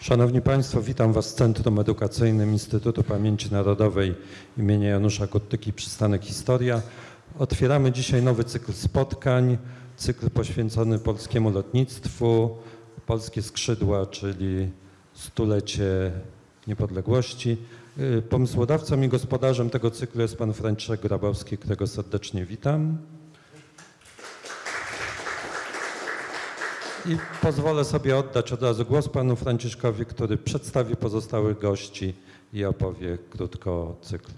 Szanowni Państwo, witam Was w Centrum Edukacyjnym Instytutu Pamięci Narodowej im. Janusza Kottyki Przystanek Historia. Otwieramy dzisiaj nowy cykl spotkań, cykl poświęcony polskiemu lotnictwu, Polskie Skrzydła, czyli stulecie niepodległości. Y, pomysłodawcą i gospodarzem tego cyklu jest pan Franciszek Grabowski, którego serdecznie witam. I pozwolę sobie oddać od razu głos panu Franciszkowi, który przedstawi pozostałych gości i opowie krótko o cyklu.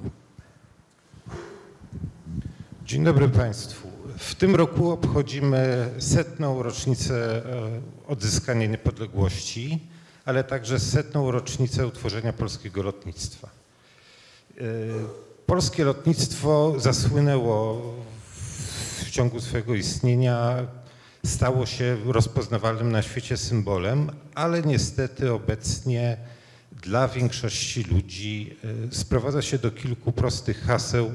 Dzień dobry Państwu. W tym roku obchodzimy setną rocznicę e, odzyskania niepodległości, ale także setną rocznicę utworzenia polskiego lotnictwa. E, polskie lotnictwo zasłynęło w ciągu swojego istnienia stało się rozpoznawalnym na świecie symbolem, ale niestety obecnie dla większości ludzi e, sprowadza się do kilku prostych haseł, e,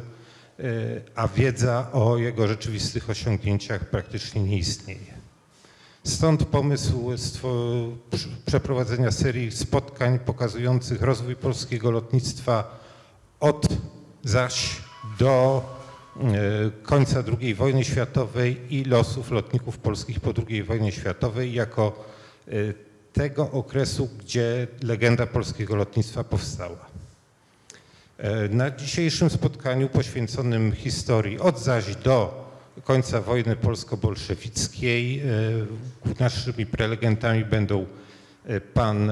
a wiedza o jego rzeczywistych osiągnięciach praktycznie nie istnieje. Stąd pomysł przeprowadzenia serii spotkań pokazujących rozwój polskiego lotnictwa od zaś do końca II wojny światowej i losów lotników polskich po II wojnie światowej jako e, tego okresu, gdzie legenda polskiego lotnictwa powstała. E, na dzisiejszym spotkaniu poświęconym historii od zaś do końca wojny polsko-bolszewickiej naszymi prelegentami będą pan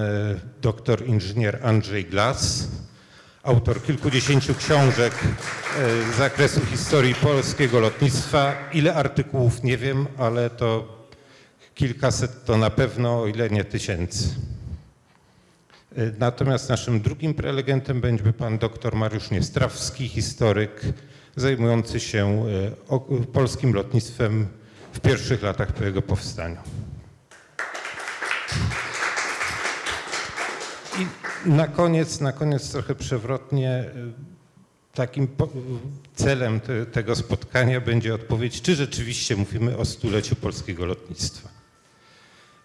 doktor inżynier Andrzej Glas, autor kilkudziesięciu książek e, z zakresu historii polskiego lotnictwa. Ile artykułów nie wiem, ale to kilkaset to na pewno, o ile nie tysięcy. E, natomiast naszym drugim prelegentem będzie pan dr Mariusz Niestrawski, historyk zajmujący się e, polskim lotnictwem w pierwszych latach po jego powstaniu. I na koniec, na koniec trochę przewrotnie, y, takim celem te, tego spotkania będzie odpowiedź, czy rzeczywiście mówimy o stuleciu polskiego lotnictwa.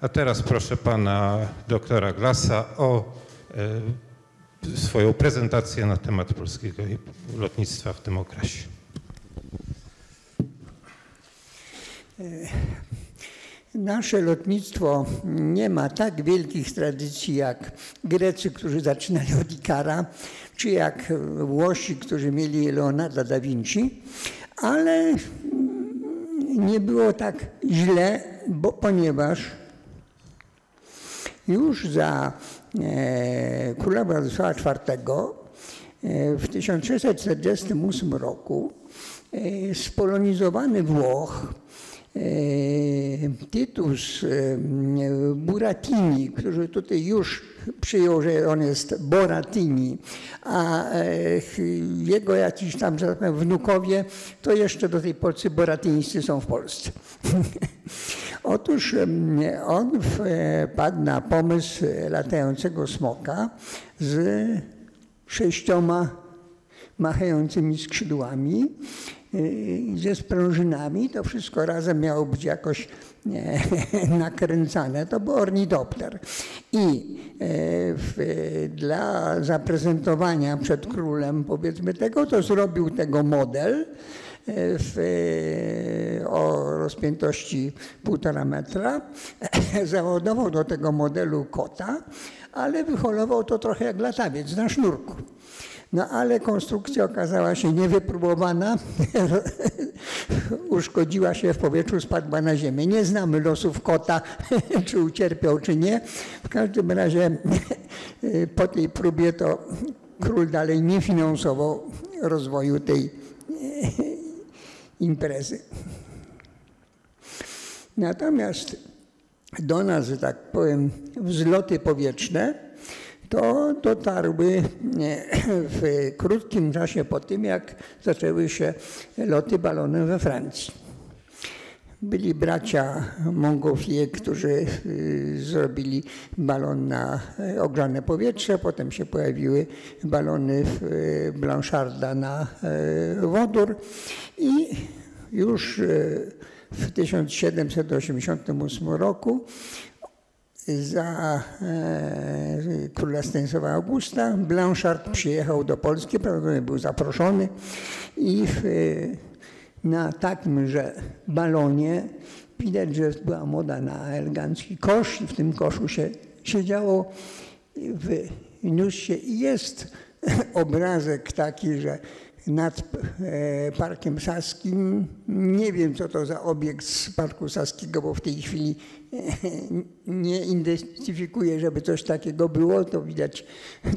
A teraz proszę pana doktora Glasa o y, swoją prezentację na temat polskiego lotnictwa w tym okresie. Nasze lotnictwo nie ma tak wielkich tradycji jak Grecy, którzy zaczynali od Ikara, czy jak Włosi, którzy mieli Leonardo da Vinci, ale nie było tak źle, bo, ponieważ już za e, króla Władysława IV e, w 1648 roku e, spolonizowany Włoch Tytus e, Buratini, który tutaj już przyjął, że on jest Boratini, a e, jego jakiś tam tak wnukowie, to jeszcze do tej Polscy boratińscy są w Polsce. Otóż on wpadł na pomysł latającego smoka z sześcioma machającymi skrzydłami ze sprężynami, to wszystko razem miało być jakoś nakręcane. To był ornitopter. I e, w, dla zaprezentowania przed królem, powiedzmy tego, to zrobił tego model e, w, o rozpiętości półtora metra. Załadował do tego modelu kota, ale wyholował to trochę jak latawiec na sznurku. No ale konstrukcja okazała się niewypróbowana, uszkodziła się w powietrzu, spadła na ziemię. Nie znamy losów kota, czy ucierpiał, czy nie. W każdym razie po tej próbie to król dalej nie finansował rozwoju tej imprezy. Natomiast do nas, że tak powiem, wzloty powietrzne to dotarły w krótkim czasie po tym, jak zaczęły się loty balonem we Francji. Byli bracia Montgolfier, którzy y, zrobili balon na y, ogrzane powietrze, potem się pojawiły balony Blancharda na wodór i już w 1788 roku za e, króla Stanisława Augusta. Blanchard przyjechał do Polski, prawdopodobnie był zaproszony i w, na takimże balonie widać, że była moda na elegancki kosz i w tym koszu się siedziało. Się i jest obrazek taki, że nad e, Parkiem Saskim. Nie wiem, co to za obiekt z Parku Saskiego, bo w tej chwili e, nie identyfikuję, żeby coś takiego było. To widać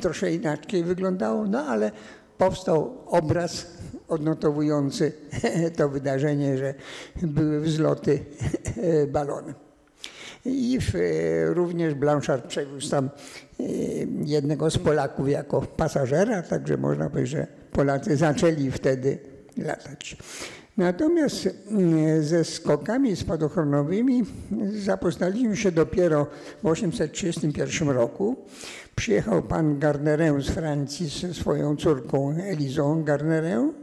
troszkę inaczej wyglądało, no ale powstał obraz odnotowujący to wydarzenie, że były wzloty balony. I w, również Blanchard przewiózł tam e, jednego z Polaków jako pasażera, także można powiedzieć, że Polacy zaczęli wtedy latać. Natomiast mm, ze skokami spadochronowymi zapoznaliśmy się dopiero w 831 roku. Przyjechał pan Garnerin z Francji ze swoją córką Elizą Garnerin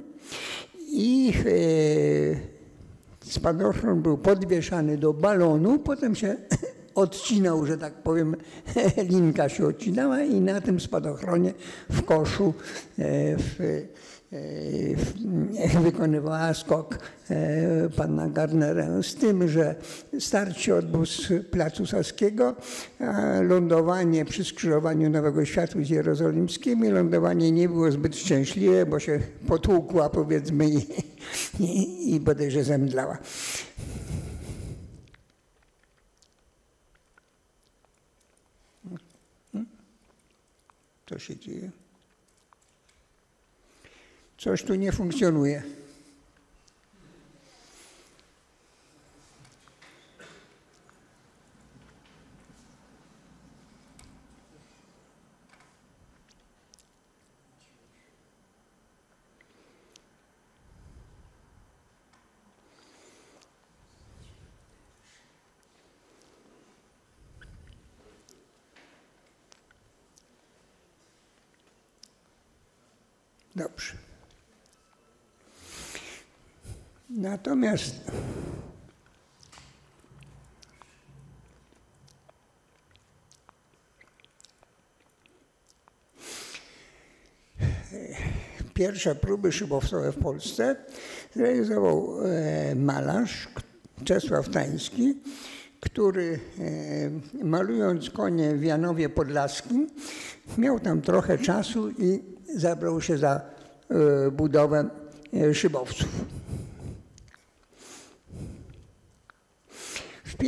i e, spadochron był podwieszany do balonu, potem się odcinał, że tak powiem, linka się odcinała i na tym spadochronie w koszu e, w, wykonywała skok e, panna Gardnerę. Z tym, że start się odbył z Placu Saskiego, lądowanie przy skrzyżowaniu Nowego Światu z Jerozolimskim. Lądowanie nie było zbyt szczęśliwe, bo się potłukła powiedzmy i, i, i bodajże zemdlała. Co się dzieje? Coś tu nie funkcjonuje. Dobrze. Natomiast pierwsze próby szybowcowe w Polsce zrealizował e, malarz Czesław Tański, który e, malując konie w Janowie Podlaskim miał tam trochę czasu i zabrał się za e, budowę szybowców.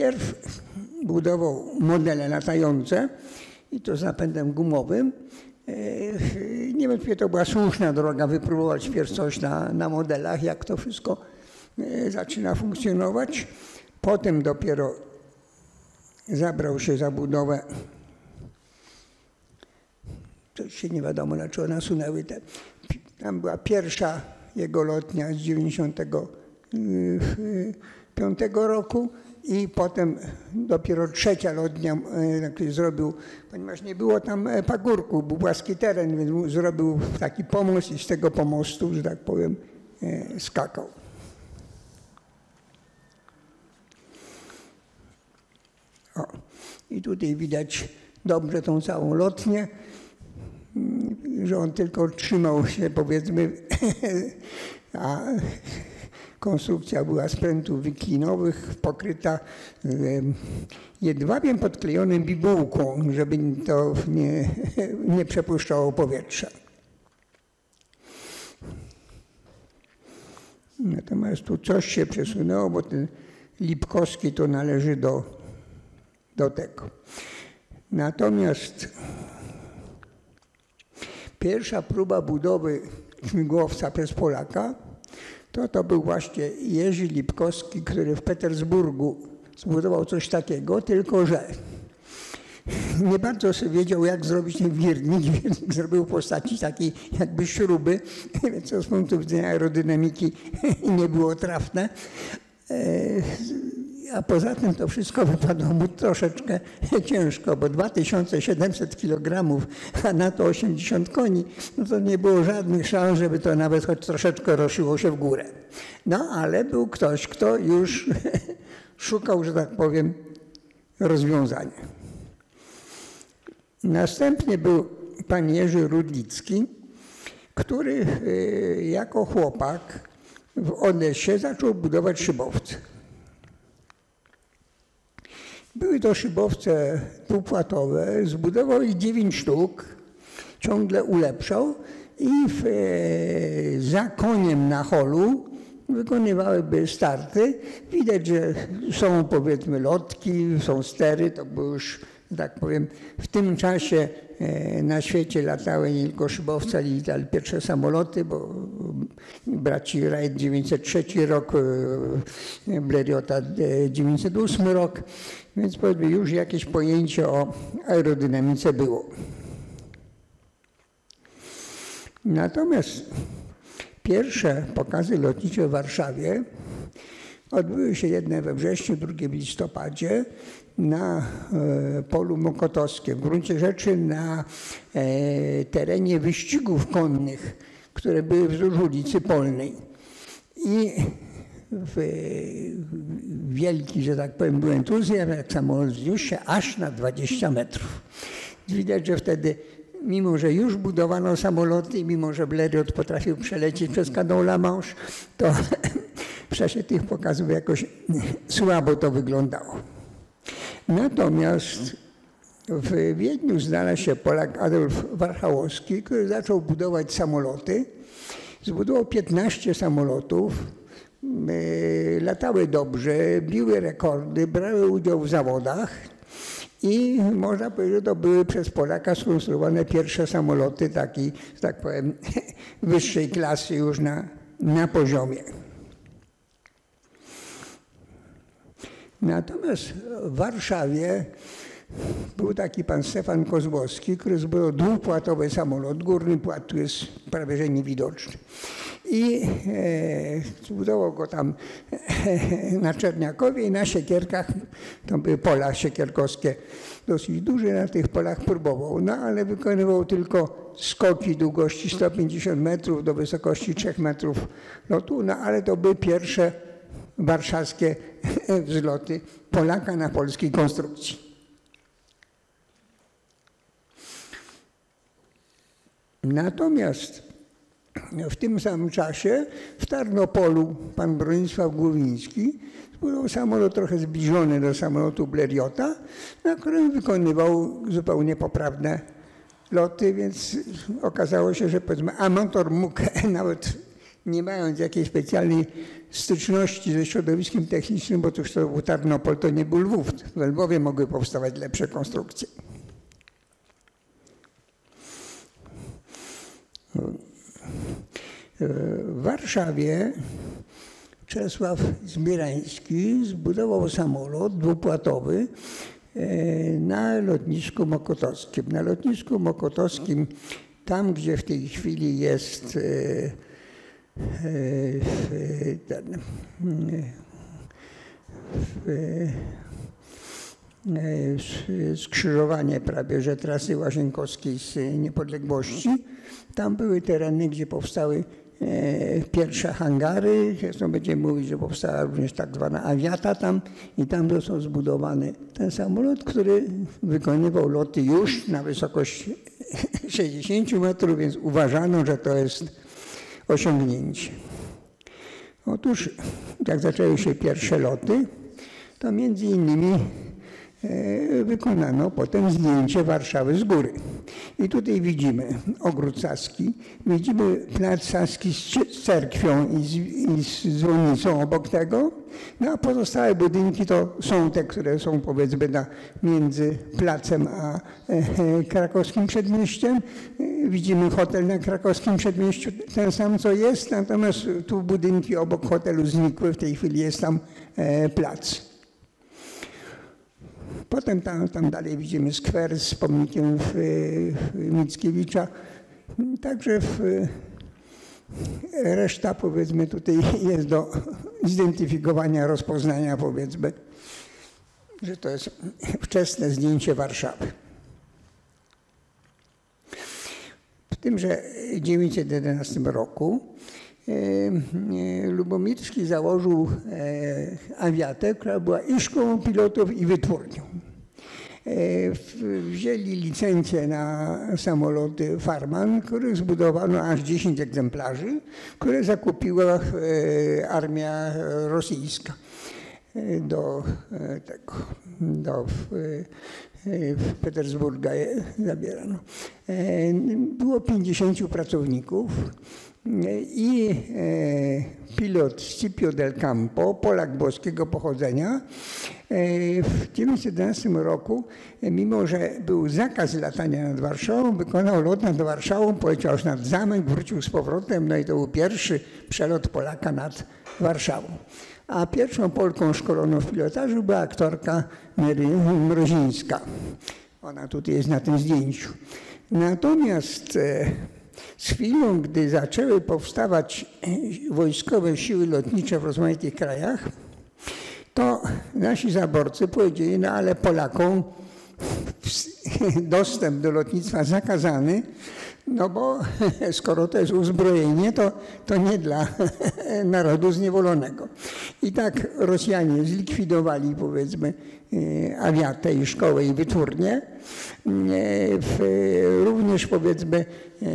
Wpierw budował modele latające i to z napędem gumowym. Niewątpliwie to była słuszna droga, wypróbować wpierw coś na, na modelach, jak to wszystko zaczyna funkcjonować. Potem dopiero zabrał się za budowę. Coś się nie wiadomo, dlaczego nasunęły te. Tam była pierwsza jego lotnia z 95 roku i potem dopiero trzecia lotnia yy, zrobił, ponieważ nie było tam pagórku, był płaski teren, więc zrobił taki pomost i z tego pomostu, że tak powiem, yy, skakał. O. I tutaj widać dobrze tą całą lotnię, że on tylko trzymał się powiedzmy, a konstrukcja była z prętów wiklinowych, pokryta jedwabiem podklejonym bibułką, żeby to nie, nie przepuszczało powietrza. Natomiast tu coś się przesunęło, bo ten Lipkowski to należy do, do tego. Natomiast pierwsza próba budowy śmigłowca przez Polaka to to był właśnie Jerzy Lipkowski, który w Petersburgu zbudował coś takiego, tylko że nie bardzo sobie wiedział, jak zrobić ten wirnik, więc zrobił w postaci takiej jakby śruby, to z punktu widzenia aerodynamiki nie było trafne. A poza tym to wszystko wypadło mu troszeczkę ciężko, bo 2700 kg, a na to 80 koni, no to nie było żadnych szans, żeby to nawet choć troszeczkę ruszyło się w górę. No ale był ktoś, kto już szukał, że tak powiem, rozwiązania. Następnie był pan Jerzy Rudlicki, który e, jako chłopak w Odessie zaczął budować szybowce. Były to szybowce półpłatowe, zbudował ich dziewięć sztuk, ciągle ulepszał i w, e, za koniem na holu wykonywałyby starty. Widać, że są powiedzmy lotki, są stery, to było już, tak powiem, w tym czasie e, na świecie latały nie tylko szybowce, ale pierwsze samoloty, bo braci Wright 903 rok, e, Blériota e, 908 rok, więc powiedzmy już jakieś pojęcie o aerodynamice było. Natomiast pierwsze pokazy lotnicze w Warszawie odbyły się jedne we wrześniu, drugie w listopadzie na e, polu Mokotowskim. W gruncie rzeczy na e, terenie wyścigów konnych, które były wzdłuż ulicy Polnej. I wielki, że tak powiem, był entuzjazm, jak samolot wzniósł się aż na 20 metrów. Widać, że wtedy mimo że już budowano samoloty, mimo że Blériot potrafił przelecieć przez kanał La Manche, to w czasie tych pokazów jakoś słabo to wyglądało. Natomiast w Wiedniu znalazł się Polak Adolf Warchałowski, który zaczął budować samoloty. Zbudował 15 samolotów, latały dobrze, biły rekordy, brały udział w zawodach. I można powiedzieć, że to były przez Polaka skonstruowane pierwsze samoloty takiej, że tak powiem, wyższej klasy już na, na poziomie. Natomiast w Warszawie był taki pan Stefan Kozłowski, który zbudował dwupłatowy samolot. Górny płat tu jest prawie że niewidoczny. I e, zbudował go tam e, na Czerniakowie i na Siekierkach. To były pola siekierkowskie dosyć duże. Na tych polach próbował, no ale wykonywał tylko skoki długości 150 metrów do wysokości 3 metrów lotu. No ale to były pierwsze warszawskie wzloty Polaka na polskiej konstrukcji. Natomiast w tym samym czasie w Tarnopolu pan Bronisław Głowiński zbudował samolot trochę zbliżony do samolotu Blériota, na którym wykonywał zupełnie poprawne loty, więc okazało się, że powiedzmy amator mógł nawet nie mając jakiejś specjalnej styczności ze środowiskiem technicznym, bo cóż to był Tarnopol, to nie był Lwów. W Lwowie mogły powstawać lepsze konstrukcje. W Warszawie Czesław Zbierański zbudował samolot dwupłatowy e, na lotnisku Mokotowskim. Na lotnisku Mokotowskim, tam gdzie w tej chwili jest e, e, ten, skrzyżowanie prawie, że trasy łazienkowskiej z niepodległości. Tam były tereny, gdzie powstały pierwsze hangary. Zresztą będziemy mówić, że powstała również tak zwana awiata tam i tam został zbudowany ten samolot, który wykonywał loty już na wysokość 60 metrów, więc uważano, że to jest osiągnięcie. Otóż jak zaczęły się pierwsze loty, to między innymi wykonano potem zdjęcie Warszawy z góry. I tutaj widzimy ogród Saski, widzimy plac Saski z cerkwią i z, i z dzwonnicą obok tego, no a pozostałe budynki to są te, które są powiedzmy na, między placem a e, krakowskim przedmieściem. E, widzimy hotel na krakowskim przedmieściu, ten sam co jest, natomiast tu budynki obok hotelu znikły, w tej chwili jest tam e, plac. Potem tam, tam dalej widzimy skwer z pomnikiem w, w Mickiewicza. Także w, reszta powiedzmy tutaj jest do zidentyfikowania, rozpoznania powiedzmy, że to jest wczesne zdjęcie Warszawy. W tymże 1911 roku Lubomirski założył awiatę, która była i szkołą pilotów i wytwórnią. wzięli licencję na samoloty Farman, których zbudowano aż 10 egzemplarzy, które zakupiła e, armia rosyjska e, do e, tego, do w, e, Petersburga je zabierano. E, Było 50 pracowników e, i e, pilot Scipio del Campo, Polak włoskiego pochodzenia, e, w 1911 roku, e, mimo że był zakaz latania nad Warszawą, wykonał lot nad Warszawą, poleciał aż nad zamek, wrócił z powrotem, no i to był pierwszy przelot Polaka nad Warszawą. A pierwszą Polką szkoloną w pilotażu była aktorka Mary Mrozińska. Ona tutaj jest na tym zdjęciu. Natomiast z chwilą, gdy zaczęły powstawać e, wojskowe siły lotnicze w rozmaitych krajach, to nasi zaborcy powiedzieli, no ale Polakom dostęp do lotnictwa zakazany, no bo skoro to jest uzbrojenie, to, to nie dla narodu zniewolonego. I tak Rosjanie zlikwidowali powiedzmy e, awiatę i szkołę i wytwórnię. E, W, również powiedzmy e,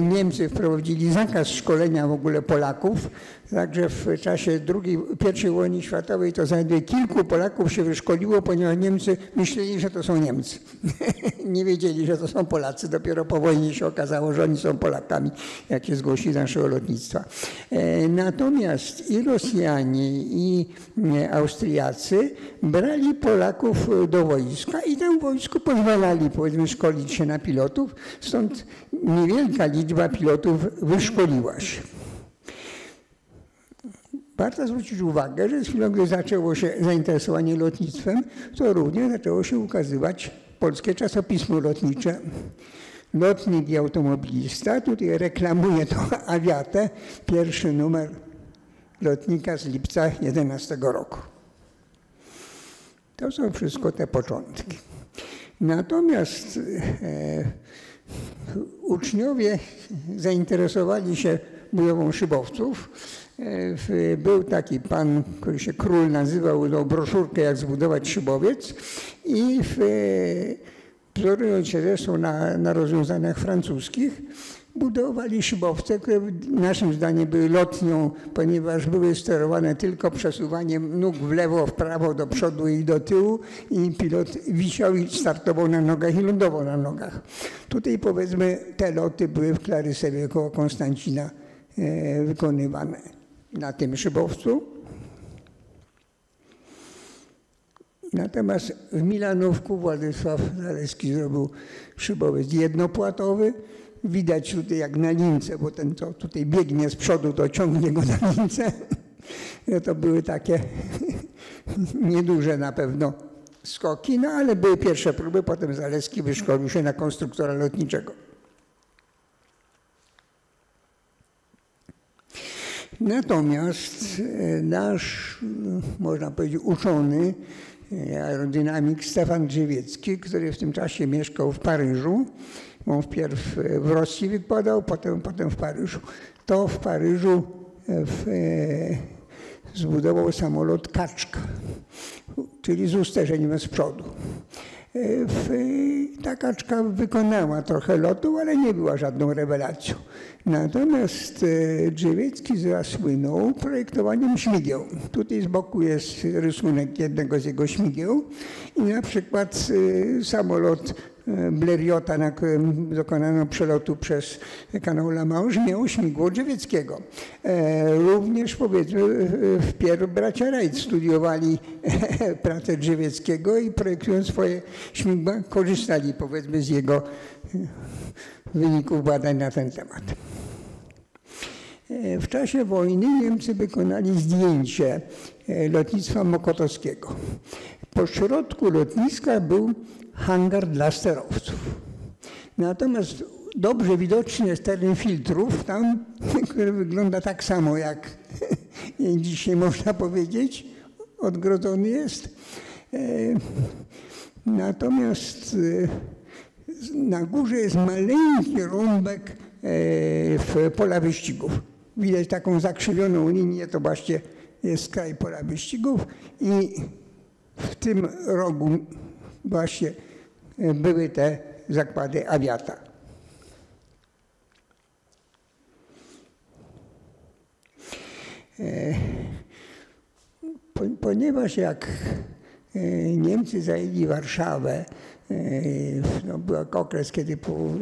Niemcy wprowadzili zakaz szkolenia w ogóle Polaków, także w czasie II, I wojny światowej to zaledwie kilku Polaków się wyszkoliło, ponieważ Niemcy myśleli, że to są Niemcy. Nie wiedzieli, że to są Polacy. Dopiero po wojnie się okazało, że oni są Polakami, jak się zgłosili do naszego lotnictwa. E, Natomiast i Rosjanie, i Austriacy brali Polaków e, do wojska i tam w wojsku pozwalali, powiedzmy, szkolić się na pilotów. Stąd niewielka liczba pilotów wyszkoliła się. Warto zwrócić uwagę, że z chwilą, gdy zaczęło się zainteresowanie lotnictwem, to również zaczęło się ukazywać polskie czasopismo lotnicze. Lotnik i automobilista, tutaj reklamuje to awiatę, pierwszy numer lotnika z lipca 11 roku. To są wszystko te początki. Natomiast e, uczniowie zainteresowali się budową szybowców. E, Był taki pan, który się król nazywał, wydał broszurkę, jak zbudować szybowiec i w, e, wzorując się zresztą na, na rozwiązaniach francuskich, budowali szybowce, które naszym zdaniem były lotnią, ponieważ były sterowane tylko przesuwaniem nóg w lewo, w prawo, do przodu i do tyłu i pilot wisiał i startował na nogach i lądował na nogach. Tutaj powiedzmy te loty były w Klarysewie koło Konstancina e, wykonywane na tym szybowcu. Natomiast w Milanówku Władysław Zaleski zrobił szybowiec jednopłatowy. Widać tutaj jak na lince, bo ten co tutaj biegnie z przodu, to ciągnie go na lince. No to były takie nieduże na pewno skoki, no ale były pierwsze próby. Potem Zaleski wyszkolił się na konstruktora lotniczego. Natomiast e, nasz, m, można powiedzieć, uczony e, aerodynamik Stefan Drzewiecki, który w tym czasie mieszkał w Paryżu, on wpierw e, w Rosji wykładał, potem, potem w Paryżu, to w Paryżu e, w, e, zbudował samolot Kaczka, czyli z usterzeniem z przodu. E, W, ta kaczka wykonała trochę lotu, ale nie była żadną rewelacją. Natomiast Drzewiecki zasłynął projektowaniem śmigieł. Tutaj z boku jest rysunek jednego z jego śmigieł i na przykład samolot Blériota, na którym dokonano przelotu przez kanał La Manche, miał śmigło Drzewieckiego. E, Również powiedzmy wpierw bracia Wright studiowali pracę Drzewieckiego i projektując swoje śmigła korzystali powiedzmy z jego wyników badań na ten temat. E, W czasie wojny Niemcy wykonali zdjęcie e, lotnictwa Mokotowskiego. Po środku lotniska był hangar dla sterowców. Natomiast dobrze widoczny jest teren filtrów tam, który wygląda tak samo jak dzisiaj można powiedzieć, odgrodzony jest. E, Natomiast e, na górze jest maleńki rąbek e, w pola wyścigów. Widać taką zakrzywioną linię, to właśnie jest kraj pola wyścigów i w tym rogu właśnie były te zakłady awiata. E, ponieważ jak e, Niemcy zajęli Warszawę, e, no, był okres, kiedy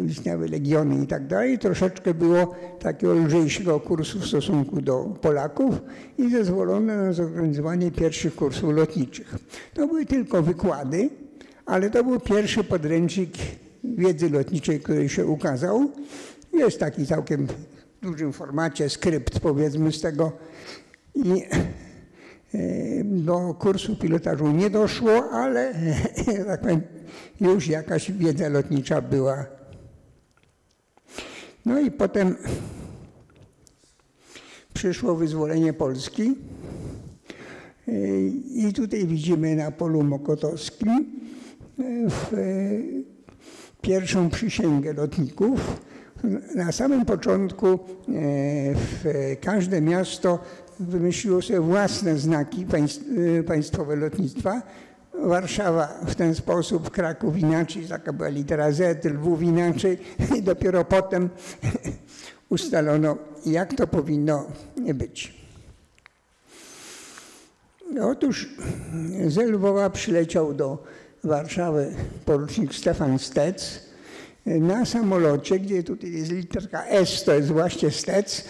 istniały legiony i tak dalej, troszeczkę było takiego lżejszego kursu w stosunku do Polaków i zezwolono na zorganizowanie pierwszych kursów lotniczych. To były tylko wykłady, ale to był pierwszy podręcznik wiedzy lotniczej, który się ukazał. Jest taki całkiem w dużym formacie skrypt, powiedzmy, z tego. I e, do kursu pilotażu nie doszło, ale tak powiem, już jakaś wiedza lotnicza była. No i potem przyszło wyzwolenie Polski. E, I tutaj widzimy na polu mokotowskim w pierwszą przysięgę lotników. Na samym początku w każde miasto wymyśliło sobie własne znaki państwowe lotnictwa. Warszawa w ten sposób, Kraków inaczej, taka była litera Z, Lwów inaczej. I dopiero potem ustalono, jak to powinno być. Otóż z Lwowa przyleciał do Warszawy porucznik Stefan Stec. Na samolocie, gdzie tutaj jest literka S, to jest właśnie Stec,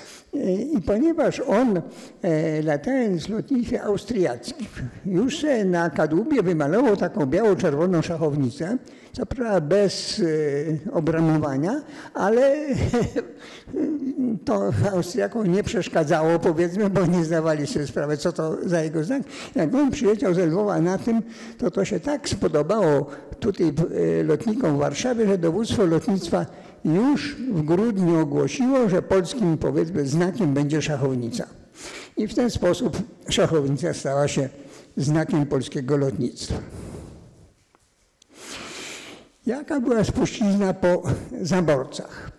i ponieważ on, e, latając w lotnictwie austriackim, już na kadłubie wymalował taką biało-czerwoną szachownicę, co prawda bez e, obramowania, ale to Austriakom nie przeszkadzało, powiedzmy, bo nie zdawali sobie sprawy, co to za jego znak. Jak on przyleciał ze Lwowa na tym, to to się tak spodobało tutaj e, lotnikom w Warszawie, że dowództwo lotnictwa już w grudniu ogłosiło, że polskim powiedzmy znakiem będzie szachownica. I w ten sposób szachownica stała się znakiem polskiego lotnictwa. Jaka była spuścizna po zaborcach?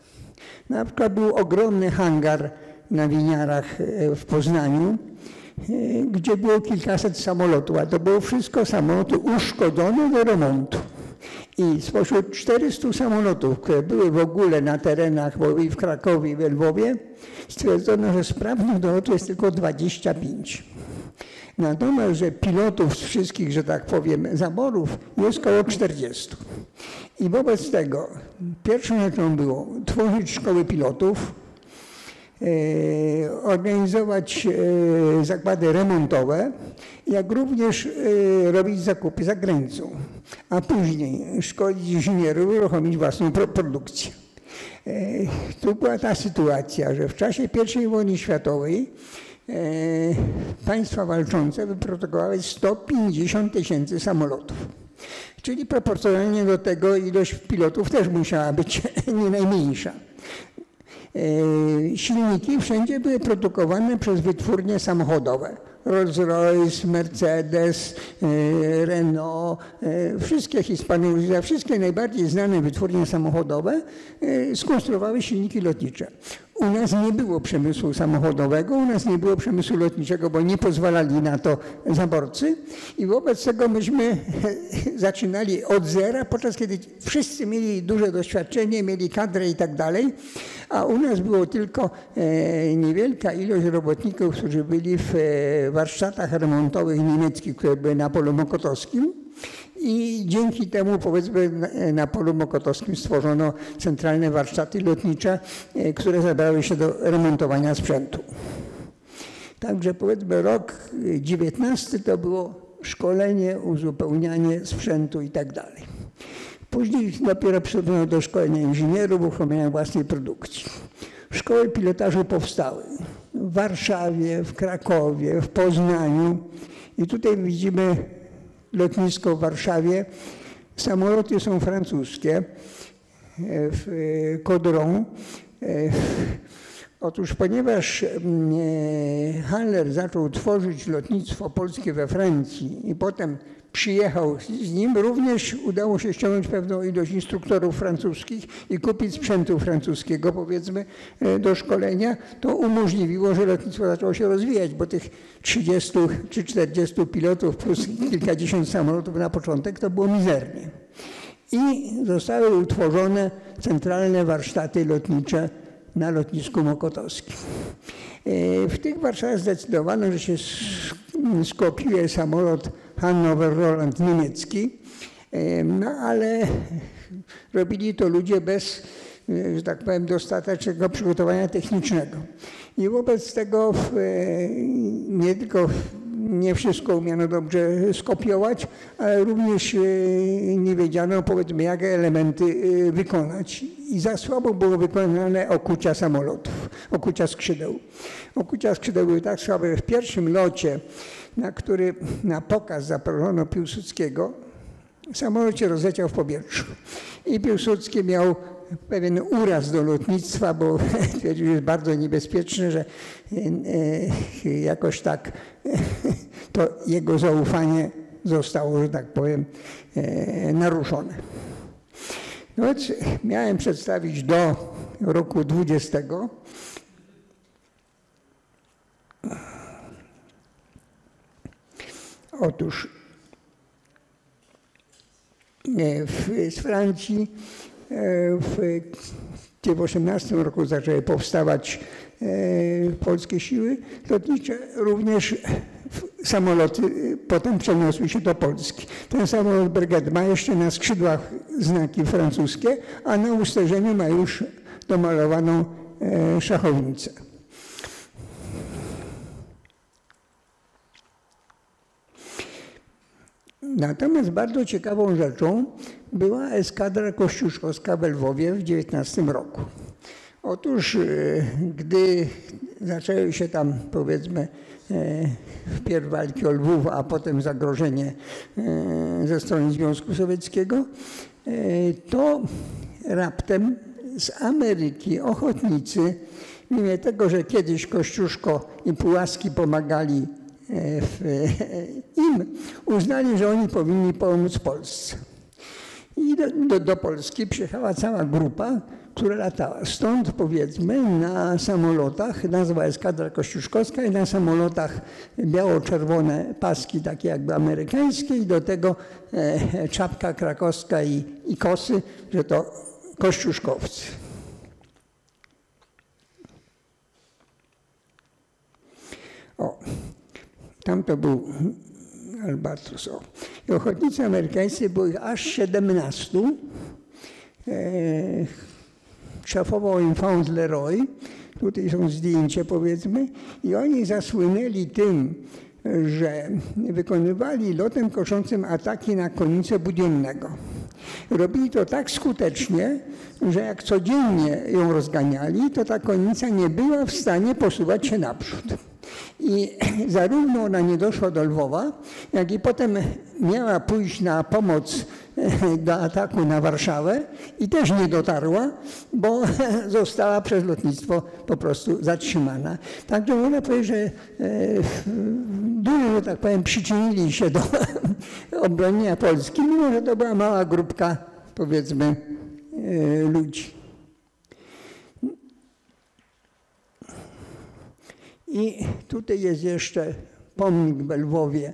Na przykład był ogromny hangar na winiarach e, w Poznaniu, e, gdzie było kilkaset samolotów, a to było wszystko samoloty uszkodzone do remontu. I spośród 400 samolotów, które były w ogóle na terenach i w Krakowie i w Lwowie, stwierdzono, że sprawnych do lotu jest tylko 25. Natomiast, że pilotów z wszystkich, że tak powiem, zaborów jest około 40. I wobec tego pierwszą rzeczą było tworzyć szkoły pilotów, e, organizować e, zakłady remontowe, jak również e, robić zakupy za granicą, a później szkolić inżynierów uruchomić własną produkcję. Tu była ta sytuacja, że w czasie I wojny światowej państwa walczące wyprodukowały 150 tysięcy samolotów. Czyli proporcjonalnie do tego ilość pilotów też musiała być nie najmniejsza. E, silniki wszędzie były produkowane przez wytwórnie samochodowe. Rolls-Royce, Mercedes, e, Renault, e, wszystkie Hiszpanie, wszystkie najbardziej znane wytwórnie samochodowe skonstruowały silniki lotnicze. U nas nie było przemysłu samochodowego, u nas nie było przemysłu lotniczego, bo nie pozwalali na to zaborcy. I wobec tego myśmy zaczynali od zera, podczas kiedy wszyscy mieli duże doświadczenie, mieli kadrę i tak dalej, a u nas było tylko e, niewielka ilość robotników, którzy byli w e, warsztatach remontowych niemieckich, które były na polu mokotowskim i dzięki temu powiedzmy na polu mokotowskim stworzono centralne warsztaty lotnicze, e, które zabrały się do remontowania sprzętu. Także powiedzmy rok 19 to było szkolenie, uzupełnianie sprzętu i tak dalej. Później dopiero przystąpiono do szkolenia inżynierów, uruchomienia własnej produkcji. Szkoły pilotażu powstały w Warszawie, w Krakowie, w Poznaniu i tutaj widzimy lotnisko w Warszawie. Samoloty są francuskie, w Kodron. Otóż ponieważ mm, e, Haller zaczął tworzyć lotnictwo polskie we Francji i potem przyjechał z nim. Również udało się ściągnąć pewną ilość instruktorów francuskich i kupić sprzętu francuskiego, powiedzmy, e, do szkolenia. To umożliwiło, że lotnictwo zaczęło się rozwijać, bo tych 30 czy 40 pilotów plus kilkadziesiąt samolotów na początek to było mizernie. I zostały utworzone centralne warsztaty lotnicze na lotnisku Mokotowskim. E, W tych warsztatach zdecydowano, że się sk- skopiuje samolot Hannover Roland niemiecki, E, no ale robili to ludzie bez, e, że tak powiem, dostatecznego przygotowania technicznego. I wobec tego e, nie tylko nie wszystko umiano dobrze skopiować, ale również nie wiedziano, powiedzmy, jak elementy wykonać. I za słabo było wykonane okucia samolotów, okucia skrzydeł. Okucia skrzydeł były tak słabe, w pierwszym locie, na który na pokaz zaproszono Piłsudskiego, samolot się rozleciał w powietrzu. I Piłsudski miał pewien uraz do lotnictwa, bo twierdził, że jest bardzo niebezpieczne, że e, e, jakoś tak to jego zaufanie zostało, że tak powiem, e, naruszone. No więc miałem przedstawić do roku 20. Otóż w, z Francji e, w, gdzie w 18 roku zaczęły powstawać e, polskie siły lotnicze, również samoloty potem przeniosły się do Polski. Ten samolot Breguet ma jeszcze na skrzydłach znaki francuskie, a na usterzeniu ma już domalowaną e, szachownicę. Natomiast bardzo ciekawą rzeczą była eskadra kościuszkowska w Lwowie w 19 roku. Otóż, e, gdy zaczęły się tam, powiedzmy, e, wpierw walki o Lwów, a potem zagrożenie e, ze strony Związku Sowieckiego, to raptem z Ameryki ochotnicy, mimo tego, że kiedyś Kościuszko i Pułaski pomagali w, im, uznali, że oni powinni pomóc Polsce. I do, do, do Polski przyjechała cała grupa, która latała. Stąd powiedzmy na samolotach, nazwa eskadra kościuszkowska i na samolotach biało-czerwone paski takie jakby amerykańskie i do tego e, czapka krakowska i, i kosy, że to kościuszkowcy. O, tam to był Albatros. I ochotnicy amerykańscy było ich aż 17. E, szefował im Faunt Leroy. Tutaj są zdjęcia powiedzmy. I oni zasłynęli tym, że wykonywali lotem koszącym ataki na konicę budionnego. Robili to tak skutecznie, że jak codziennie ją rozganiali, to ta konica nie była w stanie posuwać się naprzód. I zarówno ona nie doszła do Lwowa, jak i potem miała pójść na pomoc do ataku na Warszawę i też nie dotarła, bo została przez lotnictwo po prostu zatrzymana. Także można powiedzieć, że e, dużo, że tak powiem, przyczynili się do obronienia Polski, mimo że to była mała grupka, powiedzmy, e, ludzi. I tutaj jest jeszcze pomnik w Lwowie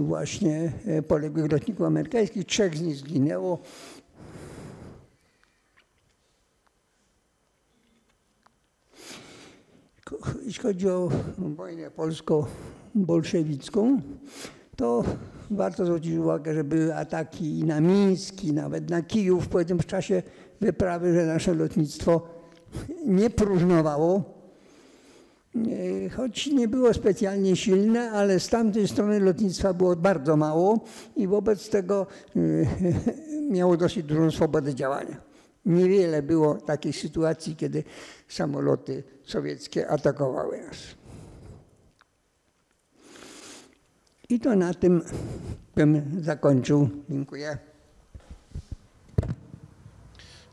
właśnie e, poległych lotników amerykańskich. Trzech z nich zginęło. Jeśli chodzi o wojnę polsko-bolszewicką, to warto zwrócić uwagę, że były ataki i na Mińsk, i nawet na Kijów po tym czasie wyprawy, że nasze lotnictwo nie próżnowało. E, choć nie było specjalnie silne, ale z tamtej strony lotnictwa było bardzo mało i wobec tego e, miało dosyć dużą swobodę działania. Niewiele było takich sytuacji, kiedy samoloty sowieckie atakowały nas. I to na tym bym zakończył. Dziękuję.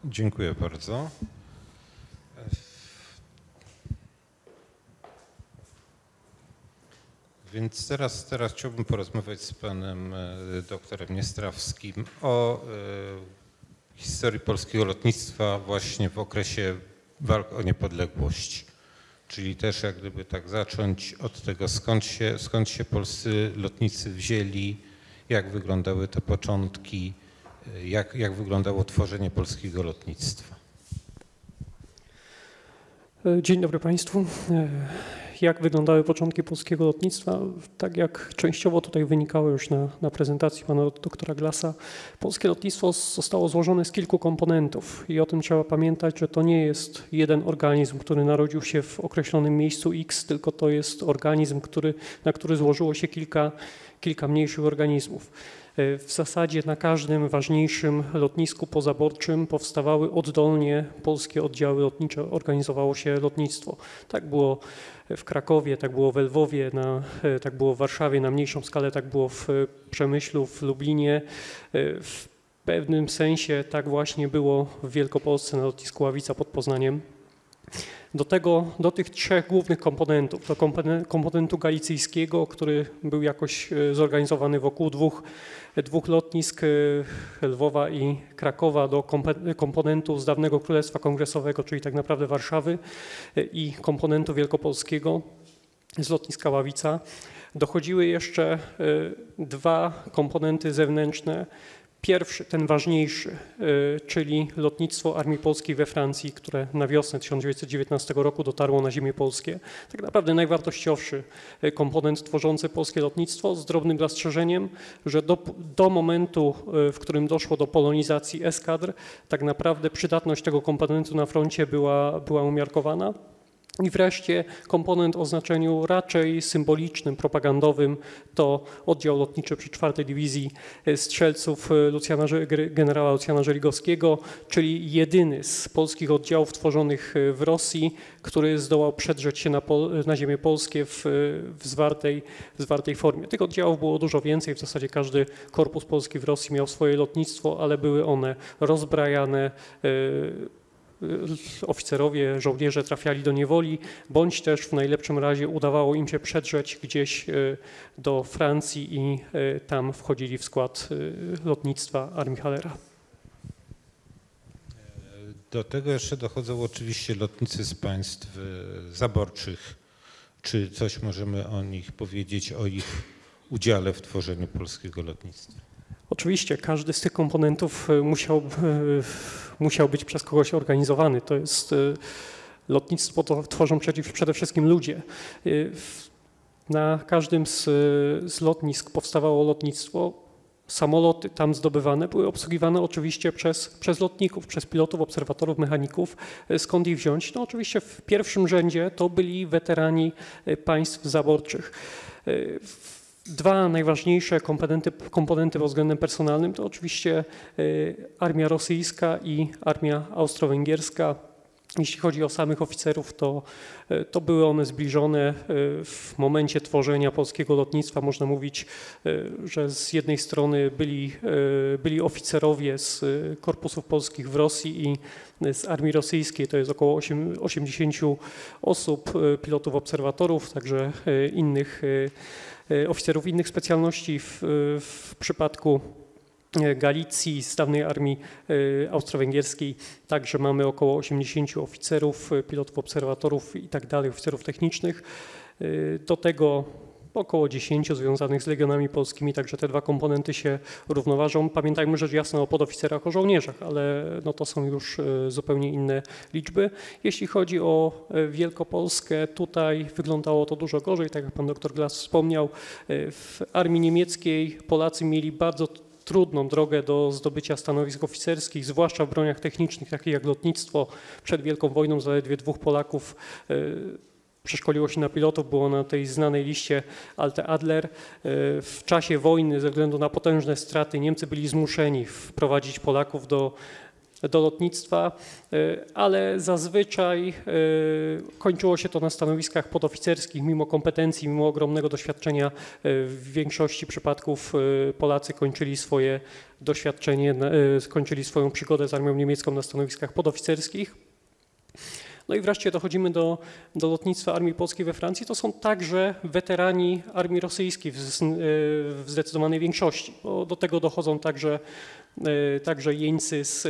Dziękuję bardzo. Więc teraz, teraz chciałbym porozmawiać z panem e, doktorem Niestrawskim o e, historii polskiego lotnictwa właśnie w okresie walk o niepodległość. Czyli też jak gdyby tak zacząć od tego, skąd się, skąd się polscy lotnicy wzięli, jak wyglądały te początki, e, jak, jak wyglądało tworzenie polskiego lotnictwa. E, Dzień dobry Państwu. E, Jak wyglądały początki polskiego lotnictwa? Tak jak częściowo tutaj wynikało już na, na prezentacji pana doktora Glasa, polskie lotnictwo zostało złożone z kilku komponentów i o tym trzeba pamiętać, że to nie jest jeden organizm, który narodził się w określonym miejscu X, tylko to jest organizm, który, na który złożyło się kilka, kilka mniejszych organizmów. E, W zasadzie na każdym ważniejszym lotnisku pozaborczym powstawały oddolnie polskie oddziały lotnicze, organizowało się lotnictwo. Tak było w Krakowie, tak było w Lwowie, na, e, tak było w Warszawie na mniejszą skalę, tak było w e, Przemyślu, w Lublinie. W pewnym sensie tak właśnie było w Wielkopolsce na lotnisku Ławica pod Poznaniem. Do, tego, do tych trzech głównych komponentów, do kompone- komponentu galicyjskiego, który był jakoś e, zorganizowany wokół dwóch, dwóch lotnisk e, Lwowa i Krakowa, do komponentu z dawnego Królestwa Kongresowego, czyli tak naprawdę Warszawy e, i komponentu wielkopolskiego z lotniska Ławica. Dochodziły jeszcze dwa komponenty zewnętrzne. Pierwszy, ten ważniejszy, y, czyli lotnictwo Armii Polskiej we Francji, które na wiosnę 1919 roku dotarło na ziemię polskie. Tak naprawdę najwartościowszy y, komponent tworzący polskie lotnictwo z drobnym zastrzeżeniem, że do, do momentu, y, w którym doszło do polonizacji eskadr, tak naprawdę przydatność tego komponentu na froncie była, była umiarkowana. I wreszcie komponent o znaczeniu raczej symbolicznym, propagandowym to oddział lotniczy przy czwartej Dywizji Strzelców e, Lucjana, generała Lucjana Żeligowskiego, czyli jedyny z polskich oddziałów tworzonych e, w Rosji, który zdołał przedrzeć się na, na ziemię polskie w, e, w, zwartej, w zwartej formie. Tych oddziałów było dużo więcej, w zasadzie każdy korpus polski w Rosji miał swoje lotnictwo, ale były one rozbrajane, e, oficerowie, żołnierze trafiali do niewoli, bądź też w najlepszym razie udawało im się przedrzeć gdzieś e, do Francji i e, tam wchodzili w skład lotnictwa Armii Hallera. Do tego jeszcze dochodzą oczywiście lotnicy z państw zaborczych. Czy coś możemy o nich powiedzieć, o ich udziale w tworzeniu polskiego lotnictwa? Oczywiście każdy z tych komponentów e, musiał, e, musiał być przez kogoś organizowany. To jest e, lotnictwo to tworzą przede- wszystkim ludzie. Na każdym z, z lotnisk powstawało lotnictwo. Samoloty tam zdobywane były obsługiwane oczywiście przez, przez lotników, przez pilotów, obserwatorów, mechaników. Skąd ich wziąć? No oczywiście w pierwszym rzędzie to byli weterani państw zaborczych. Dwa najważniejsze komponenty, komponenty pod względem personalnym to oczywiście e, armia rosyjska i armia austro-węgierska. Jeśli chodzi o samych oficerów, to, e, to były one zbliżone e, w momencie tworzenia polskiego lotnictwa. Można mówić, że z jednej strony byli, byli oficerowie z korpusów polskich w Rosji i z armii rosyjskiej, to jest około osiem- 80 osób, pilotów, obserwatorów, także innych oficerów innych specjalności w, w przypadku e, Galicji, z dawnej armii e, austro-węgierskiej. Także mamy około 80 oficerów, e, pilotów, obserwatorów i tak dalej, oficerów technicznych. E, Do tego około 10 związanych z legionami polskimi, także te dwa komponenty się równoważą. Pamiętajmy rzecz jasna o podoficerach, o żołnierzach, ale no to są już e, zupełnie inne liczby. Jeśli chodzi o e, Wielkopolskę, tutaj wyglądało to dużo gorzej, tak jak pan doktor Glas wspomniał. E, W armii niemieckiej Polacy mieli bardzo trudną drogę do zdobycia stanowisk oficerskich, zwłaszcza w broniach technicznych, takich jak lotnictwo. Przed Wielką Wojną zaledwie dwóch Polaków przeszkoliło się na pilotów, było na tej znanej liście Alte Adler. E, W czasie wojny, ze względu na potężne straty, Niemcy byli zmuszeni wprowadzić Polaków do, do lotnictwa, e, ale zazwyczaj e, kończyło się to na stanowiskach podoficerskich, mimo kompetencji, mimo ogromnego doświadczenia. W większości przypadków Polacy kończyli swoje doświadczenie, skończyli swoją przygodę z armią niemiecką na stanowiskach podoficerskich. No i wreszcie dochodzimy do, do lotnictwa Armii Polskiej we Francji. To są także weterani Armii Rosyjskiej w, z- w zdecydowanej większości, bo do tego dochodzą także także jeńcy z,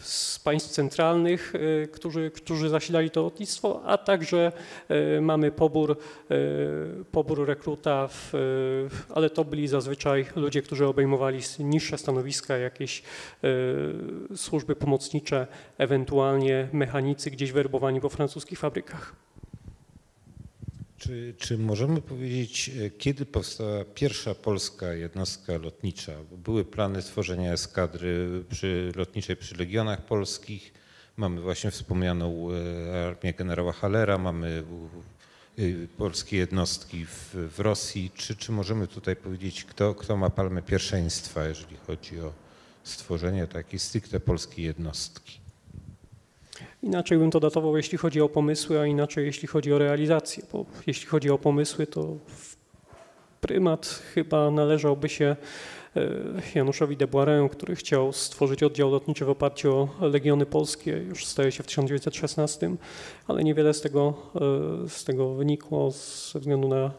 z państw centralnych, e, którzy, którzy zasilali to lotnictwo, a także e, mamy pobór, e, pobór rekruta, w, e, ale to byli zazwyczaj ludzie, którzy obejmowali niższe stanowiska, jakieś e, służby pomocnicze, ewentualnie mechanicy gdzieś werbowani po francuskich fabrykach. Czy, czy możemy powiedzieć, e, kiedy powstała pierwsza polska jednostka lotnicza? Były plany stworzenia eskadry przy, lotniczej przy Legionach Polskich. Mamy właśnie wspomnianą e, armię generała Hallera, mamy e, polskie jednostki w, w Rosji. Czy, czy możemy tutaj powiedzieć, kto, kto ma palmę pierwszeństwa, jeżeli chodzi o stworzenie takiej stricte polskiej jednostki? Inaczej bym to datował, jeśli chodzi o pomysły, a inaczej jeśli chodzi o realizację, bo jeśli chodzi o pomysły, to w- prymat chyba należałby się e, Januszowi de Boirin, który chciał stworzyć oddział lotniczy w oparciu o Legiony Polskie, już staje się w 1916, ale niewiele z tego, e, z tego wynikło ze względu na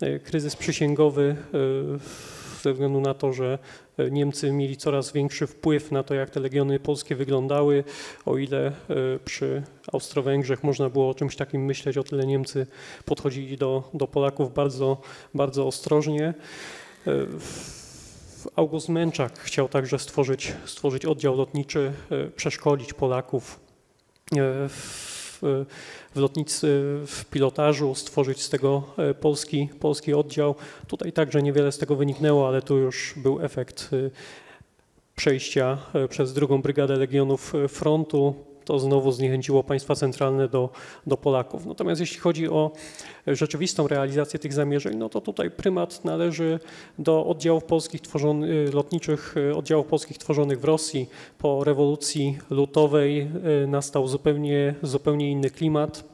e, kryzys przysięgowy, e, ze względu na to, że e, Niemcy mieli coraz większy wpływ na to, jak te legiony polskie wyglądały. O ile e, przy Austro-Węgrzech można było o czymś takim myśleć, o tyle Niemcy podchodzili do, do Polaków bardzo, bardzo ostrożnie. E, w- August Męczak chciał także stworzyć, stworzyć oddział lotniczy, przeszkolić Polaków e, w, lotnictwie, w pilotażu, stworzyć z tego e, polski, polski oddział. Tutaj także niewiele z tego wyniknęło, ale tu już był efekt e, przejścia e, przez drugą Brygadę Legionów Frontu. To znowu zniechęciło państwa centralne do, do Polaków. Natomiast jeśli chodzi o rzeczywistą realizację tych zamierzeń, no to tutaj prymat należy do oddziałów polskich tworzonych, lotniczych e, oddziałów polskich tworzonych w Rosji. Po rewolucji lutowej e, nastał zupełnie, zupełnie inny klimat.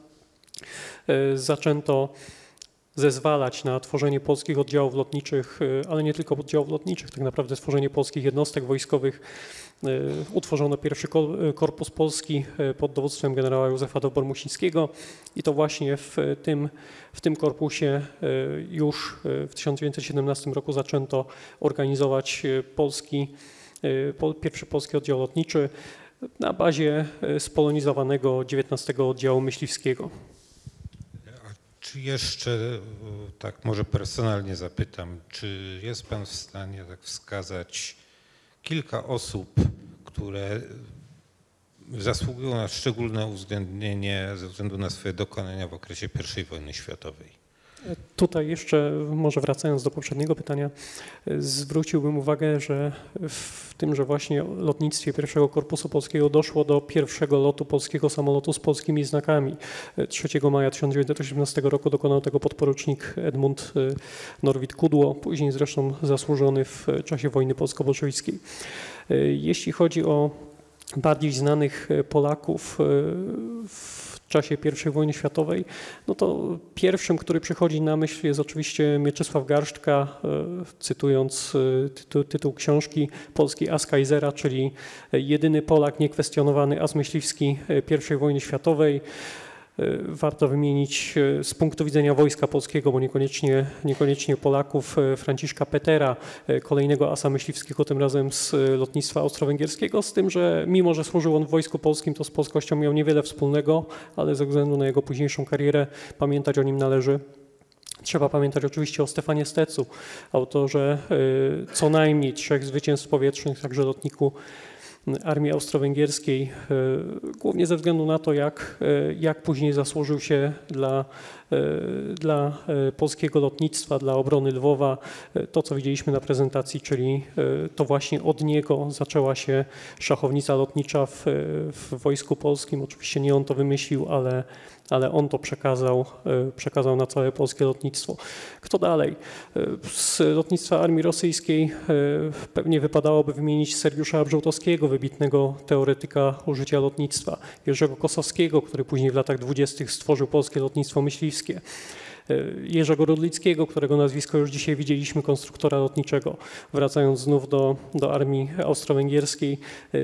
E, Zaczęto zezwalać na tworzenie polskich oddziałów lotniczych, e, ale nie tylko oddziałów lotniczych, tak naprawdę tworzenie polskich jednostek wojskowych. E, Utworzono pierwszy e, Korpus Polski pod dowództwem generała Józefa Dobor-Musińskiego i to właśnie w tym, w tym korpusie już w 1917 roku zaczęto organizować polski, pol- pierwszy polski oddział lotniczy na bazie spolonizowanego XIX oddziału myśliwskiego. Czy jeszcze, e, tak może personalnie zapytam, czy jest Pan w stanie tak wskazać kilka osób, które zasługują na szczególne uwzględnienie ze względu na swoje dokonania w okresie I wojny światowej? Tutaj jeszcze, może wracając do poprzedniego pytania, zwróciłbym uwagę, że w tym, że właśnie lotnictwie pierwszego Korpusu Polskiego doszło do pierwszego lotu polskiego samolotu z polskimi znakami. E, 3 maja 1918 roku dokonał tego podporucznik Edmund e, Norwid Kudło, później zresztą zasłużony w czasie wojny polsko-bolszewickiej. E, Jeśli chodzi o bardziej znanych e, Polaków e, w czasie I wojny światowej, no to pierwszym, który przychodzi na myśl jest oczywiście Mieczysław Garszczka, e, cytując e, tytuł, tytuł książki Polski As Kaisera, czyli jedyny Polak niekwestionowany as myśliwski e, I wojny światowej. E, Warto wymienić e, z punktu widzenia wojska polskiego, bo niekoniecznie, niekoniecznie Polaków, e, Franciszka Petera, kolejnego asa myśliwskiego, tym razem z lotnictwa austro-węgierskiego, z tym, że mimo, że służył on w Wojsku Polskim, to z polskością miał niewiele wspólnego, ale ze względu na jego późniejszą karierę pamiętać o nim należy. Trzeba pamiętać oczywiście o Stefanie Stecu, autorze co najmniej trzech zwycięstw powietrznych, także lotniku armii austro-węgierskiej, e, głównie ze względu na to, jak, e, jak później zasłużył się dla, dla e, polskiego lotnictwa, dla obrony Lwowa. E, To, co widzieliśmy na prezentacji, czyli e, to właśnie od niego zaczęła się szachownica lotnicza w, w Wojsku Polskim. Oczywiście nie on to wymyślił, ale, ale on to przekazał, e, przekazał na całe polskie lotnictwo. Kto dalej? E, Z lotnictwa armii rosyjskiej e, pewnie wypadałoby wymienić Sergiusza Brzętowskiego, wybitnego teoretyka użycia lotnictwa, Jerzego Kosowskiego, który później w latach dwudziestych stworzył polskie lotnictwo myśliwskie. по-английски. Jerzego Rudlickiego, którego nazwisko już dzisiaj widzieliśmy, konstruktora lotniczego. Wracając znów do, do armii austro-węgierskiej,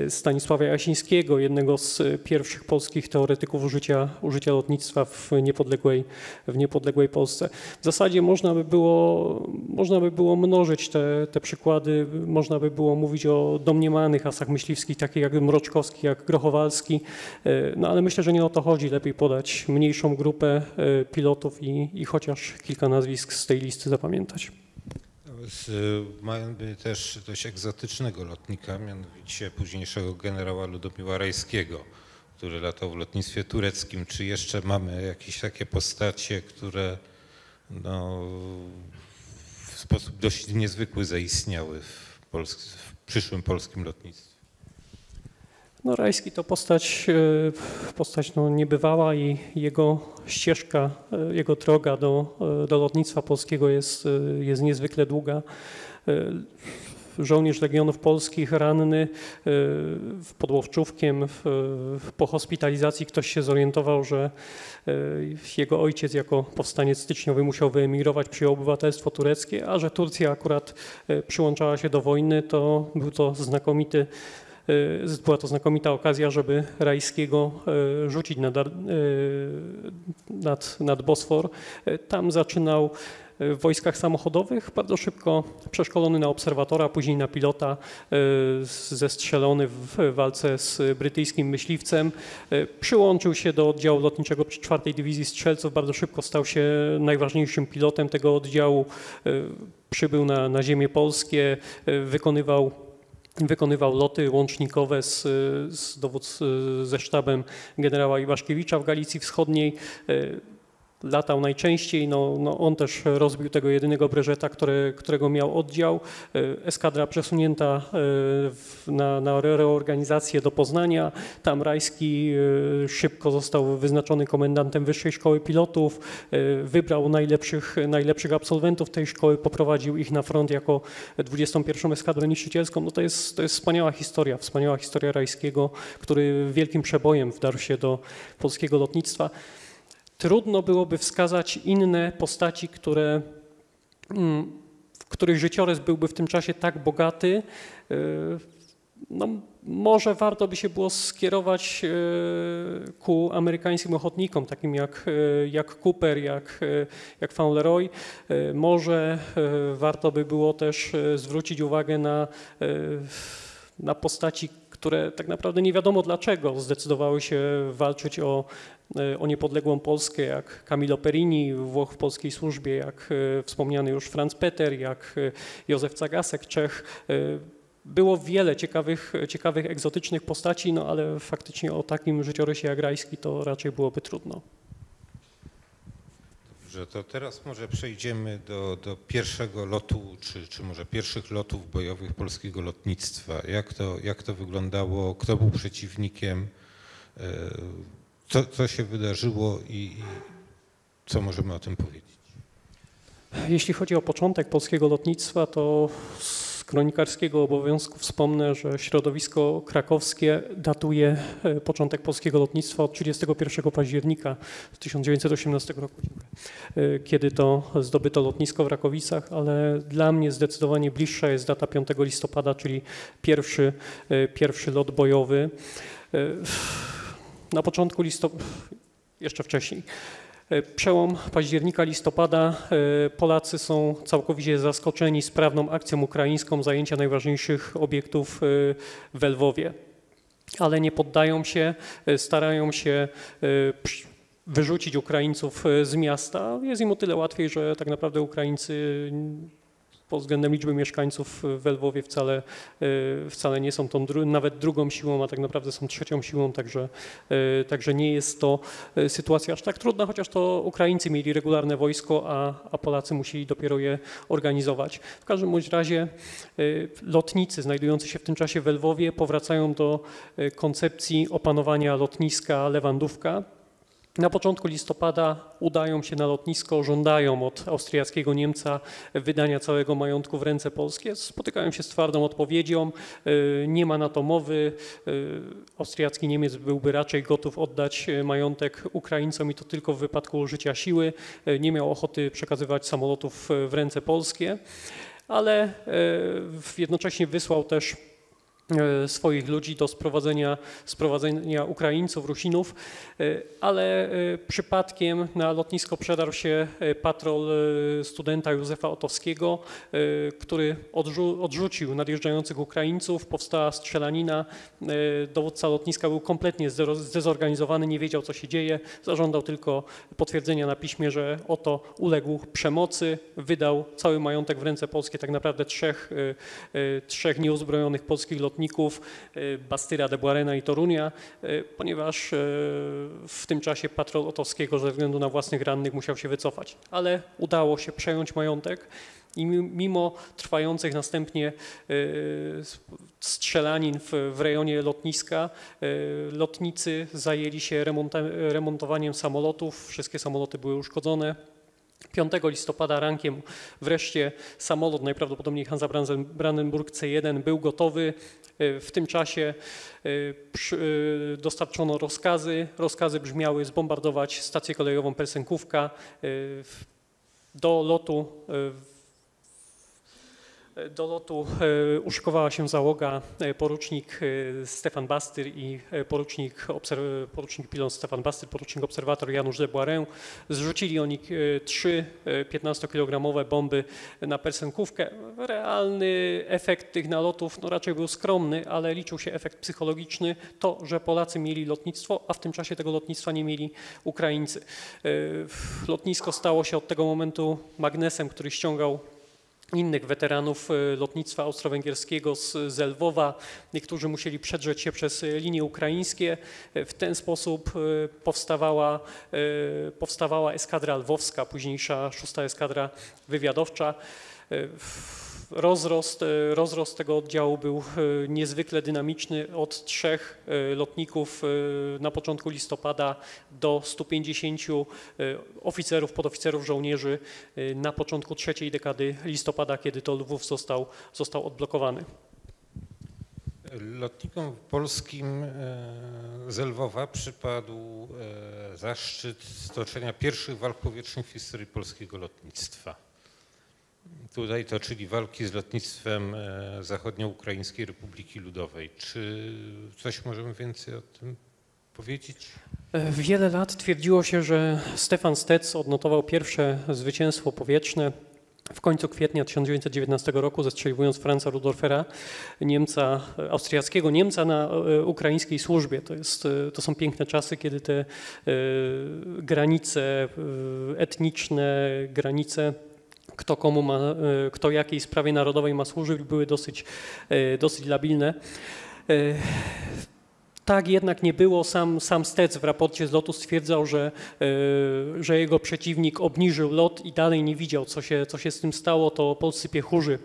Stanisława Jasińskiego, jednego z pierwszych polskich teoretyków użycia, użycia lotnictwa w niepodległej, w niepodległej Polsce. W zasadzie można by było, można by było mnożyć te, te przykłady, można by było mówić o domniemanych asach myśliwskich, takich jak Mroczkowski, jak Grochowalski, no ale myślę, że nie o to chodzi. Lepiej podać mniejszą grupę pilotów i, i chociaż kilka nazwisk z tej listy zapamiętać. Mamy też dość egzotycznego lotnika, mianowicie późniejszego generała Ludomiła Rajskiego, który latał w lotnictwie tureckim. Czy jeszcze mamy jakieś takie postacie, które no, w sposób dość niezwykły zaistniały w, Pols w przyszłym polskim lotnictwie? No, Rajski to postać, postać no, niebywała i jego ścieżka, jego droga do, do lotnictwa polskiego jest, jest niezwykle długa. Żołnierz Legionów Polskich, ranny podłowczówkiem po hospitalizacji ktoś się zorientował, że jego ojciec jako powstaniec styczniowy musiał wyemigrować, przyjął obywatelstwo tureckie, a że Turcja akurat przyłączała się do wojny, to był to znakomity była to znakomita okazja, żeby Rajskiego rzucić nad, nad, nad Bosfor. Tam zaczynał w wojskach samochodowych, bardzo szybko przeszkolony na obserwatora, później na pilota, zestrzelony w walce z brytyjskim myśliwcem. Przyłączył się do oddziału lotniczego 4 Dywizji Strzelców, bardzo szybko stał się najważniejszym pilotem tego oddziału. Przybył na, na ziemię polskie, wykonywał wykonywał loty łącznikowe z, z dowódz, ze sztabem generała Iwaszkiewicza w Galicji Wschodniej. Latał najczęściej, no, no on też rozbił tego jedynego breżeta, który, którego miał oddział. Eskadra przesunięta na, na reorganizację do Poznania. Tam Rajski szybko został wyznaczony komendantem Wyższej Szkoły Pilotów. Wybrał najlepszych, najlepszych absolwentów tej szkoły, poprowadził ich na front jako 21. Eskadrę Niszczycielską. No to jest, to jest wspaniała historia, wspaniała historia Rajskiego, który wielkim przebojem wdarł się do polskiego lotnictwa trudno byłoby wskazać inne postaci, które, w których życiorys byłby w tym czasie tak bogaty. No, może warto by się było skierować ku amerykańskim ochotnikom, takim jak, jak Cooper, jak, jak Fauleroy. Może warto by było też zwrócić uwagę na, na postaci, które tak naprawdę nie wiadomo dlaczego zdecydowały się walczyć o, o niepodległą Polskę, jak Camillo Perini, Włoch w polskiej służbie, jak wspomniany już Franz Peter, jak Józef Cagasek, Czech. Było wiele ciekawych, ciekawych, egzotycznych postaci, no ale faktycznie o takim życiorysie jak Rajski to raczej byłoby trudno. Dobrze, to teraz może przejdziemy do, do pierwszego lotu, czy, czy może pierwszych lotów bojowych polskiego lotnictwa. Jak to, jak to wyglądało, kto był przeciwnikiem, co, co się wydarzyło i, i co możemy o tym powiedzieć? Jeśli chodzi o początek polskiego lotnictwa, to z kronikarskiego obowiązku wspomnę, że środowisko krakowskie datuje początek polskiego lotnictwa od 31 października 1918 roku, kiedy to zdobyto lotnisko w Rakowicach, ale dla mnie zdecydowanie bliższa jest data 5 listopada, czyli pierwszy, pierwszy lot bojowy. Na początku listopada, jeszcze wcześniej, Przełom października, listopada Polacy są całkowicie zaskoczeni sprawną akcją ukraińską zajęcia najważniejszych obiektów w Lwowie. Ale nie poddają się, starają się wyrzucić Ukraińców z miasta. Jest im o tyle łatwiej, że tak naprawdę Ukraińcy pod względem liczby mieszkańców w Lwowie wcale, wcale nie są tą dru nawet drugą siłą, a tak naprawdę są trzecią siłą, także, także nie jest to sytuacja aż tak trudna, chociaż to Ukraińcy mieli regularne wojsko, a, a Polacy musieli dopiero je organizować. W każdym bądź razie lotnicy znajdujący się w tym czasie w Lwowie powracają do koncepcji opanowania lotniska Lewandówka. Na początku listopada udają się na lotnisko, żądają od austriackiego Niemca wydania całego majątku w ręce polskie. Spotykają się z twardą odpowiedzią, y, nie ma na to mowy. Y, Austriacki Niemiec byłby raczej gotów oddać y, majątek Ukraińcom i to tylko w wypadku użycia siły. Nie miał ochoty przekazywać samolotów w ręce polskie, ale jednocześnie wysłał też swoich ludzi do sprowadzenia, sprowadzenia Ukraińców, Rusinów, e, ale e, przypadkiem na lotnisko przedarł się e, patrol e, studenta Józefa Otowskiego, e, który odrzu odrzucił nadjeżdżających Ukraińców, powstała strzelanina, e, dowódca lotniska był kompletnie zdezorganizowany, nie wiedział co się dzieje, zażądał tylko potwierdzenia na piśmie, że oto uległ przemocy, wydał cały majątek w ręce polskie, tak naprawdę trzech, e, e, trzech nieuzbrojonych polskich lotników, e, Bastyra, Debuarena i Torunia, e, ponieważ e, w tym czasie patrol Otowskiego ze względu na własnych rannych musiał się wycofać. Ale udało się przejąć majątek i mi- mimo trwających następnie strzelanin w, rejonie lotniska, lotnicy zajęli się remontowaniem samolotów. Wszystkie samoloty były uszkodzone. 5 listopada rankiem wreszcie samolot, najprawdopodobniej Hansa Brandenburg C1 był gotowy. E, W tym czasie e, e, dostarczono rozkazy. Rozkazy brzmiały zbombardować stację kolejową Persenkówka. Do lotu do lotu e, uszykowała się załoga, e, porucznik e, Stefan Bastyr i porucznik, porucznik Stefan Bastyr, porucznik obserwator Janusz de Boirin. Zrzucili oni trzy e, 15-kilogramowe bomby na persenkówkę. Realny efekt tych nalotów no, raczej był skromny, ale liczył się efekt psychologiczny, to, że Polacy mieli lotnictwo, a w tym czasie tego lotnictwa nie mieli Ukraińcy. Lotnisko stało się od tego momentu magnesem, który ściągał innych weteranów e, lotnictwa austro-węgierskiego z, z Lwowa. Niektórzy musieli przedrzeć się przez e, linie ukraińskie. E, W ten sposób powstawała, powstawała eskadra lwowska, późniejsza szósta eskadra wywiadowcza. Rozrost, e, rozrost tego oddziału był e, niezwykle dynamiczny. Od trzech e, lotników na początku listopada do 150 e, oficerów, podoficerów, żołnierzy na początku trzeciej dekady listopada, kiedy to Lwów został, został odblokowany. Lotnikom polskim z Lwowa przypadł zaszczyt stoczenia pierwszych walk powietrznych w historii polskiego lotnictwa. Tutaj toczyli walki z lotnictwem e, Zachodnioukraińskiej Republiki Ludowej. Czy coś możemy więcej o tym powiedzieć? E, Wiele lat twierdziło się, że Stefan Stec odnotował pierwsze zwycięstwo powietrzne w końcu kwietnia 1919 roku, zestrzeliwując Franza Rudolfera, Niemca, e, austriackiego Niemca na ukraińskiej służbie. To, jest, to są piękne czasy, kiedy te granice etniczne, granice kto komu ma, e, kto jakiej sprawie narodowej ma służyć, były dosyć, e, dosyć labilne. E, tak jednak nie było. Sam, sam Stec w raporcie z lotu stwierdzał, że, że jego przeciwnik obniżył lot i dalej nie widział, co się, co się z tym stało. To polscy piechurzy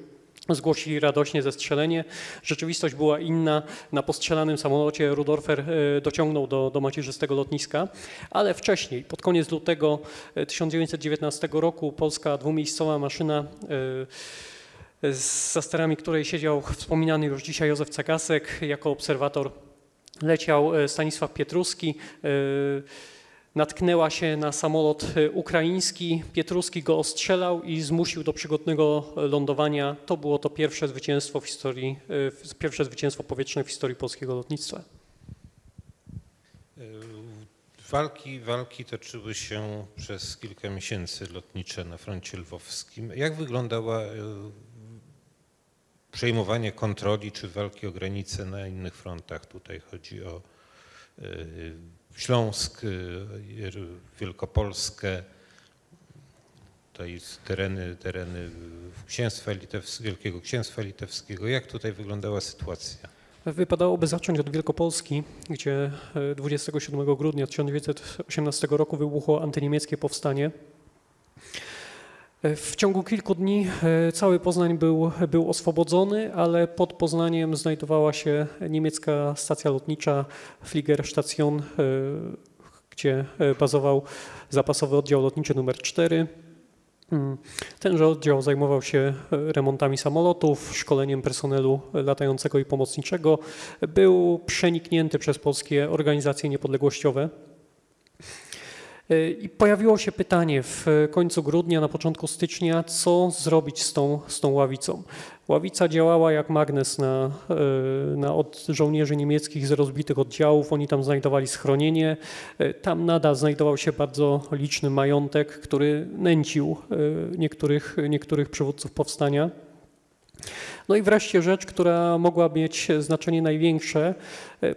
zgłosili radośnie zestrzelenie. Rzeczywistość była inna. Na postrzelanym samolocie Rudolfer e, dociągnął do, do macierzystego lotniska, ale wcześniej, pod koniec lutego e, 1919 roku, polska dwumiejscowa maszyna e, za sterami której siedział wspominany już dzisiaj Józef Cekasek jako obserwator leciał e, Stanisław Pietruski. Natknęła się na samolot e, ukraiński. Pietruski go ostrzelał i zmusił do przygodnego lądowania. To było to pierwsze zwycięstwo w historii, e, pierwsze zwycięstwo powietrzne w historii polskiego lotnictwa. E, Walki, walki toczyły się przez kilka miesięcy lotnicze na froncie lwowskim. Jak wyglądała przejmowanie kontroli czy walki o granice na innych frontach? Tutaj chodzi o Śląsk, e, Wielkopolskę, tutaj tereny, tereny księstwa Litewskiego, Wielkiego Księstwa Litewskiego. Jak tutaj wyglądała sytuacja? Wypadałoby zacząć od Wielkopolski, gdzie e, 27 grudnia 1918 roku wybuchło antyniemieckie powstanie. E, W ciągu kilku dni e, cały Poznań był, był oswobodzony, ale pod Poznaniem znajdowała się niemiecka stacja lotnicza Fliegerstation, e, gdzie bazował zapasowy oddział lotniczy numer 4. Mm, Tenże oddział zajmował się remontami samolotów, szkoleniem personelu latającego i pomocniczego. Był przeniknięty przez polskie organizacje niepodległościowe. I pojawiło się pytanie w końcu grudnia, na początku stycznia, co zrobić z tą, z tą ławicą. Ławica działała jak magnes na, na od żołnierzy niemieckich z rozbitych oddziałów. Oni tam znajdowali schronienie. Tam nadal znajdował się bardzo liczny majątek, który nęcił niektórych, niektórych przywódców powstania. No i wreszcie rzecz, która mogła mieć znaczenie największe.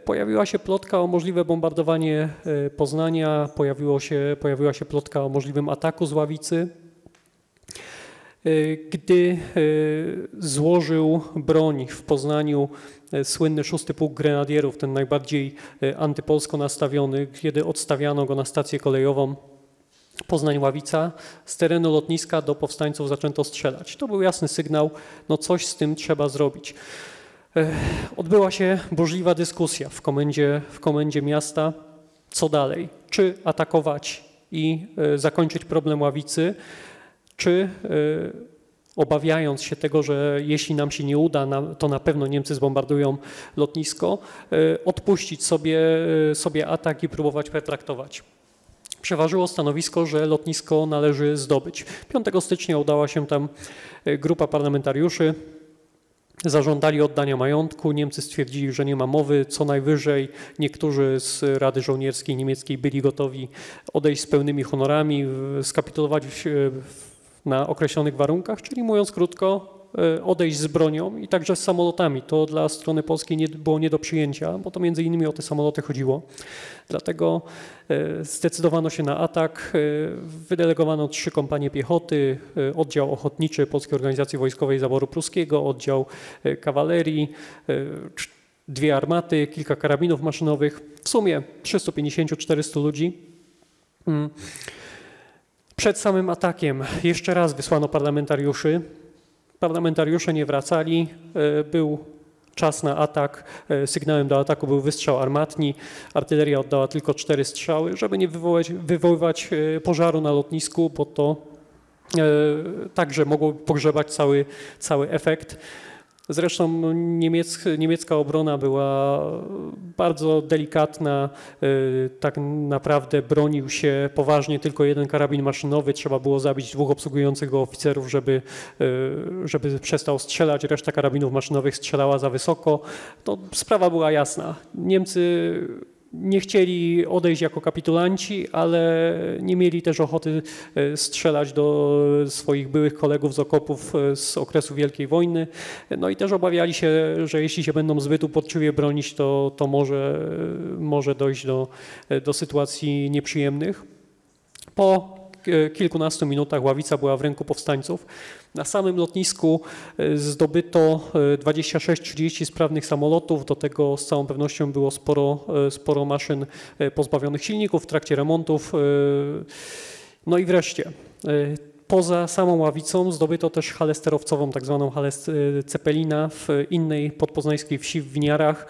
Pojawiła się plotka o możliwe bombardowanie Poznania, pojawiło się, pojawiła się plotka o możliwym ataku z Ławicy. Gdy złożył broń w Poznaniu słynny szósty pułk grenadierów, ten najbardziej antypolsko nastawiony, kiedy odstawiano go na stację kolejową, Poznań-Ławica, z terenu lotniska do powstańców zaczęto strzelać. To był jasny sygnał, no coś z tym trzeba zrobić. Odbyła się burzliwa dyskusja w komendzie, w komendzie miasta, co dalej. Czy atakować i zakończyć problem Ławicy, czy obawiając się tego, że jeśli nam się nie uda, to na pewno Niemcy zbombardują lotnisko, odpuścić sobie, sobie atak i próbować pertraktować przeważyło stanowisko, że lotnisko należy zdobyć. 5 stycznia udała się tam grupa parlamentariuszy. Zażądali oddania majątku. Niemcy stwierdzili, że nie ma mowy. Co najwyżej niektórzy z Rady Żołnierskiej Niemieckiej byli gotowi odejść z pełnymi honorami, skapitulować na określonych warunkach, czyli mówiąc krótko, odejść z bronią i także z samolotami. To dla strony polskiej nie, było nie do przyjęcia, bo to między innymi o te samoloty chodziło. Dlatego zdecydowano się na atak. Wydelegowano trzy kompanie piechoty, oddział ochotniczy Polskiej Organizacji Wojskowej Zaboru Pruskiego, oddział kawalerii, dwie armaty, kilka karabinów maszynowych. W sumie 350-400 ludzi. Przed samym atakiem jeszcze raz wysłano parlamentariuszy. Parlamentariusze nie wracali. Był czas na atak. Sygnałem do ataku był wystrzał armatni. Artyleria oddała tylko cztery strzały, żeby nie wywołać, wywoływać pożaru na lotnisku, bo to także mogło pogrzebać cały, cały efekt. Zresztą niemiec, niemiecka obrona była bardzo delikatna. Tak naprawdę bronił się poważnie tylko jeden karabin maszynowy. Trzeba było zabić dwóch obsługujących go oficerów, żeby, żeby przestał strzelać. Reszta karabinów maszynowych strzelała za wysoko. To sprawa była jasna. Niemcy nie chcieli odejść jako kapitulanci, ale nie mieli też ochoty strzelać do swoich byłych kolegów z okopów z okresu Wielkiej Wojny. No i też obawiali się, że jeśli się będą zbyt uporczywie bronić, to, to może, może dojść do, do sytuacji nieprzyjemnych. Po kilkunastu minutach ławica była w ręku powstańców. Na samym lotnisku zdobyto 26-30 sprawnych samolotów. Do tego z całą pewnością było sporo, sporo maszyn pozbawionych silników w trakcie remontów. No i wreszcie Poza samą ławicą zdobyto też halę sterowcową, tak zwaną halę Cepelina w innej podpoznańskiej wsi w Winiarach.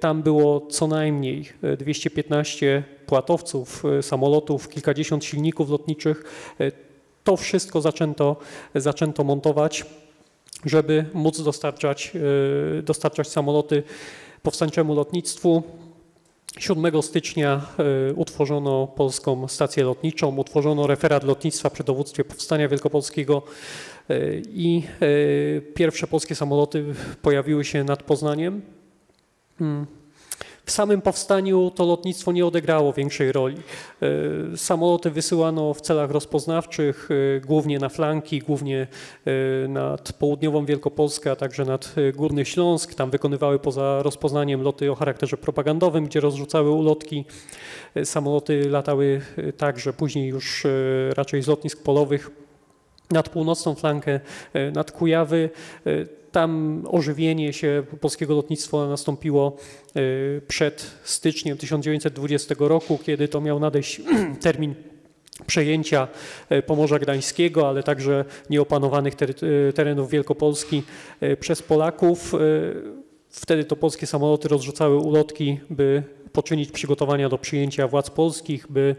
Tam było co najmniej 215 płatowców, samolotów, kilkadziesiąt silników lotniczych. To wszystko zaczęto, zaczęto montować, żeby móc dostarczać, dostarczać samoloty powstańczemu lotnictwu. 7 stycznia utworzono Polską Stację Lotniczą, utworzono referat lotnictwa przy dowództwie Powstania Wielkopolskiego i pierwsze polskie samoloty pojawiły się nad Poznaniem. W samym powstaniu to lotnictwo nie odegrało większej roli. Samoloty wysyłano w celach rozpoznawczych, głównie na flanki, głównie nad południową Wielkopolskę, a także nad Górny Śląsk. Tam wykonywały poza rozpoznaniem loty o charakterze propagandowym, gdzie rozrzucały ulotki. Samoloty latały także później już raczej z lotnisk polowych nad północną flankę, nad Kujawy. Tam ożywienie się polskiego lotnictwa nastąpiło przed styczniem 1920 roku, kiedy to miał nadejść termin przejęcia Pomorza Gdańskiego, ale także nieopanowanych terenów Wielkopolski przez Polaków. Wtedy to polskie samoloty rozrzucały ulotki, by poczynić przygotowania do przyjęcia władz polskich, by,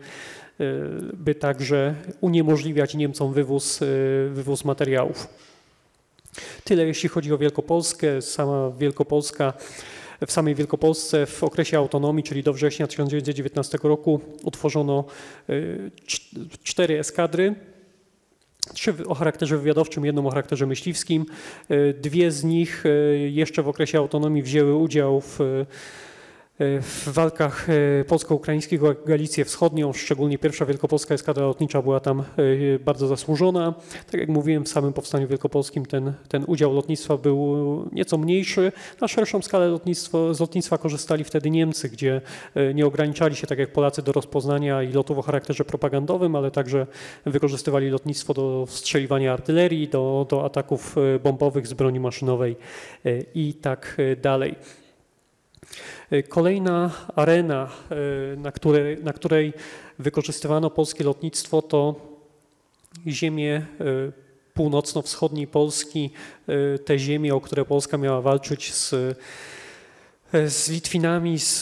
e, by także uniemożliwiać Niemcom wywóz, e, wywóz materiałów. Tyle jeśli chodzi o Wielkopolskę. Sama Wielkopolska, w samej Wielkopolsce w okresie autonomii, czyli do września 1919 roku, utworzono e, cztery eskadry. Trzy o charakterze wywiadowczym, jedną o charakterze myśliwskim. Dwie z nich jeszcze w okresie autonomii wzięły udział w w walkach e, polsko-ukraińskich o Galicję Wschodnią, szczególnie pierwsza Wielkopolska Eskadra Lotnicza była tam e, bardzo zasłużona. Tak jak mówiłem, w samym Powstaniu Wielkopolskim ten, ten udział lotnictwa był nieco mniejszy. Na szerszą skalę lotnictwo, z lotnictwa korzystali wtedy Niemcy, gdzie e, nie ograniczali się tak jak Polacy do rozpoznania i lotów o charakterze propagandowym, ale także wykorzystywali lotnictwo do wstrzeliwania artylerii, do, do ataków bombowych z broni maszynowej i tak dalej. Kolejna arena, e, na której, na której wykorzystywano polskie lotnictwo, to ziemie e, północno-wschodniej Polski, e, te ziemie, o które Polska miała walczyć z, z Litwinami, z,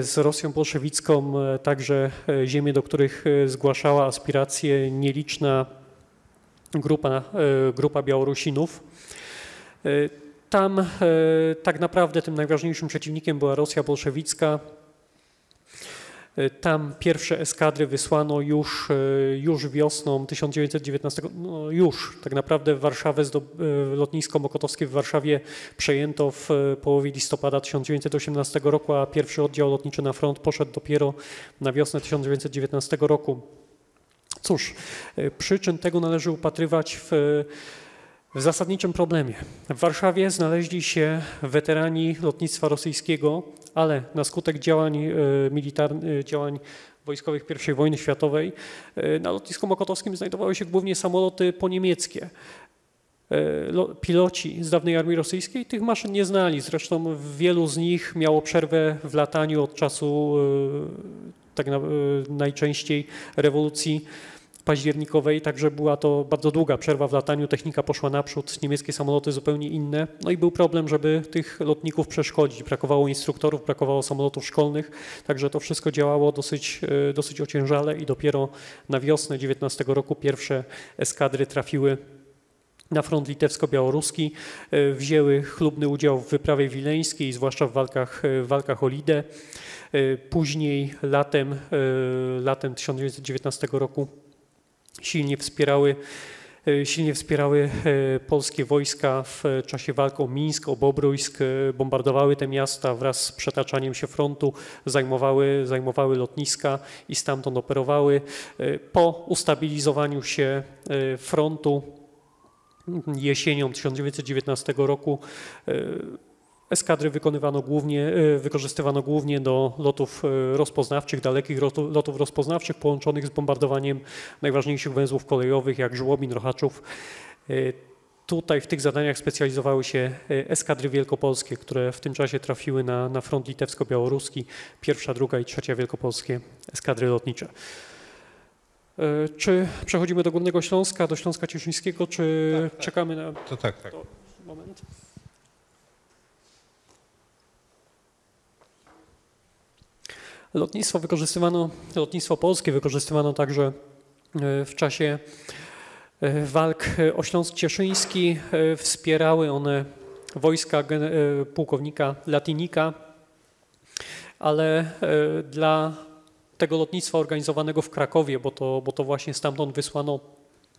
z Rosją bolszewicką, także ziemie, do których zgłaszała aspiracje nieliczna grupa, grupa Białorusinów. Tam e, tak naprawdę tym najważniejszym przeciwnikiem była Rosja bolszewicka. E, tam pierwsze eskadry wysłano już, e, już wiosną 1919, no już tak naprawdę Warszawę, lotnisko Mokotowskie w Warszawie przejęto w połowie listopada 1918 roku, a pierwszy oddział lotniczy na front poszedł dopiero na wiosnę 1919 roku. Cóż, przyczyn tego należy upatrywać w w zasadniczym problemie. W Warszawie znaleźli się weterani lotnictwa rosyjskiego, ale na skutek działań e, militarnych, e, działań wojskowych I wojny światowej e, na lotnisku Mokotowskim znajdowały się głównie samoloty poniemieckie. Piloci z dawnej armii rosyjskiej tych maszyn nie znali. Zresztą wielu z nich miało przerwę w lataniu od czasu tak na, najczęściej rewolucji październikowej, także była to bardzo długa przerwa w lataniu, technika poszła naprzód, niemieckie samoloty zupełnie inne. No i był problem, żeby tych lotników przeszkodzić. Brakowało instruktorów, brakowało samolotów szkolnych, także to wszystko działało dosyć, e, dosyć ociężale i dopiero na wiosnę 19 roku pierwsze eskadry trafiły na front litewsko-białoruski, e, wzięły chlubny udział w wyprawie wileńskiej, zwłaszcza w walkach, e, w walkach o Lidę. Później latem, latem 1919 roku silnie wspierały e, silnie wspierały e, polskie wojska w czasie walk o Mińsk, o Bobrójsk, e, bombardowały te miasta wraz z przetaczaniem się frontu, zajmowały, zajmowały lotniska i stamtąd operowały. Po ustabilizowaniu się frontu jesienią 1919 roku Eskadry wykonywano głównie, e, wykorzystywano głównie do lotów e, rozpoznawczych, dalekich lotów rozpoznawczych połączonych z bombardowaniem najważniejszych węzłów kolejowych jak Żłobin, Rochaczów. E, tutaj w tych zadaniach specjalizowały się eskadry wielkopolskie, które w tym czasie trafiły na, na front litewsko-białoruski, pierwsza, druga i trzecia wielkopolskie eskadry lotnicze. Czy przechodzimy do Górnego Śląska, do Śląska Cieszyńskiego, czy tak, tak. czekamy na... To tak, tak. To, moment. Lotnictwo wykorzystywano, lotnictwo polskie wykorzystywano także e, w czasie e, walk o Śląsk Cieszyński. E, wspierały one wojska pułkownika Latinika, ale dla tego lotnictwa organizowanego w Krakowie, bo to, bo to właśnie stamtąd wysłano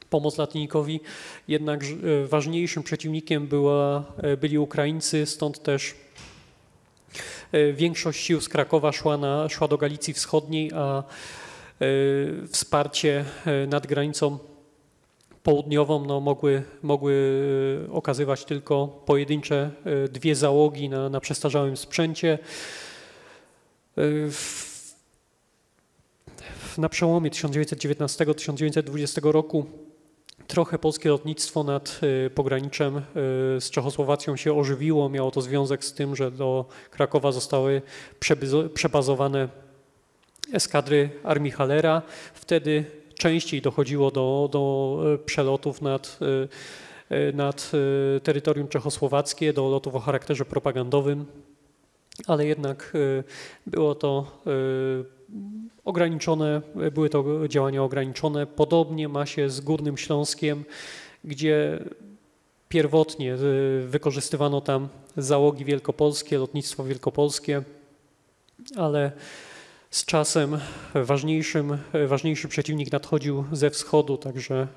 pomoc Latinikowi, jednak ważniejszym przeciwnikiem była, byli Ukraińcy, stąd też E, większość sił z Krakowa szła, na, szła do Galicji Wschodniej, a e, wsparcie e, nad granicą południową no, mogły, mogły okazywać tylko pojedyncze dwie załogi na, na przestarzałym sprzęcie. Na przełomie 1919-1920 roku Trochę polskie lotnictwo nad y, pograniczem y, z Czechosłowacją się ożywiło. Miało to związek z tym, że do Krakowa zostały przebazowane eskadry Armii Halera. Wtedy częściej dochodziło do, do y, przelotów nad, e, nad e, terytorium czechosłowackie do lotów o charakterze propagandowym, ale jednak e, było to e, ograniczone, były to działania ograniczone. Podobnie ma się z Górnym Śląskiem, gdzie pierwotnie e, wykorzystywano tam załogi wielkopolskie, lotnictwo wielkopolskie, ale z czasem ważniejszym, ważniejszy przeciwnik nadchodził ze wschodu, także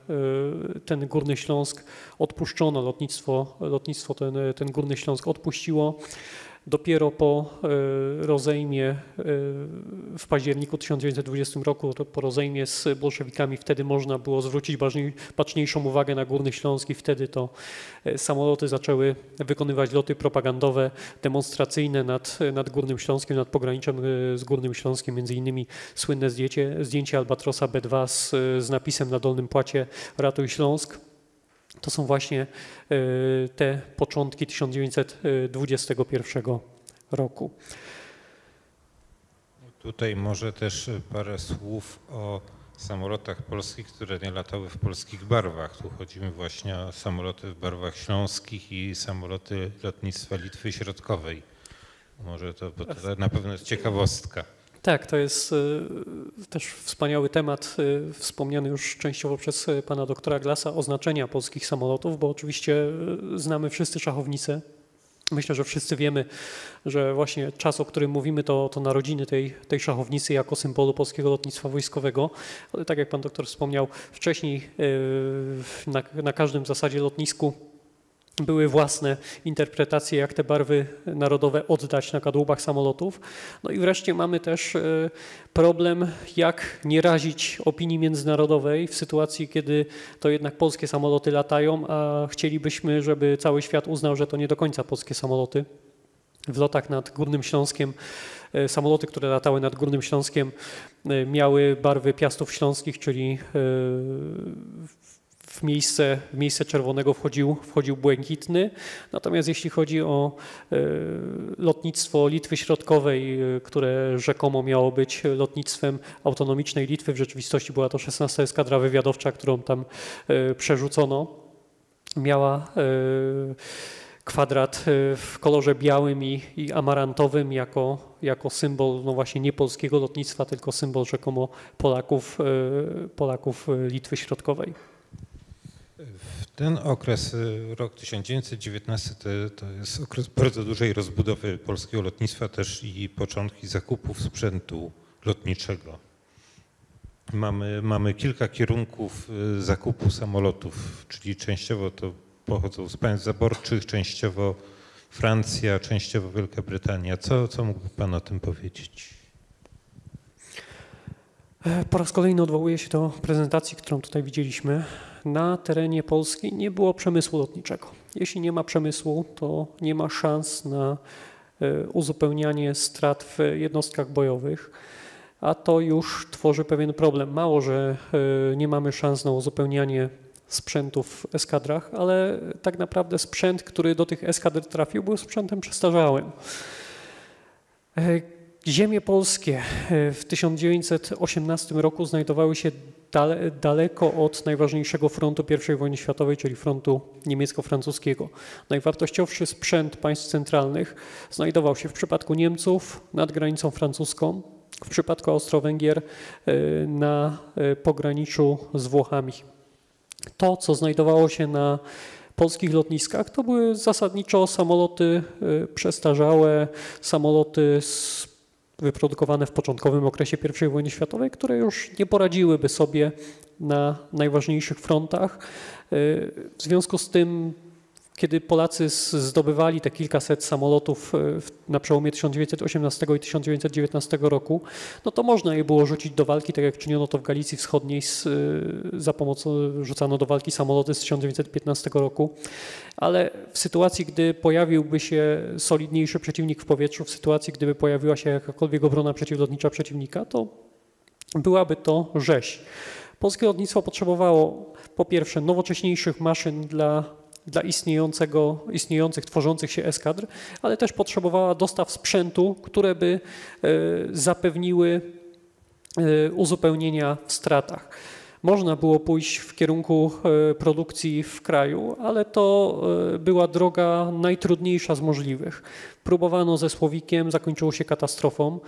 e, ten Górny Śląsk odpuszczono, lotnictwo, lotnictwo ten, ten Górny Śląsk odpuściło. Dopiero po e, rozejmie e, w październiku 1920 roku, po rozejmie z bolszewikami, wtedy można było zwrócić baczniej- baczniejszą uwagę na Górny Śląsk i wtedy to e, samoloty zaczęły wykonywać loty propagandowe, demonstracyjne nad, nad Górnym Śląskiem, nad pograniczem z Górnym Śląskiem, między innymi słynne zdjęcie, zdjęcie Albatrosa B2 z, z napisem na dolnym płacie Ratuj Śląsk. To są właśnie e, te początki 1921 roku. Tutaj może też parę słów o samolotach polskich, które nie latały w polskich barwach. Tu chodzimy właśnie o samoloty w barwach śląskich i samoloty lotnictwa Litwy Środkowej. Może to, bo to na pewno jest ciekawostka. Tak, to jest e, też wspaniały temat, e, wspomniany już częściowo przez e, pana doktora Glasa, oznaczenia polskich samolotów, bo oczywiście znamy wszyscy szachownicę. Myślę, że wszyscy wiemy, że właśnie czas, o którym mówimy, to, to narodziny tej, tej szachownicy jako symbolu polskiego lotnictwa wojskowego. Ale tak jak pan doktor wspomniał, wcześniej na, na każdym zasadzie lotnisku były własne interpretacje, jak te barwy narodowe oddać na kadłubach samolotów. No i wreszcie mamy też e, problem, jak nie razić opinii międzynarodowej w sytuacji, kiedy to jednak polskie samoloty latają, a chcielibyśmy, żeby cały świat uznał, że to nie do końca polskie samoloty. W lotach nad Górnym Śląskiem e, samoloty, które latały nad Górnym Śląskiem e, miały barwy piastów śląskich, czyli w miejsce, w miejsce czerwonego wchodził, wchodził błękitny. Natomiast jeśli chodzi o e, lotnictwo Litwy Środkowej, e, które rzekomo miało być lotnictwem autonomicznej Litwy, w rzeczywistości była to 16 eskadra wywiadowcza, którą tam e, przerzucono, miała kwadrat w kolorze białym i, i amarantowym jako, jako symbol no właśnie nie polskiego lotnictwa, tylko symbol rzekomo Polaków, Polaków Litwy Środkowej. W ten okres, y, rok 1919, to, to jest okres bardzo dużej rozbudowy polskiego lotnictwa też i początki zakupów sprzętu lotniczego. Mamy, mamy kilka kierunków y, zakupu samolotów, czyli częściowo to pochodzą z państw zaborczych, częściowo Francja, częściowo Wielka Brytania. Co, co mógłby Pan o tym powiedzieć? E, Po raz kolejny odwołuję się do prezentacji, którą tutaj widzieliśmy. Na terenie Polski nie było przemysłu lotniczego. Jeśli nie ma przemysłu, to nie ma szans na e, uzupełnianie strat w jednostkach bojowych, a to już tworzy pewien problem. Mało, że e, nie mamy szans na uzupełnianie sprzętu w eskadrach, ale tak naprawdę sprzęt, który do tych eskadr trafił, był sprzętem przestarzałym. Ziemie polskie e, w 1918 roku znajdowały się dale, daleko od najważniejszego frontu I wojny światowej, czyli frontu niemiecko-francuskiego. Najwartościowszy sprzęt państw centralnych znajdował się w przypadku Niemców nad granicą francuską, w przypadku Austro-Węgier e, na e, pograniczu z Włochami. To, co znajdowało się na polskich lotniskach, to były zasadniczo samoloty przestarzałe, samoloty z wyprodukowane w początkowym okresie I wojny światowej, które już nie poradziłyby sobie na najważniejszych frontach. Y, W związku z tym, kiedy Polacy zdobywali te kilkaset samolotów w- na przełomie 1918 i 1919 roku, no to można je było rzucić do walki, tak jak czyniono to w Galicji Wschodniej, z, y, za pomocą rzucano do walki samoloty z 1915 roku ale w sytuacji, gdy pojawiłby się solidniejszy przeciwnik w powietrzu, w sytuacji, gdyby pojawiła się jakakolwiek obrona przeciwlotnicza przeciwnika, to byłaby to rzeź. Polskie lotnictwo potrzebowało po pierwsze nowocześniejszych maszyn dla, dla istniejącego, istniejących, tworzących się eskadr, ale też potrzebowała dostaw sprzętu, które by e, zapewniły e, uzupełnienia w stratach. Można było pójść w kierunku e, produkcji w kraju, ale to była droga najtrudniejsza z możliwych. Próbowano ze Słowikiem, zakończyło się katastrofą.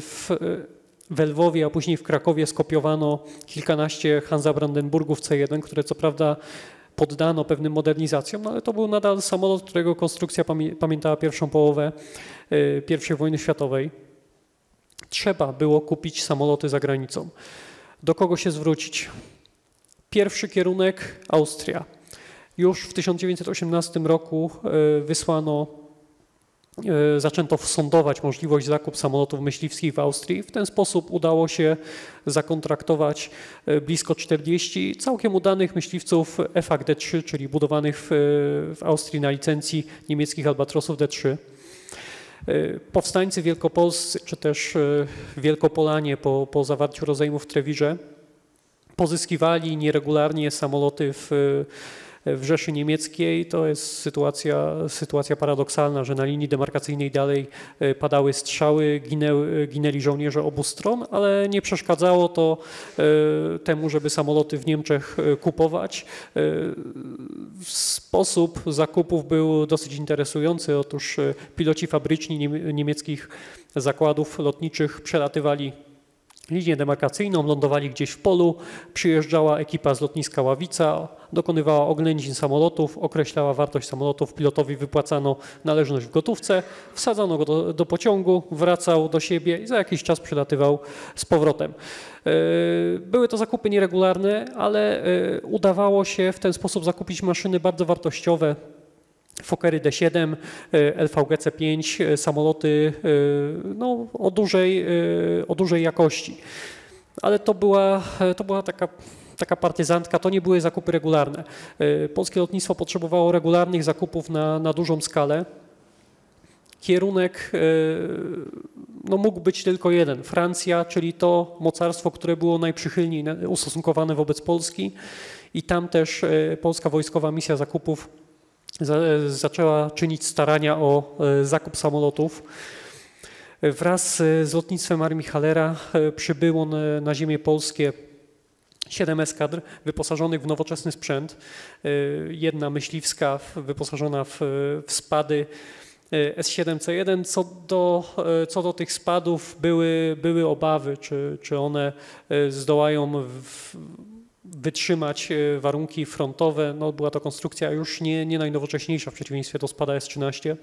W, w Lwowie, a później w Krakowie skopiowano kilkanaście Hansa Brandenburgów C1, które co prawda poddano pewnym modernizacjom, no ale to był nadal samolot, którego konstrukcja pamiętała pierwszą połowę I wojny światowej. Trzeba było kupić samoloty za granicą do kogo się zwrócić. Pierwszy kierunek Austria. Już w 1918 roku e, wysłano, zaczęto sądować możliwość zakup samolotów myśliwskich w Austrii. W ten sposób udało się zakontraktować e, blisko 40 całkiem udanych myśliwców EFAG D3, czyli budowanych w, w Austrii na licencji niemieckich Albatrosów D3. Powstańcy wielkopolscy, czy też e, Wielkopolanie po, po zawarciu rozejmu w Trewirze pozyskiwali nieregularnie samoloty w w Rzeszy Niemieckiej to jest sytuacja, sytuacja paradoksalna, że na linii demarkacyjnej dalej e, padały strzały, ginęły, ginęli żołnierze obu stron, ale nie przeszkadzało to e, temu, żeby samoloty w Niemczech e, kupować. Sposób zakupów był dosyć interesujący. Otóż piloci fabryczni niemieckich zakładów lotniczych przelatywali linię demarkacyjną, lądowali gdzieś w polu, przyjeżdżała ekipa z lotniska Ławica, dokonywała oględzin samolotów, określała wartość samolotów, pilotowi wypłacano należność w gotówce, wsadzano go do, do pociągu, wracał do siebie i za jakiś czas przylatywał z powrotem. E, były to zakupy nieregularne, ale e, udawało się w ten sposób zakupić maszyny bardzo wartościowe, Fokery D7, LVGC5, e, samoloty e, no, o, dużej, e, o dużej jakości. Ale to była, to była taka taka partyzantka, to nie były zakupy regularne. Polskie lotnictwo potrzebowało regularnych zakupów na, na dużą skalę. Kierunek no, mógł być tylko jeden. Francja, czyli to mocarstwo, które było najprzychylniej ustosunkowane wobec Polski i tam też polska wojskowa misja zakupów zaczęła czynić starania o e, zakup samolotów. Wraz z lotnictwem Armii Halera e, przybyło na ziemię polskie siedem eskadr wyposażonych w nowoczesny sprzęt. E, jedna myśliwska wyposażona w, w spady S7C1. Co do, co do tych spadów były, były obawy, czy, czy one zdołają w, wytrzymać e, warunki frontowe. No, była to konstrukcja już nie, nie najnowocześniejsza w przeciwieństwie do spada S-13,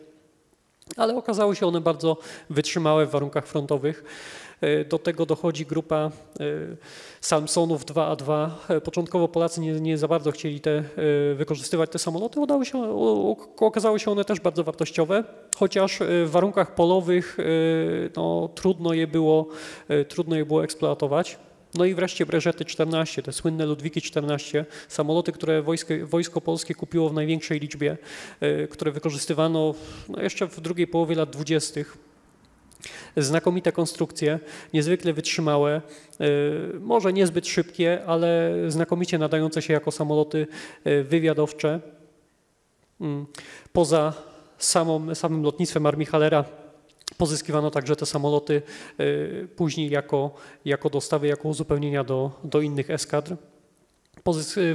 ale okazały się one bardzo wytrzymałe w warunkach frontowych. E, do tego dochodzi grupa e, Samsonów 2A2. Początkowo Polacy nie, nie za bardzo chcieli te, wykorzystywać te samoloty. Się, okazały się one też bardzo wartościowe, chociaż w warunkach polowych no, trudno, je było, trudno je było eksploatować. No i wreszcie Breżety 14, te słynne Ludwiki 14, samoloty, które wojsko, wojsko polskie kupiło w największej liczbie, e, które wykorzystywano no jeszcze w drugiej połowie lat 20. Znakomite konstrukcje, niezwykle wytrzymałe, e, może niezbyt szybkie, ale znakomicie nadające się jako samoloty e, wywiadowcze. Mm. Poza samą, samym lotnictwem Armii Halera Pozyskiwano także te samoloty y, później jako, jako dostawy, jako uzupełnienia do, do innych eskadr.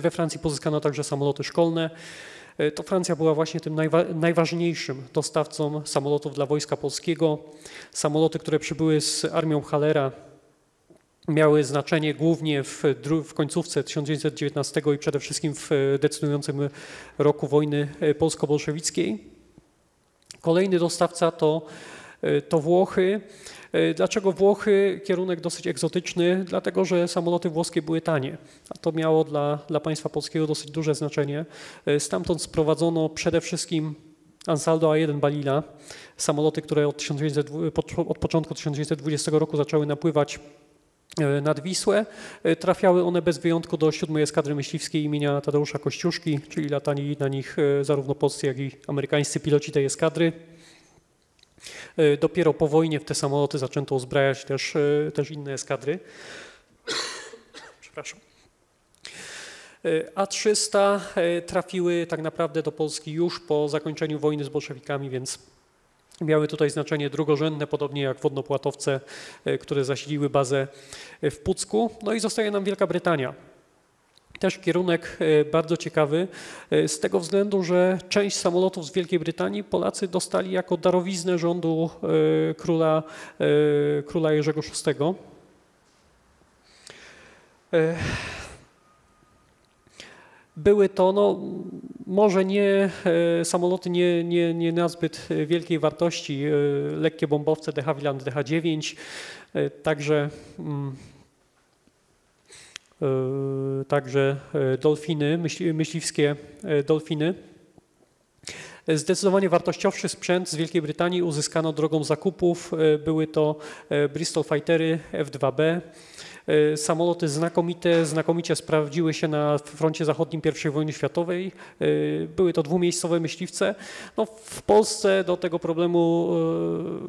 we Francji pozyskano także samoloty szkolne. Y, to Francja była właśnie tym najwa najważniejszym dostawcą samolotów dla Wojska Polskiego. Samoloty, które przybyły z armią Halera, miały znaczenie głównie w, w, końcówce 1919 i przede wszystkim w decydującym roku wojny y, polsko-bolszewickiej. Kolejny dostawca to to Włochy. E, dlaczego Włochy? Kierunek dosyć egzotyczny, dlatego że samoloty włoskie były tanie, a to miało dla, dla państwa polskiego dosyć duże znaczenie. E, stamtąd sprowadzono przede wszystkim Ansaldo A1 Balila, samoloty, które od, 1900, od początku 1920 roku zaczęły napływać nad Wisłę. Trafiały one bez wyjątku do siódmej eskadry myśliwskiej imienia Tadeusza Kościuszki, czyli latali na nich zarówno polscy, jak i amerykańscy piloci tej eskadry. E, dopiero po wojnie w te samoloty zaczęto uzbrajać też, e, też inne eskadry. Przepraszam. E, A300 trafiły tak naprawdę do Polski już po zakończeniu wojny z bolszewikami, więc miały tutaj znaczenie drugorzędne, podobnie jak wodnopłatowce, które zasiliły bazę w Pucku. No i zostaje nam Wielka Brytania. Też kierunek e, bardzo ciekawy, e, z tego względu, że część samolotów z Wielkiej Brytanii Polacy dostali jako darowiznę rządu e, króla, króla Jerzego VI. Były to no, może nie samoloty nie, nie, nie nazbyt wielkiej wartości, lekkie bombowce De Havilland DH-9, także mm, także e, dolfiny, myśliwskie e, dolfiny. Zdecydowanie wartościowszy sprzęt z Wielkiej Brytanii uzyskano drogą zakupów. Były to Bristol Fightery F-2B, E, samoloty znakomite, znakomicie sprawdziły się na froncie zachodnim I wojny światowej. E, były to dwumiejscowe myśliwce. No, w Polsce do tego problemu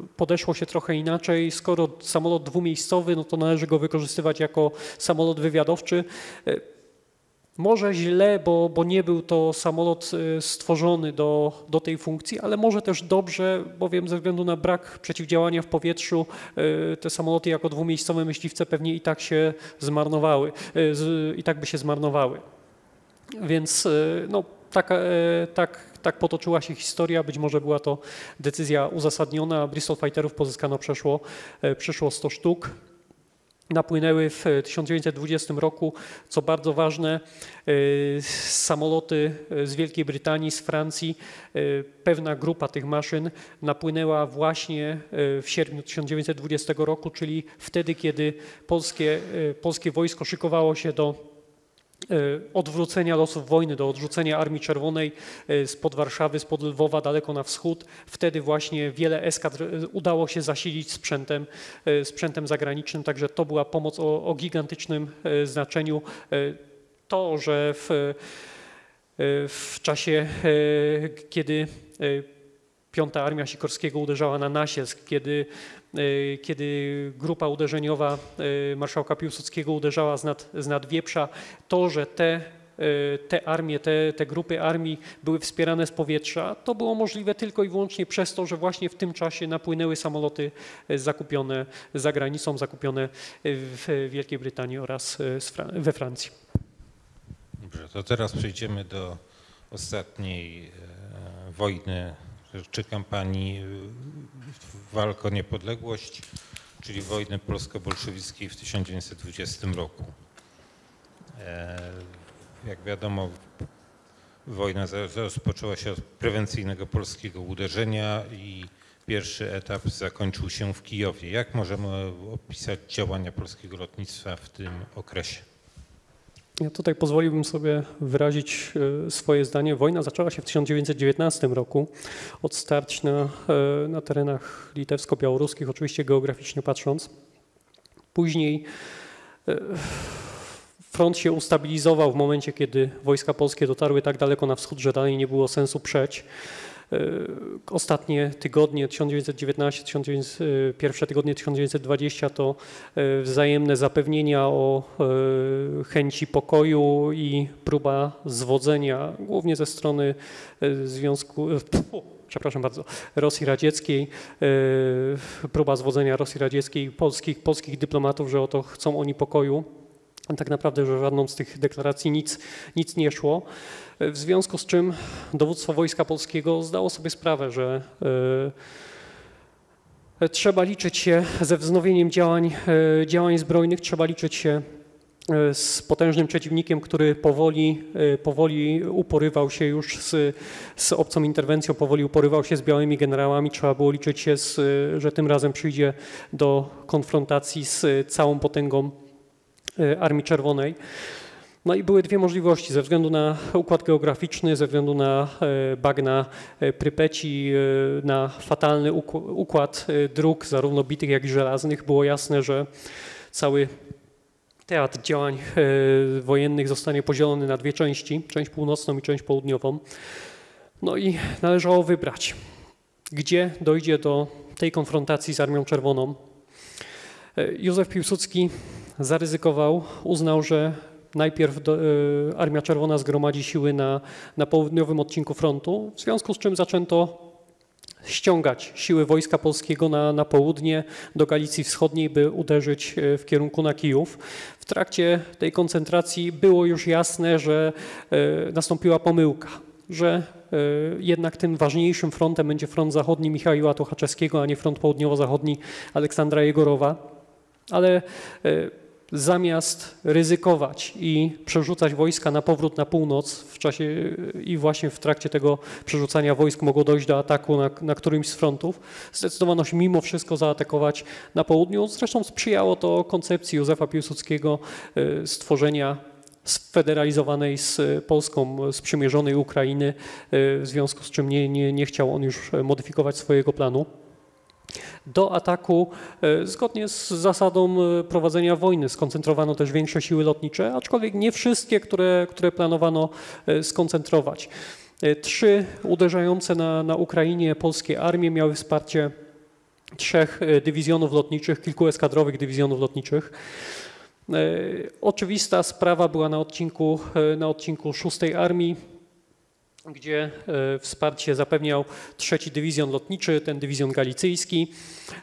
e, podeszło się trochę inaczej. Skoro samolot dwumiejscowy, no to należy go wykorzystywać jako samolot wywiadowczy. Może źle, bo, bo nie był to samolot y, stworzony do, do tej funkcji, ale może też dobrze, bowiem ze względu na brak przeciwdziałania w powietrzu y, te samoloty jako dwumiejscowe myśliwce pewnie i tak się zmarnowały, y, i tak by się zmarnowały. Więc no, tak, tak, tak potoczyła się historia. Być może była to decyzja uzasadniona. Bristol Fighterów pozyskano przeszło, przeszło 100 sztuk napłynęły w 1920 roku, co bardzo ważne, y, samoloty z Wielkiej Brytanii, z Francji. Pewna grupa tych maszyn napłynęła właśnie w sierpniu 1920 roku, czyli wtedy, kiedy polskie, polskie wojsko szykowało się do E, odwrócenia losów wojny, do odrzucenia Armii Czerwonej e, spod Warszawy, spod Lwowa daleko na wschód. Wtedy właśnie wiele eskadr e, udało się zasilić sprzętem, sprzętem zagranicznym, także to była pomoc o, o gigantycznym znaczeniu. To, że w, w czasie, kiedy Piąta Armia Sikorskiego uderzała na Nasielsk, kiedy, e, kiedy grupa uderzeniowa e, marszałka Piłsudskiego uderzała z nad, z nad Wieprza, to, że te e, te armie, te, te grupy armii były wspierane z powietrza, to było możliwe tylko i wyłącznie przez to, że właśnie w tym czasie napłynęły samoloty zakupione za granicą, zakupione w Wielkiej Brytanii oraz we Francji. Dobrze, to teraz przejdziemy do ostatniej wojny czy kampanii y, walk o niepodległość, czyli wojny polsko-bolszewickiej w 1920 roku. E, jak wiadomo, wojna rozpoczęła się od prewencyjnego polskiego uderzenia i pierwszy etap zakończył się w Kijowie. Jak możemy opisać działania polskiego lotnictwa w tym okresie? Ja tutaj pozwoliłbym sobie wyrazić e, swoje zdanie. Wojna zaczęła się w 1919 roku od starć na, e, na terenach litewsko-białoruskich, oczywiście geograficznie patrząc. Później e, front się ustabilizował w momencie, kiedy wojska polskie dotarły tak daleko na wschód, że dalej nie było sensu przeć. E, ostatnie tygodnie 1919, 1900, pierwsze tygodnie 1920 to e, wzajemne zapewnienia o e, chęci pokoju i próba zwodzenia, głównie ze strony Związku, przepraszam bardzo, Rosji Radzieckiej, próba zwodzenia Rosji Radzieckiej, polskich, polskich dyplomatów, że oto chcą oni pokoju. Tak naprawdę, że żadną z tych deklaracji nic, nic nie szło. W związku z czym dowództwo Wojska Polskiego zdało sobie sprawę, że e, trzeba liczyć się ze wznowieniem działań, e, działań zbrojnych, trzeba liczyć się e, z potężnym przeciwnikiem, który powoli, powoli uporywał się już z, z obcą interwencją, powoli uporywał się z białymi generałami. Trzeba było liczyć się, z, że tym razem przyjdzie do konfrontacji z całą potęgą Armii Czerwonej. No i były dwie możliwości ze względu na układ geograficzny, ze względu na e, bagna e, Prypeci, e, na fatalny układ dróg, zarówno bitych, jak i żelaznych. Było jasne, że cały teatr działań wojennych zostanie podzielony na dwie części, część północną i część południową. No i należało wybrać, gdzie dojdzie do tej konfrontacji z Armią Czerwoną. Józef Piłsudski zaryzykował, uznał, że Najpierw do, y, Armia Czerwona zgromadzi siły na, na południowym odcinku frontu, w związku z czym zaczęto ściągać siły Wojska Polskiego na, na południe do Galicji Wschodniej, by uderzyć e, w kierunku na Kijów. W trakcie tej koncentracji było już jasne, że e, nastąpiła pomyłka, że e, jednak tym ważniejszym frontem będzie front zachodni Michała Tuchaczewskiego, a nie front południowo-zachodni Aleksandra Jegorowa. Ale zamiast ryzykować i przerzucać wojska na powrót na północ w czasie i właśnie w trakcie tego przerzucania wojsk mogło dojść do ataku na, na którymś z frontów, zdecydowano się mimo wszystko zaatakować na południu. Zresztą sprzyjało to koncepcji Józefa Piłsudskiego y, stworzenia sfederalizowanej z Polską, sprzymierzonej Ukrainy, y, w związku z czym nie, nie, nie chciał on już modyfikować swojego planu do ataku e, zgodnie z zasadą e, prowadzenia wojny. Skoncentrowano też większe siły lotnicze, aczkolwiek nie wszystkie, które, które planowano e, skoncentrować. Trzy uderzające na, na Ukrainie polskie armie miały wsparcie trzech dywizjonów lotniczych, kilku eskadrowych dywizjonów lotniczych. Oczywista sprawa była na odcinku, na odcinku szóstej armii gdzie e, wsparcie zapewniał trzeci dywizjon lotniczy, ten dywizjon galicyjski.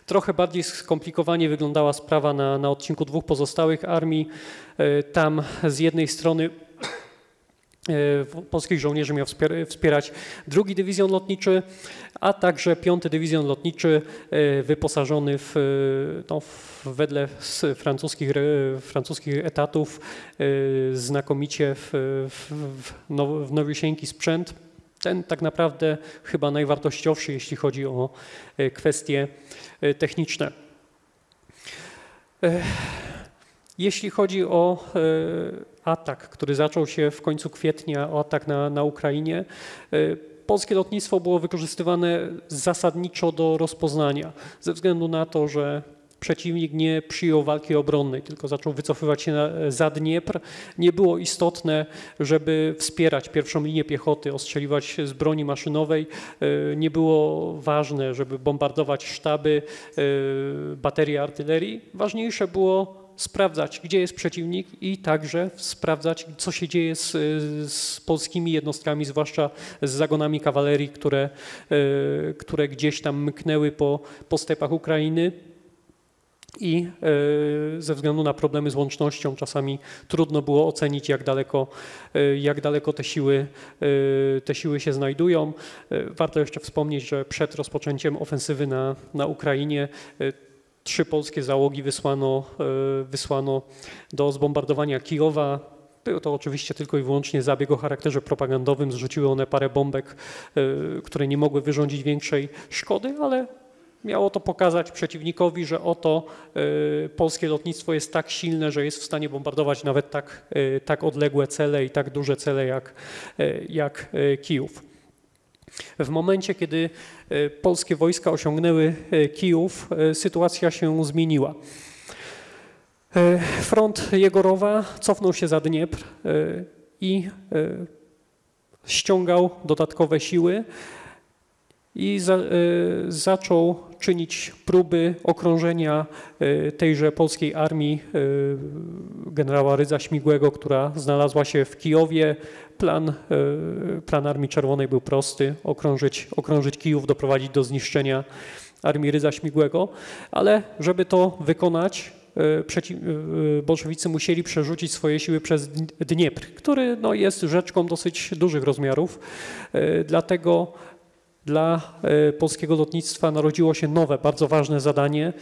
Trochę bardziej skomplikowanie wyglądała sprawa na, na odcinku dwóch pozostałych armii. E, tam z jednej strony polskich żołnierzy miał wspierać drugi dywizjon lotniczy, a także piąty dywizjon lotniczy wyposażony w, no, wedle francuskich, francuskich etatów znakomicie w, w, w nowysieńki sprzęt. Ten tak naprawdę chyba najwartościowszy, jeśli chodzi o e, kwestie e, techniczne. Jeśli chodzi o atak, który zaczął się w końcu kwietnia, o atak na, na Ukrainie, polskie lotnictwo było wykorzystywane zasadniczo do rozpoznania, ze względu na to, że przeciwnik nie przyjął walki obronnej, tylko zaczął wycofywać się na, za Dniepr. Nie było istotne, żeby wspierać pierwszą linię piechoty, ostrzeliwać z broni maszynowej. E, nie było ważne, żeby bombardować sztaby, e, baterie artylerii. Ważniejsze było sprawdzać, gdzie jest przeciwnik i także sprawdzać, co się dzieje z, z polskimi jednostkami, zwłaszcza z zagonami kawalerii, które, e, które gdzieś tam mknęły po, po stepach Ukrainy i e, ze względu na problemy z łącznością czasami trudno było ocenić, jak daleko, e, jak daleko te, siły, te siły się znajdują. Warto jeszcze wspomnieć, że przed rozpoczęciem ofensywy na, na Ukrainie trzy polskie załogi wysłano, wysłano do zbombardowania Kijowa. Był to oczywiście tylko i wyłącznie zabieg o charakterze propagandowym. Zrzuciły one parę bombek, które nie mogły wyrządzić większej szkody, ale Miało to pokazać przeciwnikowi, że oto y, polskie lotnictwo jest tak silne, że jest w stanie bombardować nawet tak, tak odległe cele i tak duże cele jak, jak Kijów. W momencie, kiedy polskie wojska osiągnęły Kijów, sytuacja się zmieniła. Front Jegorowa cofnął się za Dniepr i ściągał dodatkowe siły i za, zaczął czynić próby okrążenia e, tejże polskiej armii e, generała Rydza Śmigłego, która znalazła się w Kijowie. Plan, e, plan Armii Czerwonej był prosty, okrążyć, okrążyć Kijów, doprowadzić do zniszczenia Armii Rydza Śmigłego, ale żeby to wykonać, przeciw, bolszewicy musieli przerzucić swoje siły przez Dniepr, który no, jest rzeczką dosyć dużych rozmiarów. Dlatego dla e, polskiego lotnictwa narodziło się nowe, bardzo ważne zadanie,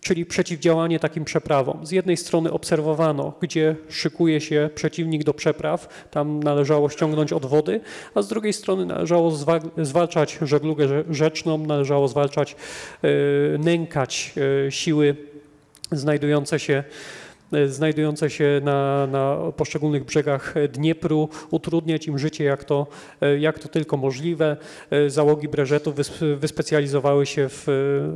czyli przeciwdziałanie takim przeprawom. Z jednej strony obserwowano, gdzie szykuje się przeciwnik do przepraw, tam należało ściągnąć od wody, a z drugiej strony należało zwalczać żeglugę rzeczną, należało zwalczać, e, nękać e, siły znajdujące się znajdujące się na, na poszczególnych brzegach Dniepru, utrudniać im życie jak to, e, jak to tylko możliwe. E, załogi breżetów wyspecjalizowały się w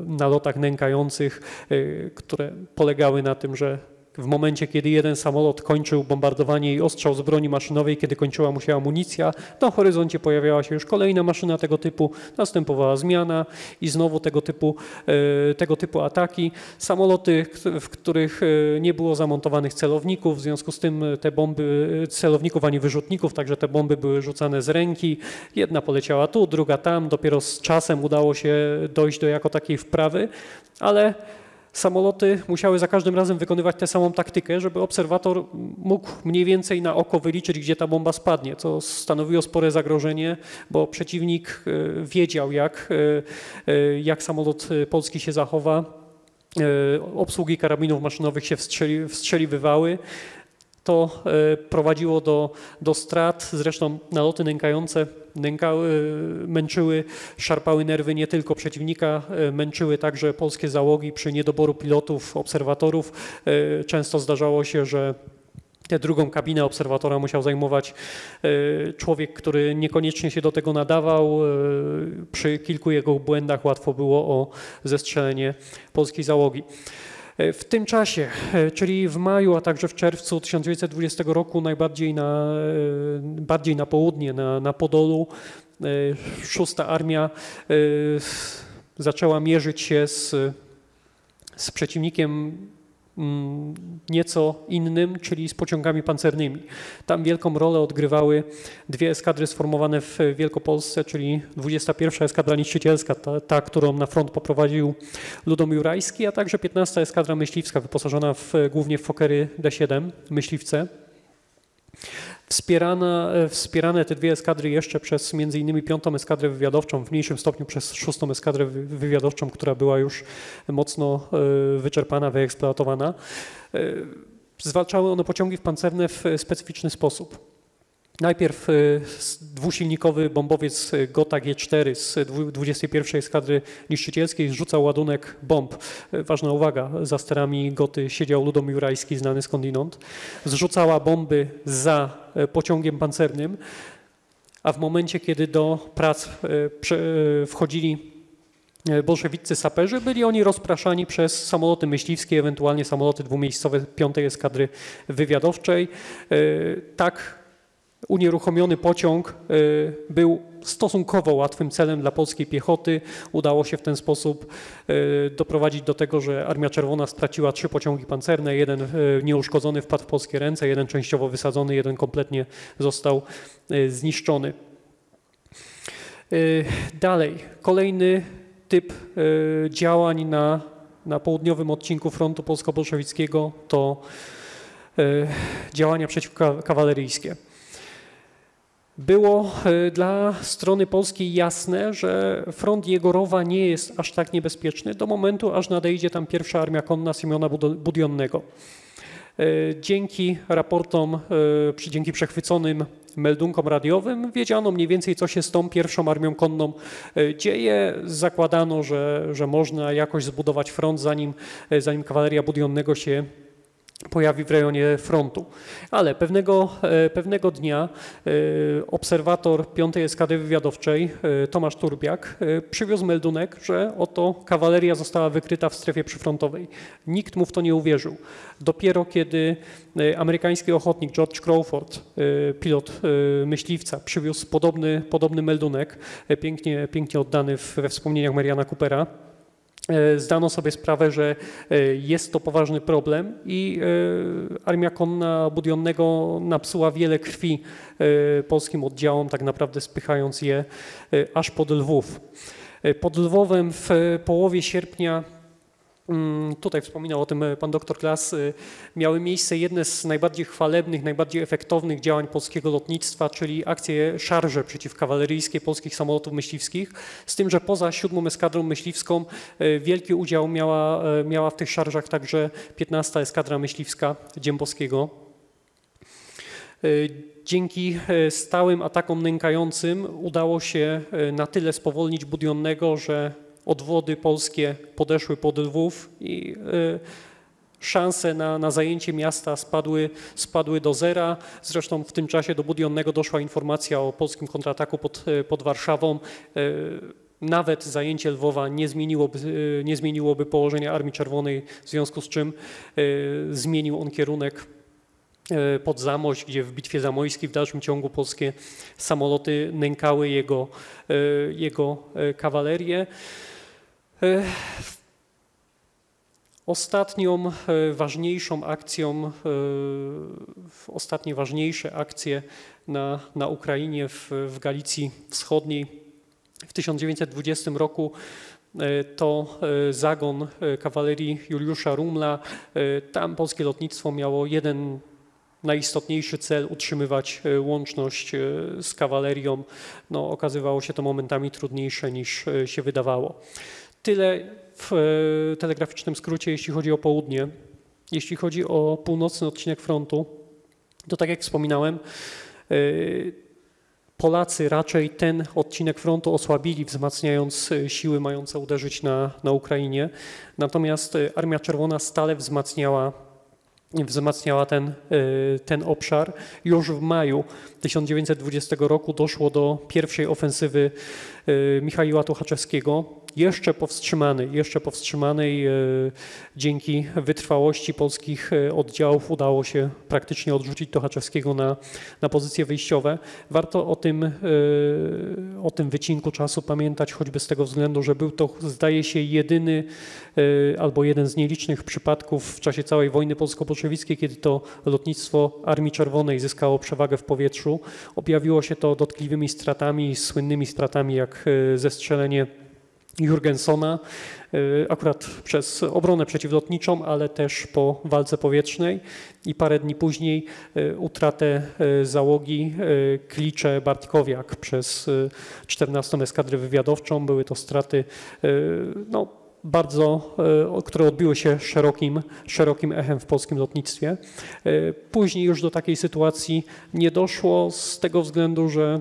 nalotach nękających, które polegały na tym, że w momencie, kiedy jeden samolot kończył bombardowanie i ostrzał z broni maszynowej, kiedy kończyła mu się amunicja, na horyzoncie pojawiała się już kolejna maszyna tego typu, następowała zmiana i znowu tego typu, e, tego typu ataki. Samoloty, w których e, nie było zamontowanych celowników, w związku z tym te bomby, e, celowników ani wyrzutników, także te bomby były rzucane z ręki. Jedna poleciała tu, druga tam. Dopiero z czasem udało się dojść do jako takiej wprawy, ale samoloty musiały za każdym razem wykonywać tę samą taktykę, żeby obserwator mógł mniej więcej na oko wyliczyć, gdzie ta bomba spadnie, co stanowiło spore zagrożenie, bo przeciwnik e, wiedział, jak, e, e, jak samolot polski się zachowa. Obsługi karabinów maszynowych się wstrzeli, wstrzeliwywały to prowadziło do, do strat. Zresztą naloty nękające nękały, męczyły, szarpały nerwy nie tylko przeciwnika, e, męczyły także polskie załogi przy niedoboru pilotów, obserwatorów. E, często zdarzało się, że Tę drugą kabinę obserwatora musiał zajmować e, człowiek, który niekoniecznie się do tego nadawał. Przy kilku jego błędach łatwo było o zestrzelenie polskiej załogi. E, w tym czasie, e, czyli w maju, a także w czerwcu 1920 roku, najbardziej na, e, bardziej na południe, na, na Podolu, szósta armia zaczęła mierzyć się z, z przeciwnikiem nieco innym, czyli z pociągami pancernymi. Tam wielką rolę odgrywały dwie eskadry sformowane w Wielkopolsce, czyli 21. Eskadra Niszczycielska, ta, ta którą na front poprowadził Ludomir Jurajski, a także 15. Eskadra Myśliwska, wyposażona w, głównie w Fokery D7, myśliwce. Wspierana, e, wspierane te dwie eskadry jeszcze przez między innymi piątą eskadrę wywiadowczą, w mniejszym stopniu przez szóstą eskadrę wywiadowczą, która była już mocno e, wyczerpana, wyeksploatowana. E, zwalczały one pociągi pancerne w specyficzny sposób. Najpierw y, dwusilnikowy bombowiec Gota G4 z 21 Eskadry Niszczycielskiej zrzucał ładunek bomb. Y, ważna uwaga, za sterami Goty siedział Ludomir Jurajski, znany skądinąd. Zrzucała bomby za y, pociągiem pancernym, a w momencie, kiedy do prac wchodzili bolszewicy saperzy, byli oni rozpraszani przez samoloty myśliwskie, ewentualnie samoloty dwumiejscowe 5 Eskadry Wywiadowczej. Tak unieruchomiony pociąg y, był stosunkowo łatwym celem dla polskiej piechoty. Udało się w ten sposób y, doprowadzić do tego, że Armia Czerwona straciła trzy pociągi pancerne. Jeden y, nieuszkodzony wpadł w polskie ręce, jeden częściowo wysadzony, jeden kompletnie został zniszczony. Dalej, kolejny typ działań na, na południowym odcinku frontu polsko-bolszewickiego to działania przeciwkawaleryjskie. Było e, dla strony polskiej jasne, że front Jegorowa nie jest aż tak niebezpieczny do momentu, aż nadejdzie tam pierwsza armia konna Simeona Budionnego. E, dzięki raportom, e, dzięki przechwyconym meldunkom radiowym wiedziano mniej więcej, co się z tą pierwszą armią konną dzieje. Zakładano, że, że można jakoś zbudować front, zanim, zanim kawaleria Budionnego się pojawi w rejonie frontu. Ale pewnego, e, pewnego dnia e, obserwator 5 Eskady Wywiadowczej e, Tomasz Turbiak przywiózł meldunek, że oto kawaleria została wykryta w strefie przyfrontowej. Nikt mu w to nie uwierzył. Dopiero kiedy amerykański ochotnik George Crawford, pilot myśliwca, przywiózł podobny, podobny meldunek, pięknie, pięknie oddany we wspomnieniach Mariana Coopera, zdano sobie sprawę, że e, jest to poważny problem i e, Armia Konna Budionnego napsuła wiele krwi polskim oddziałom, tak naprawdę spychając je aż pod Lwów. Pod Lwowem w połowie sierpnia tutaj wspominał o tym e, pan doktor Klas. E, miały miejsce jedne z najbardziej chwalebnych, najbardziej efektownych działań polskiego lotnictwa, czyli akcje szarże przeciwkawaleryjskie polskich samolotów myśliwskich. Z tym, że poza siódmą eskadrą myśliwską e, wielki udział miała, miała w tych szarżach także 15 eskadra myśliwska Dzięboskiego. Dzięki stałym atakom nękającym udało się na tyle spowolnić Budionnego, że odwody polskie podeszły pod Lwów i y, szanse na, na zajęcie miasta spadły, spadły do zera. Zresztą w tym czasie do Budionnego doszła informacja o polskim kontrataku pod, y, pod Warszawą. Y, nawet zajęcie Lwowa nie zmieniłoby, nie zmieniłoby położenia Armii Czerwonej, w związku z czym zmienił on kierunek pod Zamość, gdzie w bitwie zamojskiej w dalszym ciągu polskie samoloty nękały jego, jego kawalerię. Ostatnią e, ważniejszą akcją, e, ostatnie ważniejsze akcje na, na Ukrainie w, w Galicji Wschodniej w 1920 roku e, to zagon kawalerii Juliusza Rumla. Tam polskie lotnictwo miało jeden najistotniejszy cel utrzymywać łączność z kawalerią. No, okazywało się to momentami trudniejsze niż się wydawało. Tyle w e, telegraficznym skrócie, jeśli chodzi o południe. Jeśli chodzi o północny odcinek frontu, to tak jak wspominałem, e, Polacy raczej ten odcinek frontu osłabili, wzmacniając e, siły mające uderzyć na, na Ukrainie. Natomiast Armia Czerwona stale wzmacniała, wzmacniała ten, ten obszar. Już w maju 1920 roku doszło do pierwszej ofensywy e, Michaiła Tuchaczewskiego, jeszcze powstrzymanej, jeszcze powstrzymanej e, dzięki wytrwałości polskich e, oddziałów udało się praktycznie odrzucić Tuchaczewskiego na, na pozycje wyjściowe. Warto o tym, o tym wycinku czasu pamiętać, choćby z tego względu, że był to, zdaje się, jedyny albo jeden z nielicznych przypadków w czasie całej wojny polsko-bolszewickiej, kiedy to lotnictwo Armii Czerwonej zyskało przewagę w powietrzu. Objawiło się to dotkliwymi stratami, słynnymi stratami jak e, zestrzelenie Jurgensona, e, akurat przez obronę przeciwlotniczą, ale też po walce powietrznej i parę dni później e, utratę załogi Klicze Bartkowiak przez e, 14 eskadrę wywiadowczą. Były to straty no, bardzo, które odbiły się szerokim, szerokim echem w polskim lotnictwie. Później już do takiej sytuacji nie doszło z tego względu, że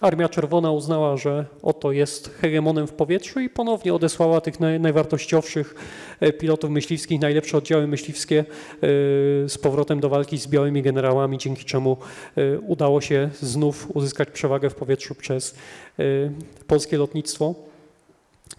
Armia Czerwona uznała, że oto jest hegemonem w powietrzu i ponownie odesłała tych naj, najwartościowszych e, pilotów myśliwskich, najlepsze oddziały myśliwskie e, z powrotem do walki z białymi generałami, dzięki czemu e, udało się znów uzyskać przewagę w powietrzu przez polskie lotnictwo.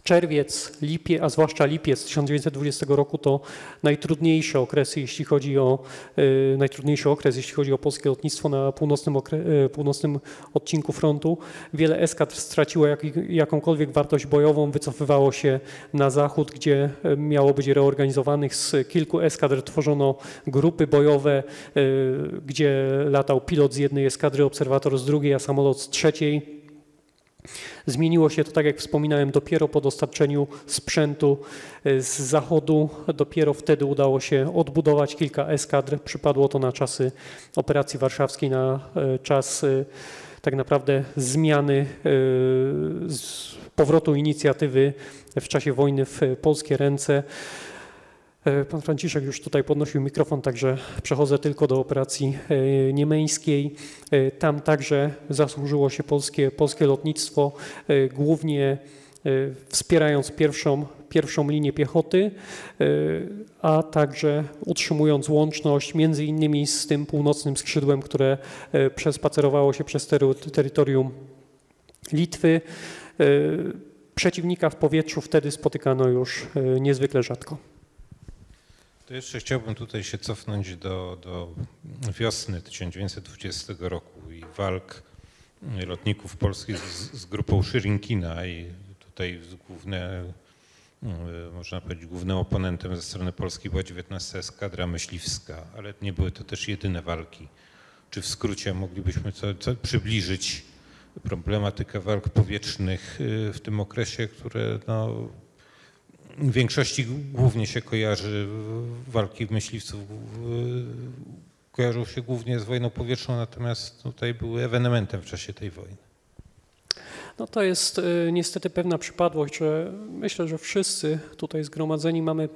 Czerwiec, lipiec, a zwłaszcza lipiec 1920 roku to najtrudniejsze okresy, jeśli chodzi o e, najtrudniejszy okres, jeśli chodzi o polskie lotnictwo na północnym, okre, e, północnym odcinku frontu. Wiele eskadr straciło jak, jakąkolwiek wartość bojową, wycofywało się na zachód, gdzie e, miało być reorganizowanych. Z kilku eskadr tworzono grupy bojowe, e, gdzie latał pilot z jednej eskadry, obserwator z drugiej, a samolot z trzeciej. Zmieniło się to, tak jak wspominałem, dopiero po dostarczeniu sprzętu e, z zachodu. Dopiero wtedy udało się odbudować kilka eskadr. Przypadło to na czasy operacji warszawskiej, na e, czas e, tak naprawdę zmiany, powrotu inicjatywy w czasie wojny w polskie ręce. E, Pan Franciszek już tutaj podnosił mikrofon, także przechodzę tylko do operacji e, niemeńskiej. E, Tam także zasłużyło się polskie, polskie lotnictwo, głównie wspierając pierwszą, pierwszą linię piechoty, a także utrzymując łączność między innymi z tym północnym skrzydłem, które przespacerowało się przez tery- terytorium Litwy. Przeciwnika w powietrzu wtedy spotykano już niezwykle rzadko. To jeszcze chciałbym tutaj się cofnąć do, do wiosny 1920 roku i walk lotników polskich z, z grupą Szyrinkina i tutaj główne, e, można powiedzieć, głównym oponentem ze strony polskiej była 19 Eskadra Myśliwska, ale nie były to też jedyne walki. Czy w skrócie moglibyśmy co, co przybliżyć problematykę walk powietrznych e, w tym okresie, które no, większości głównie się kojarzy, walki myśliwców e, kojarzą się głównie z wojną powietrzną, natomiast tutaj były ewenementem w czasie tej wojny. No to jest y, niestety pewna przypadłość, że myślę, że wszyscy tutaj zgromadzeni mamy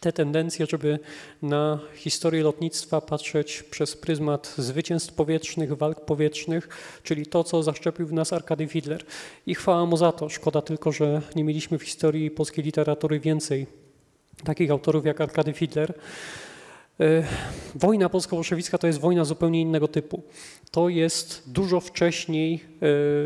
tę tendencję, żeby na historię lotnictwa patrzeć przez pryzmat zwycięstw powietrznych, walk powietrznych, czyli to, co zaszczepił w nas Arkady Fidler. I chwała mu za to. Szkoda tylko, że nie mieliśmy w historii polskiej literatury więcej takich autorów jak Arkady Fidler. E, Wojna polsko-bolszewicka to jest wojna zupełnie innego typu. To jest dużo wcześniej,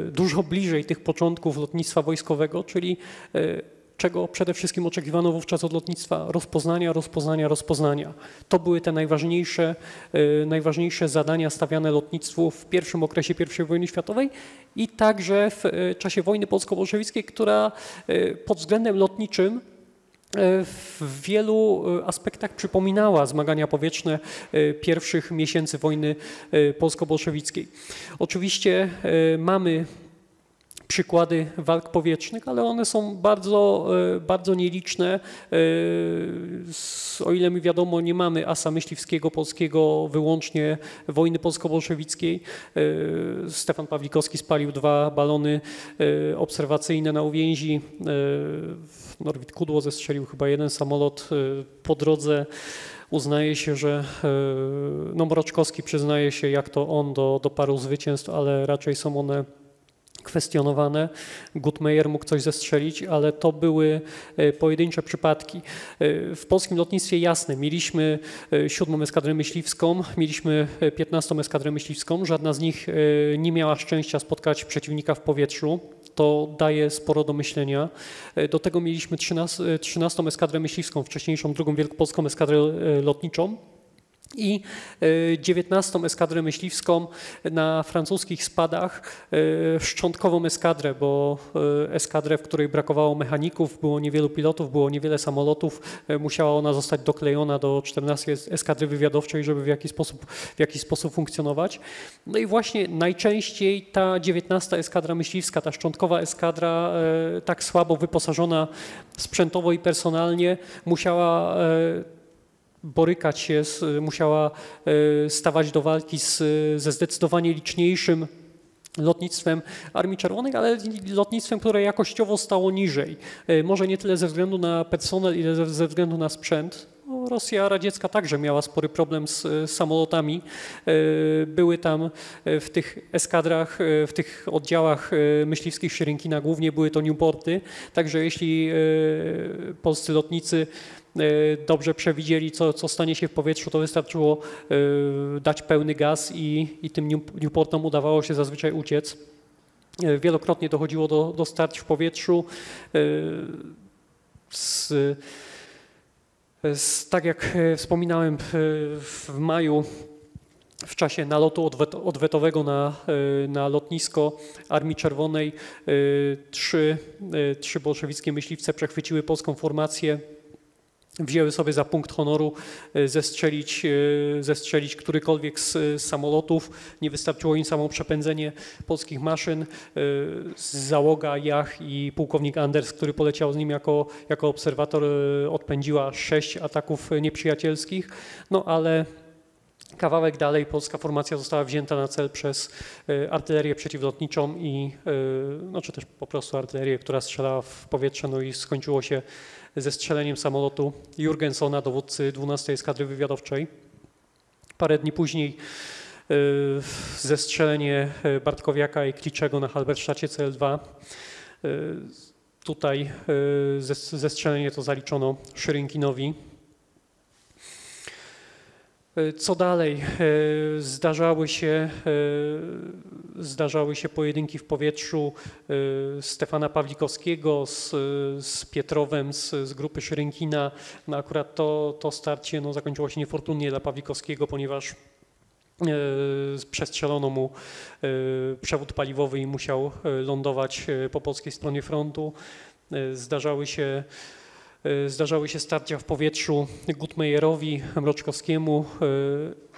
e, dużo bliżej tych początków lotnictwa wojskowego, czyli e, czego przede wszystkim oczekiwano wówczas od lotnictwa rozpoznania, rozpoznania, rozpoznania. To były te najważniejsze, e, najważniejsze zadania stawiane lotnictwu w pierwszym okresie I wojny światowej i także w e, czasie wojny polsko-bolszewickiej, która e, pod względem lotniczym w wielu aspektach przypominała zmagania powietrzne pierwszych miesięcy wojny polsko-bolszewickiej. Oczywiście mamy przykłady walk powietrznych, ale one są bardzo, e, bardzo nieliczne. E, O ile mi wiadomo, nie mamy asa myśliwskiego polskiego wyłącznie wojny polsko-bolszewickiej. E, Stefan Pawlikowski spalił dwa balony obserwacyjne na uwięzi. Norwid Kudło zestrzelił chyba jeden samolot po drodze. Uznaje się, że no Mroczkowski przyznaje się, jak to on do, do paru zwycięstw, ale raczej są one kwestionowane. Gutmeier mógł coś zestrzelić, ale to były e, pojedyncze przypadki. E, W polskim lotnictwie jasne, mieliśmy e, siódmą eskadrę myśliwską, mieliśmy e, 15 eskadrę myśliwską, żadna z nich nie miała szczęścia spotkać przeciwnika w powietrzu. To daje sporo do myślenia. Do tego mieliśmy 13, e, 13 eskadrę myśliwską, wcześniejszą drugą wielkopolską eskadrę lotniczą i e, 19 eskadrę myśliwską na francuskich spadach, e, szczątkową eskadrę, bo e, eskadrę, w której brakowało mechaników, było niewielu pilotów, było niewiele samolotów, e, musiała ona zostać doklejona do 14 es- eskadry wywiadowczej, żeby w jakiś sposób, w jakiś sposób funkcjonować. No i właśnie najczęściej ta 19 eskadra myśliwska, ta szczątkowa eskadra, e, tak słabo wyposażona sprzętowo i personalnie, musiała e, borykać się, z, musiała e, stawać do walki z, ze zdecydowanie liczniejszym lotnictwem Armii Czerwonej, ale lotnictwem, które jakościowo stało niżej. E, Może nie tyle ze względu na personel, ile ze, względu na sprzęt. No, Rosja radziecka także miała spory problem z, samolotami. Były tam w tych eskadrach, w tych oddziałach myśliwskich Szyrynkina głównie były to Newporty, także jeśli polscy lotnicy dobrze przewidzieli, co, co stanie się w powietrzu, to wystarczyło e, dać pełny gaz i, i tym New- Newportom udawało się zazwyczaj uciec. E, Wielokrotnie dochodziło do, do starć w powietrzu. e, Z, z, tak jak e, wspominałem w, maju, w czasie nalotu odwet, odwetowego na, e, na lotnisko Armii Czerwonej, e, trzy, e, trzy bolszewickie myśliwce przechwyciły polską formację wzięły sobie za punkt honoru e, zestrzelić, e, zestrzelić którykolwiek z, samolotów. Nie wystarczyło im samo przepędzenie polskich maszyn. E, Załoga Jach i pułkownik Anders, który poleciał z nim jako, jako obserwator, odpędziła sześć ataków nieprzyjacielskich. No ale Kawałek dalej polska formacja została wzięta na cel przez artylerię przeciwlotniczą i no, czy też po prostu artylerię, która strzelała w powietrze, no i skończyło się ze strzeleniem samolotu Jurgensona, dowódcy 12 Eskadry Wywiadowczej. Parę dni później e, zestrzelenie e, Bartkowiaka i Kliczego na Halberstadcie CL-2. E, Tutaj zes- zestrzelenie to zaliczono Szyrynkinowi. E, Co dalej? E, Zdarzały się, e, zdarzały się pojedynki w powietrzu Stefana Pawlikowskiego z, z Pietrowem z, z grupy Szyrynkina. No akurat to, to starcie no, zakończyło się niefortunnie dla Pawlikowskiego, ponieważ przestrzelono mu przewód paliwowy i musiał lądować po polskiej stronie frontu. Zdarzały się Zdarzały się starcia w powietrzu Gutmeierowi, Mroczkowskiemu, e,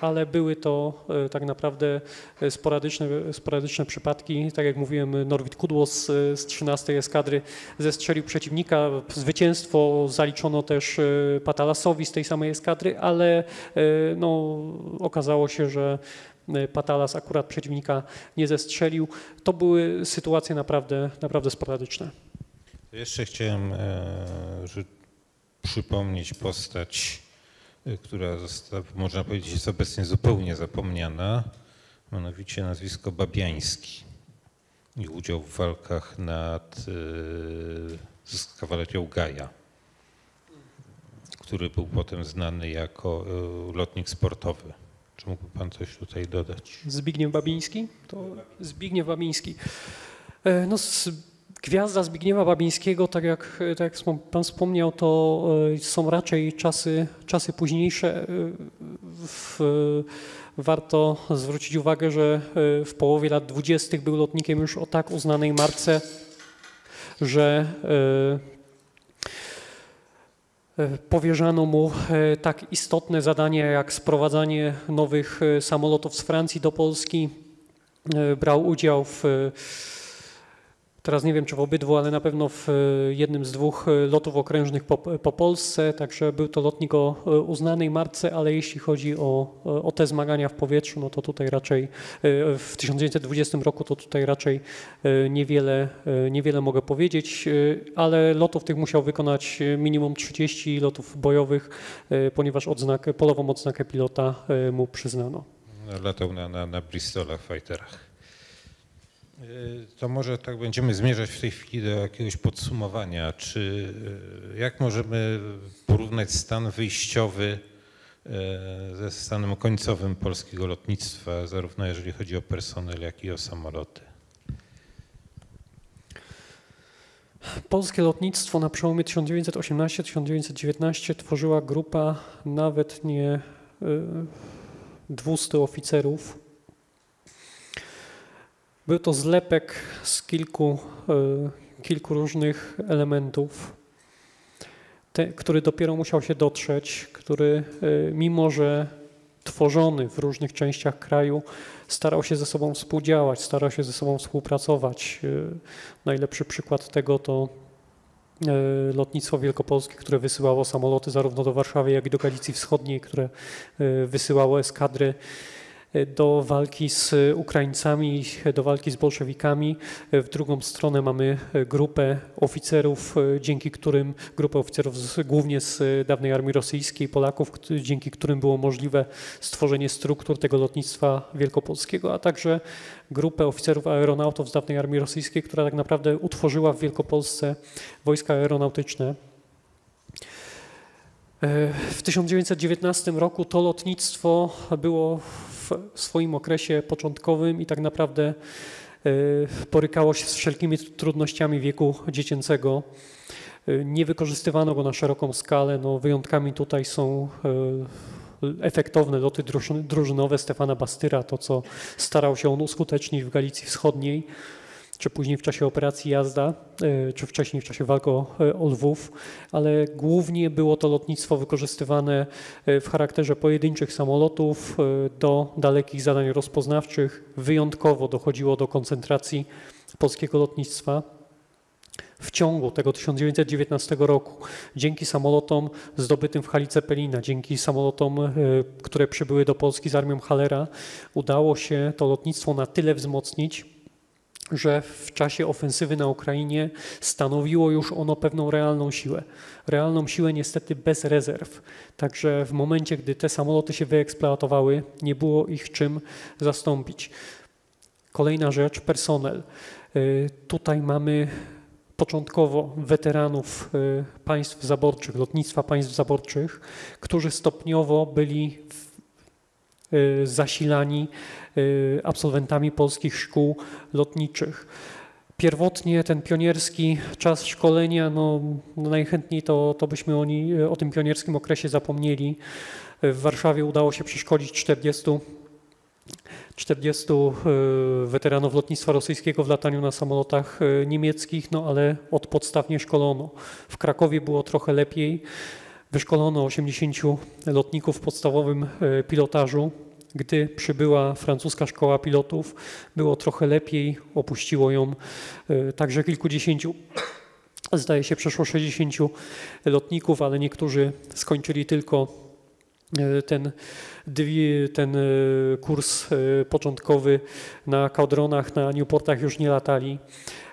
ale były to e, tak naprawdę e, sporadyczne, sporadyczne przypadki. Tak jak mówiłem, Norwid Kudło z, z 13 eskadry zestrzelił przeciwnika. Zwycięstwo zaliczono też e, Patalasowi z tej samej eskadry, ale e, no, okazało się, że e, Patalas akurat przeciwnika nie zestrzelił. To były sytuacje naprawdę, naprawdę sporadyczne. Jeszcze chciałem e, przypomnieć postać, e, która została, można powiedzieć, jest obecnie zupełnie zapomniana, mianowicie nazwisko Babiański i udział w walkach nad, e, z kawalerią Gaja, który był potem znany jako e, lotnik sportowy. Czy mógłby pan coś tutaj dodać? Zbigniew Babiński? To Zbigniew Babiński. E, No, z- gwiazda Zbigniewa Babińskiego, tak jak, tak jak pan wspomniał, to e, są raczej czasy, czasy późniejsze. E, W, warto zwrócić uwagę, że e, w połowie lat dwudziestych był lotnikiem już o tak uznanej marce, że powierzano mu tak istotne zadania jak sprowadzanie nowych samolotów z Francji do Polski. Brał udział w, teraz nie wiem czy w obydwu, ale na pewno w e, jednym z dwóch e, lotów okrężnych po, po Polsce, także był to lotnik o e, uznanej marce, ale jeśli chodzi o, o te zmagania w powietrzu, no to tutaj raczej w 1920 roku to tutaj raczej niewiele, niewiele mogę powiedzieć, ale lotów tych musiał wykonać minimum 30 lotów bojowych, ponieważ odznakę, polową odznakę pilota mu przyznano. Latał na, na, na Bristolach, fighterach. E, To może tak będziemy zmierzać w tej chwili do jakiegoś podsumowania. Czy e, jak możemy porównać stan wyjściowy e, ze stanem końcowym polskiego lotnictwa, zarówno jeżeli chodzi o personel, jak i o samoloty? Polskie lotnictwo na przełomie 1918-1919 tworzyła grupa nawet nie y, 200 oficerów. Był to zlepek z kilku, y, kilku różnych elementów, te, który dopiero musiał się dotrzeć, który y, mimo, że tworzony w różnych częściach kraju, starał się ze sobą współdziałać, starał się ze sobą współpracować. Y, Najlepszy przykład tego to e, lotnictwo wielkopolskie, które wysyłało samoloty zarówno do Warszawy, jak i do Galicji Wschodniej, które e, wysyłało eskadry e, do walki z Ukraińcami, do walki z bolszewikami. E, W drugą stronę mamy e, grupę oficerów, e, dzięki którym, grupę oficerów z, głównie z e, dawnej armii rosyjskiej, Polaków, dzięki którym było możliwe stworzenie struktur tego lotnictwa wielkopolskiego, a także grupę oficerów aeronautów z dawnej armii rosyjskiej, która tak naprawdę utworzyła w Wielkopolsce wojska aeronautyczne. E, W 1919 roku to lotnictwo było w swoim okresie początkowym i tak naprawdę e, borykało się z wszelkimi trudnościami wieku dziecięcego. E, Nie wykorzystywano go na szeroką skalę. No, wyjątkami tutaj są e, efektowne loty drużyn- drużynowe Stefana Bastyra, to co starał się on uskutecznić w Galicji Wschodniej, czy później w czasie operacji Jazda, e, czy wcześniej w czasie walki o, e, o Lwów, ale głównie było to lotnictwo wykorzystywane e, w charakterze pojedynczych samolotów do dalekich zadań rozpoznawczych. Wyjątkowo dochodziło do koncentracji polskiego lotnictwa. W ciągu tego 1919 roku, dzięki samolotom zdobytym w hali Cepelina, dzięki samolotom, które przybyły do Polski z armią Hallera, udało się to lotnictwo na tyle wzmocnić, że w czasie ofensywy na Ukrainie stanowiło już ono pewną realną siłę. Realną siłę niestety bez rezerw. Także w momencie, gdy te samoloty się wyeksploatowały, nie było ich czym zastąpić. Kolejna rzecz, personel. Y, Tutaj mamy początkowo weteranów y, państw zaborczych, lotnictwa państw zaborczych, którzy stopniowo byli w- zasilani y, absolwentami polskich szkół lotniczych. Pierwotnie ten pionierski czas szkolenia, no, no najchętniej to, to byśmy oni, o tym pionierskim okresie zapomnieli. W Warszawie udało się przeszkolić 40, 40 y, weteranów lotnictwa rosyjskiego w lataniu na samolotach y, niemieckich, no ale od podstaw nie szkolono. W Krakowie było trochę lepiej. Wyszkolono 80 lotników w podstawowym y, pilotażu. Gdy przybyła francuska szkoła pilotów, było trochę lepiej, opuściło ją y, także kilkudziesięciu, zdaje się przeszło 60 lotników, ale niektórzy skończyli tylko y, ten, ten kurs początkowy na kaudronach, na Newportach już nie latali.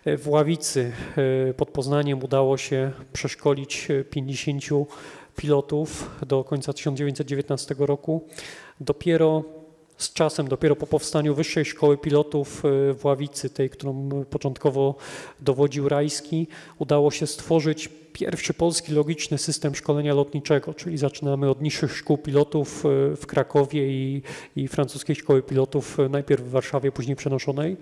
W Ławicy pod Poznaniem udało się przeszkolić y, 50 pilotów do końca 1919 roku. Dopiero Z czasem, dopiero po powstaniu Wyższej Szkoły Pilotów e, w Ławicy, tej, którą początkowo dowodził Rajski, udało się stworzyć pierwszy polski logiczny system szkolenia lotniczego, czyli zaczynamy od niższych szkół pilotów e, w Krakowie i, i francuskiej szkoły pilotów, e, najpierw w Warszawie, później przenoszonej.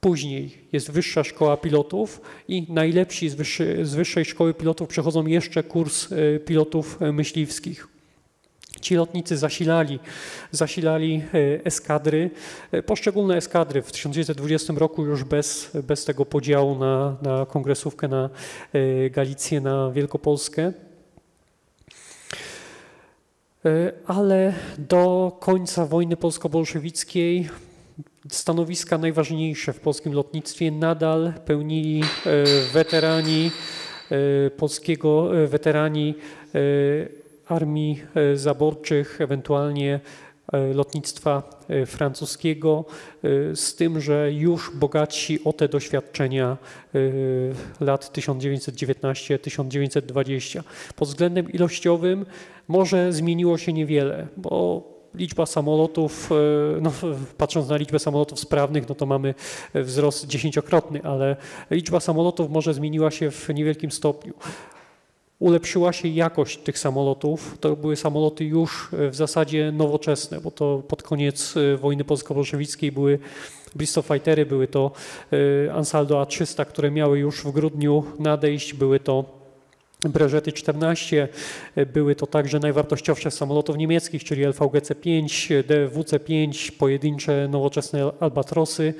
Później jest wyższa szkoła pilotów i najlepsi z, wyższy, z wyższej szkoły pilotów przechodzą jeszcze kurs pilotów myśliwskich. Ci lotnicy zasilali, zasilali e, eskadry, poszczególne eskadry w 1920 roku już bez, bez tego podziału na, na kongresówkę, na Galicję, na Wielkopolskę. Ale do końca wojny polsko-bolszewickiej stanowiska najważniejsze w polskim lotnictwie nadal pełnili weterani polskiego, weterani armii e, zaborczych, ewentualnie e, lotnictwa e, francuskiego, z tym, że już bogatsi o te doświadczenia lat 1919-1920. Pod względem ilościowym może zmieniło się niewiele, bo liczba samolotów, no, patrząc na liczbę samolotów sprawnych, no to mamy wzrost dziesięciokrotny, ale liczba samolotów może zmieniła się w niewielkim stopniu. Ulepszyła się jakość tych samolotów. To były samoloty już e, w zasadzie nowoczesne, bo to pod koniec e, wojny polsko-bolszewickiej były Bristol Fightery, były to e, Ansaldo A300, które miały już w grudniu nadejść, były to Breżety 14, były to także najwartościowsze samolotów niemieckich, czyli LVGC-5, DWC-5, pojedyncze nowoczesne Albatrosy.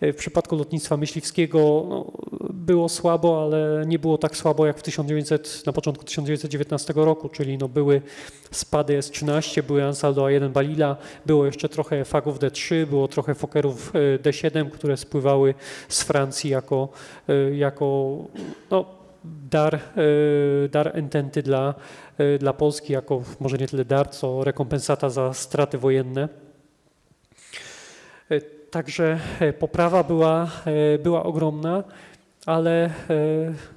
W przypadku lotnictwa myśliwskiego no, było słabo, ale nie było tak słabo jak w 1900, na początku 1919 roku, czyli no, były spady S-13, były Ansaldo A1 Balila, było jeszcze trochę Fagów D3, było trochę Fokkerów e, D7, które spływały z Francji jako, e, jako no, dar, e, dar ententy dla, dla Polski, jako może nie tyle dar, co rekompensata za straty wojenne. Także e, poprawa była, była ogromna, ale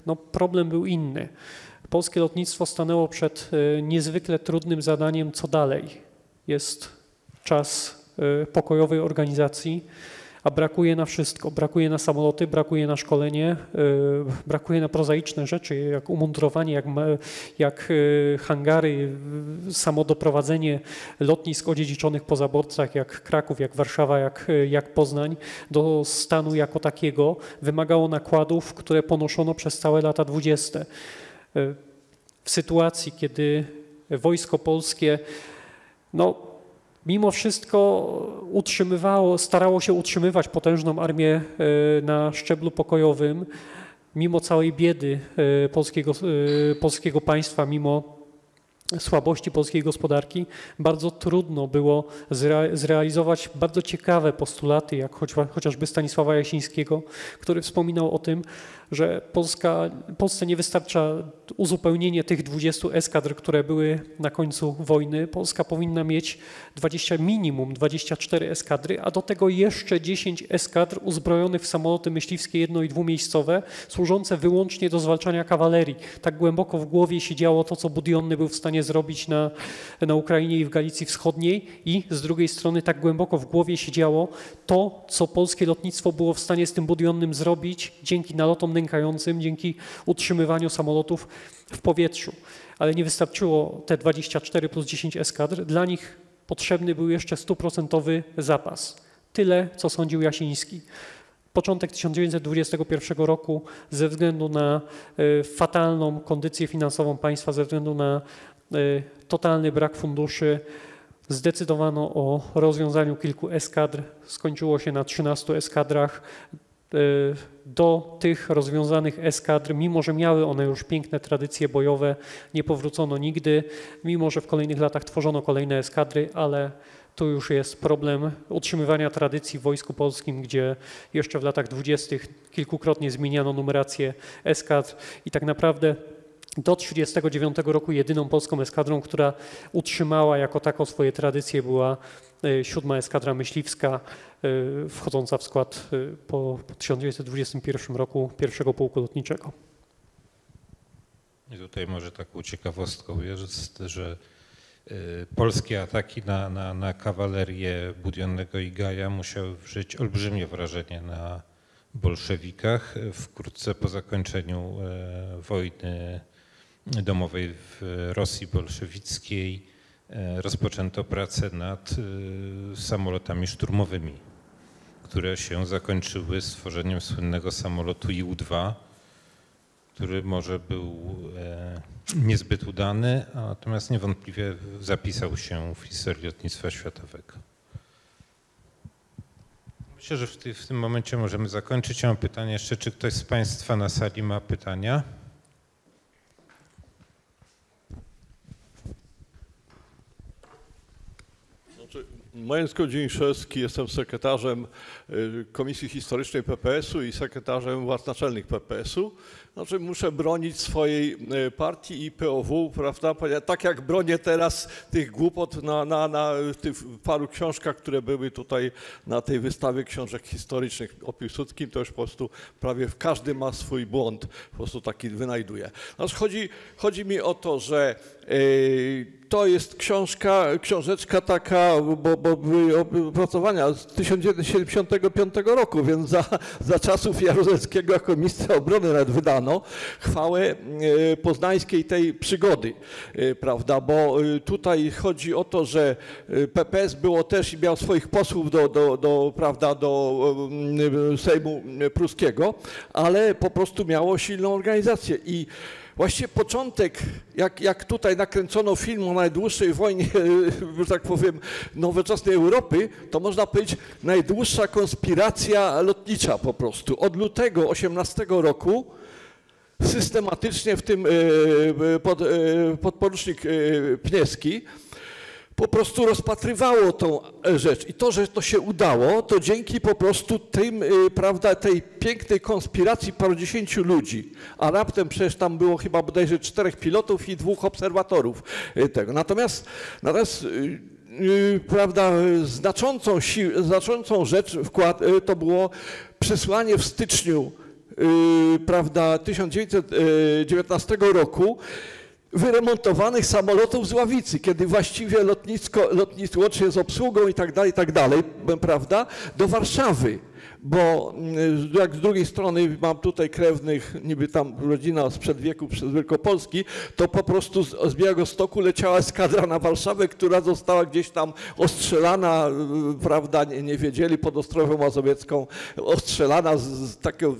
no, problem był inny. Polskie lotnictwo stanęło przed niezwykle trudnym zadaniem, co dalej. Jest czas pokojowej organizacji a brakuje na wszystko. Brakuje na samoloty, brakuje na szkolenie, e, brakuje na prozaiczne rzeczy, jak umundurowanie, jak, jak e, hangary, samo doprowadzenie lotnisk odziedziczonych po zaborcach, jak Kraków, jak Warszawa, jak, e, jak Poznań, do stanu jako takiego wymagało nakładów, które ponoszono przez całe lata dwudzieste. W sytuacji, kiedy wojsko polskie no, mimo wszystko utrzymywało, starało się utrzymywać potężną armię e, na szczeblu pokojowym, mimo całej biedy e, polskiego, e, polskiego państwa, mimo słabości polskiej gospodarki, bardzo trudno było zrealizować bardzo ciekawe postulaty, jak chociażby Stanisława Jasińskiego, który wspominał o tym, że Polska, Polsce nie wystarcza uzupełnienie tych 20 eskadr, które były na końcu wojny. Polska powinna mieć 20, minimum 24 eskadry, a do tego jeszcze 10 eskadr uzbrojonych w samoloty myśliwskie jedno- i dwumiejscowe, służące wyłącznie do zwalczania kawalerii. Tak głęboko w głowie siedziało to, co Budionny był w stanie zrobić na, na Ukrainie i w Galicji Wschodniej i z drugiej strony tak głęboko w głowie siedziało to, co polskie lotnictwo było w stanie z tym Budionnym zrobić dzięki nalotom nękającym, dzięki utrzymywaniu samolotów w powietrzu. Ale nie wystarczyło te 24 plus 10 eskadr. Dla nich potrzebny był jeszcze stuprocentowy zapas. Tyle, co sądził Jasiński. Początek 1921 roku ze względu na e, fatalną kondycję finansową państwa, ze względu na e, totalny brak funduszy, zdecydowano o rozwiązaniu kilku eskadr. Skończyło się na 13 eskadrach. Do tych rozwiązanych eskadr, mimo że miały one już piękne tradycje bojowe, nie powrócono nigdy, mimo że w kolejnych latach tworzono kolejne eskadry, ale tu już jest problem utrzymywania tradycji w Wojsku Polskim, gdzie jeszcze w latach dwudziestych kilkukrotnie zmieniano numerację eskadr i tak naprawdę do 1939 roku jedyną polską eskadrą, która utrzymała jako taką swoje tradycje była e, siódma eskadra myśliwska, e, wchodząca w skład e, po 1921 roku pierwszego pułku lotniczego. I tutaj może taką ciekawostką jest, że polskie ataki na, na, na kawalerię Budionnego i Gaja musiały wrzeć olbrzymie wrażenie na bolszewikach. Wkrótce po zakończeniu wojny domowej w Rosji bolszewickiej e, rozpoczęto pracę nad e, samolotami szturmowymi, które się zakończyły stworzeniem słynnego samolotu Ił-2, który może był e, niezbyt udany, natomiast niewątpliwie zapisał się w historii lotnictwa światowego. Myślę, że w, ty, w tym momencie możemy zakończyć. Mam pytanie jeszcze, czy ktoś z Państwa na sali ma pytania? Znaczy, Mając Dzińszewski, jestem sekretarzem y, Komisji Historycznej PPS-u i sekretarzem władz naczelnych PPS-u. Znaczy muszę bronić swojej y, partii i POW, prawda? Tak jak bronię teraz tych głupot na, na, na tych paru książkach, które były tutaj na tej wystawie książek historycznych o Piłsudskim, to już po prostu prawie każdy ma swój błąd, po prostu taki wynajduje. Znaczy chodzi, chodzi mi o to, że y, to jest książka, książeczka taka, bo, bo opracowania z 1975 roku, więc za, za czasów Jaruzelskiego jako ministra obrony nawet wydano chwałę e, poznańskiej tej przygody, e, prawda, bo e, tutaj chodzi o to, że PPS było też i miał swoich posłów do, do, do, prawda, do Sejmu Pruskiego, ale po prostu miało silną organizację i Właściwie początek, jak, jak tutaj nakręcono film o najdłuższej wojnie, że tak powiem, nowoczesnej Europy, to można powiedzieć najdłuższa konspiracja lotnicza po prostu. Od lutego 18 roku systematycznie, w tym pod, podporucznik Pnieski, po prostu rozpatrywało tą rzecz. I to, że to się udało, to dzięki po prostu tym, y, prawda, tej pięknej konspiracji parudziesięciu ludzi. A raptem przecież tam było chyba bodajże czterech pilotów i dwóch obserwatorów y, tego. Natomiast, natomiast prawda, znaczącą, si znaczącą rzecz wkład to było przesłanie w styczniu prawda, 1919 roku wyremontowanych samolotów z Ławicy, kiedy właściwie lotnisko, lotnictwo łącznie z obsługą i tak dalej, i tak dalej, prawda, do Warszawy. Bo mm, jak z drugiej strony mam tutaj krewnych, niby tam rodzina sprzed wieku, przez Wielkopolski, to po prostu z, z Białego Stoku leciała eskadra na Warszawę, która została gdzieś tam ostrzelana, prawda, nie, nie wiedzieli, pod Ostrową Mazowiecką, ostrzelana z, z takiego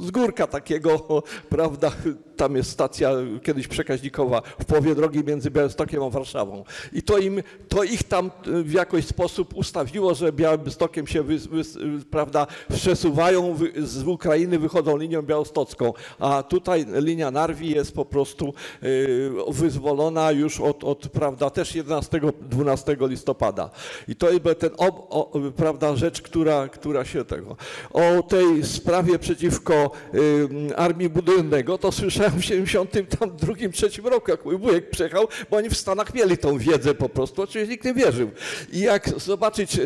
z górka takiego, prawda, tam jest stacja kiedyś przekaźnikowa w połowie drogi między Białymstokiem a Warszawą. I to, im, to ich tam w jakiś sposób ustawiło, że Białymstokiem się wy, wy, prawda, przesuwają z Ukrainy, wychodzą linią białostocką, a tutaj linia Narwi jest po prostu y, wyzwolona już od, od prawda, też 11-12 listopada. I to jest ten o, prawda, rzecz, która, która się tego. O tej sprawie przeciwko y, Armii Budynnego to słyszałem w 72, 3 roku, jak mój wujek przyjechał, bo oni w Stanach mieli tą wiedzę po prostu, oczywiście nikt nie wierzył. I jak zobaczyć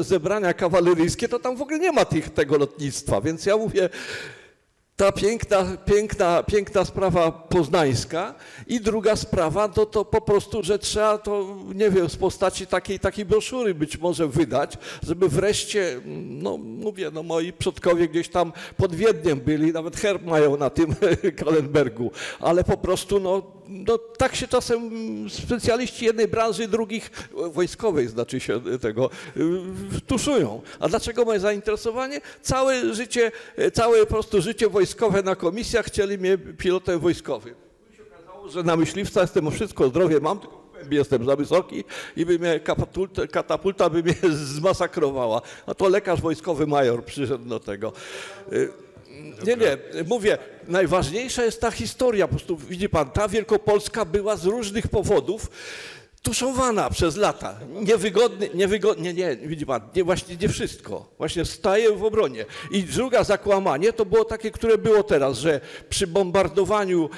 zebrania kawaleryjskie, to tam w ogóle nie ma tych, tego lotnictwa, więc ja mówię, ta piękna, piękna, piękna sprawa poznańska i druga sprawa to, to po prostu, że trzeba to, nie wiem, z postaci takiej, takiej broszury być może wydać, żeby wreszcie, no mówię, no moi przodkowie gdzieś tam pod Wiedniem byli, nawet herb mają na tym Kalenbergu, ale po prostu no, no tak się czasem specjaliści jednej branży, drugich wojskowej, znaczy się tego, tuszują. A dlaczego moje zainteresowanie? Całe życie, całe po prostu życie wojskowe na komisjach chcieli mnie pilotem wojskowym. Mi się okazało, że na myśliwca jestem o wszystko, zdrowie mam, jestem za wysoki i by mnie katapulta, katapulta by mnie zmasakrowała. A to lekarz wojskowy major przyszedł do tego. Nie, nie, mówię, najważniejsza jest ta historia. Po prostu widzi pan, ta Wielkopolska była z różnych powodów tuszowana przez lata. Niewygodnie, niewygodnie, nie, widzi pan, nie, właśnie nie wszystko. Właśnie staje w obronie. I druga zakłamanie to było takie, które było teraz, że przy bombardowaniu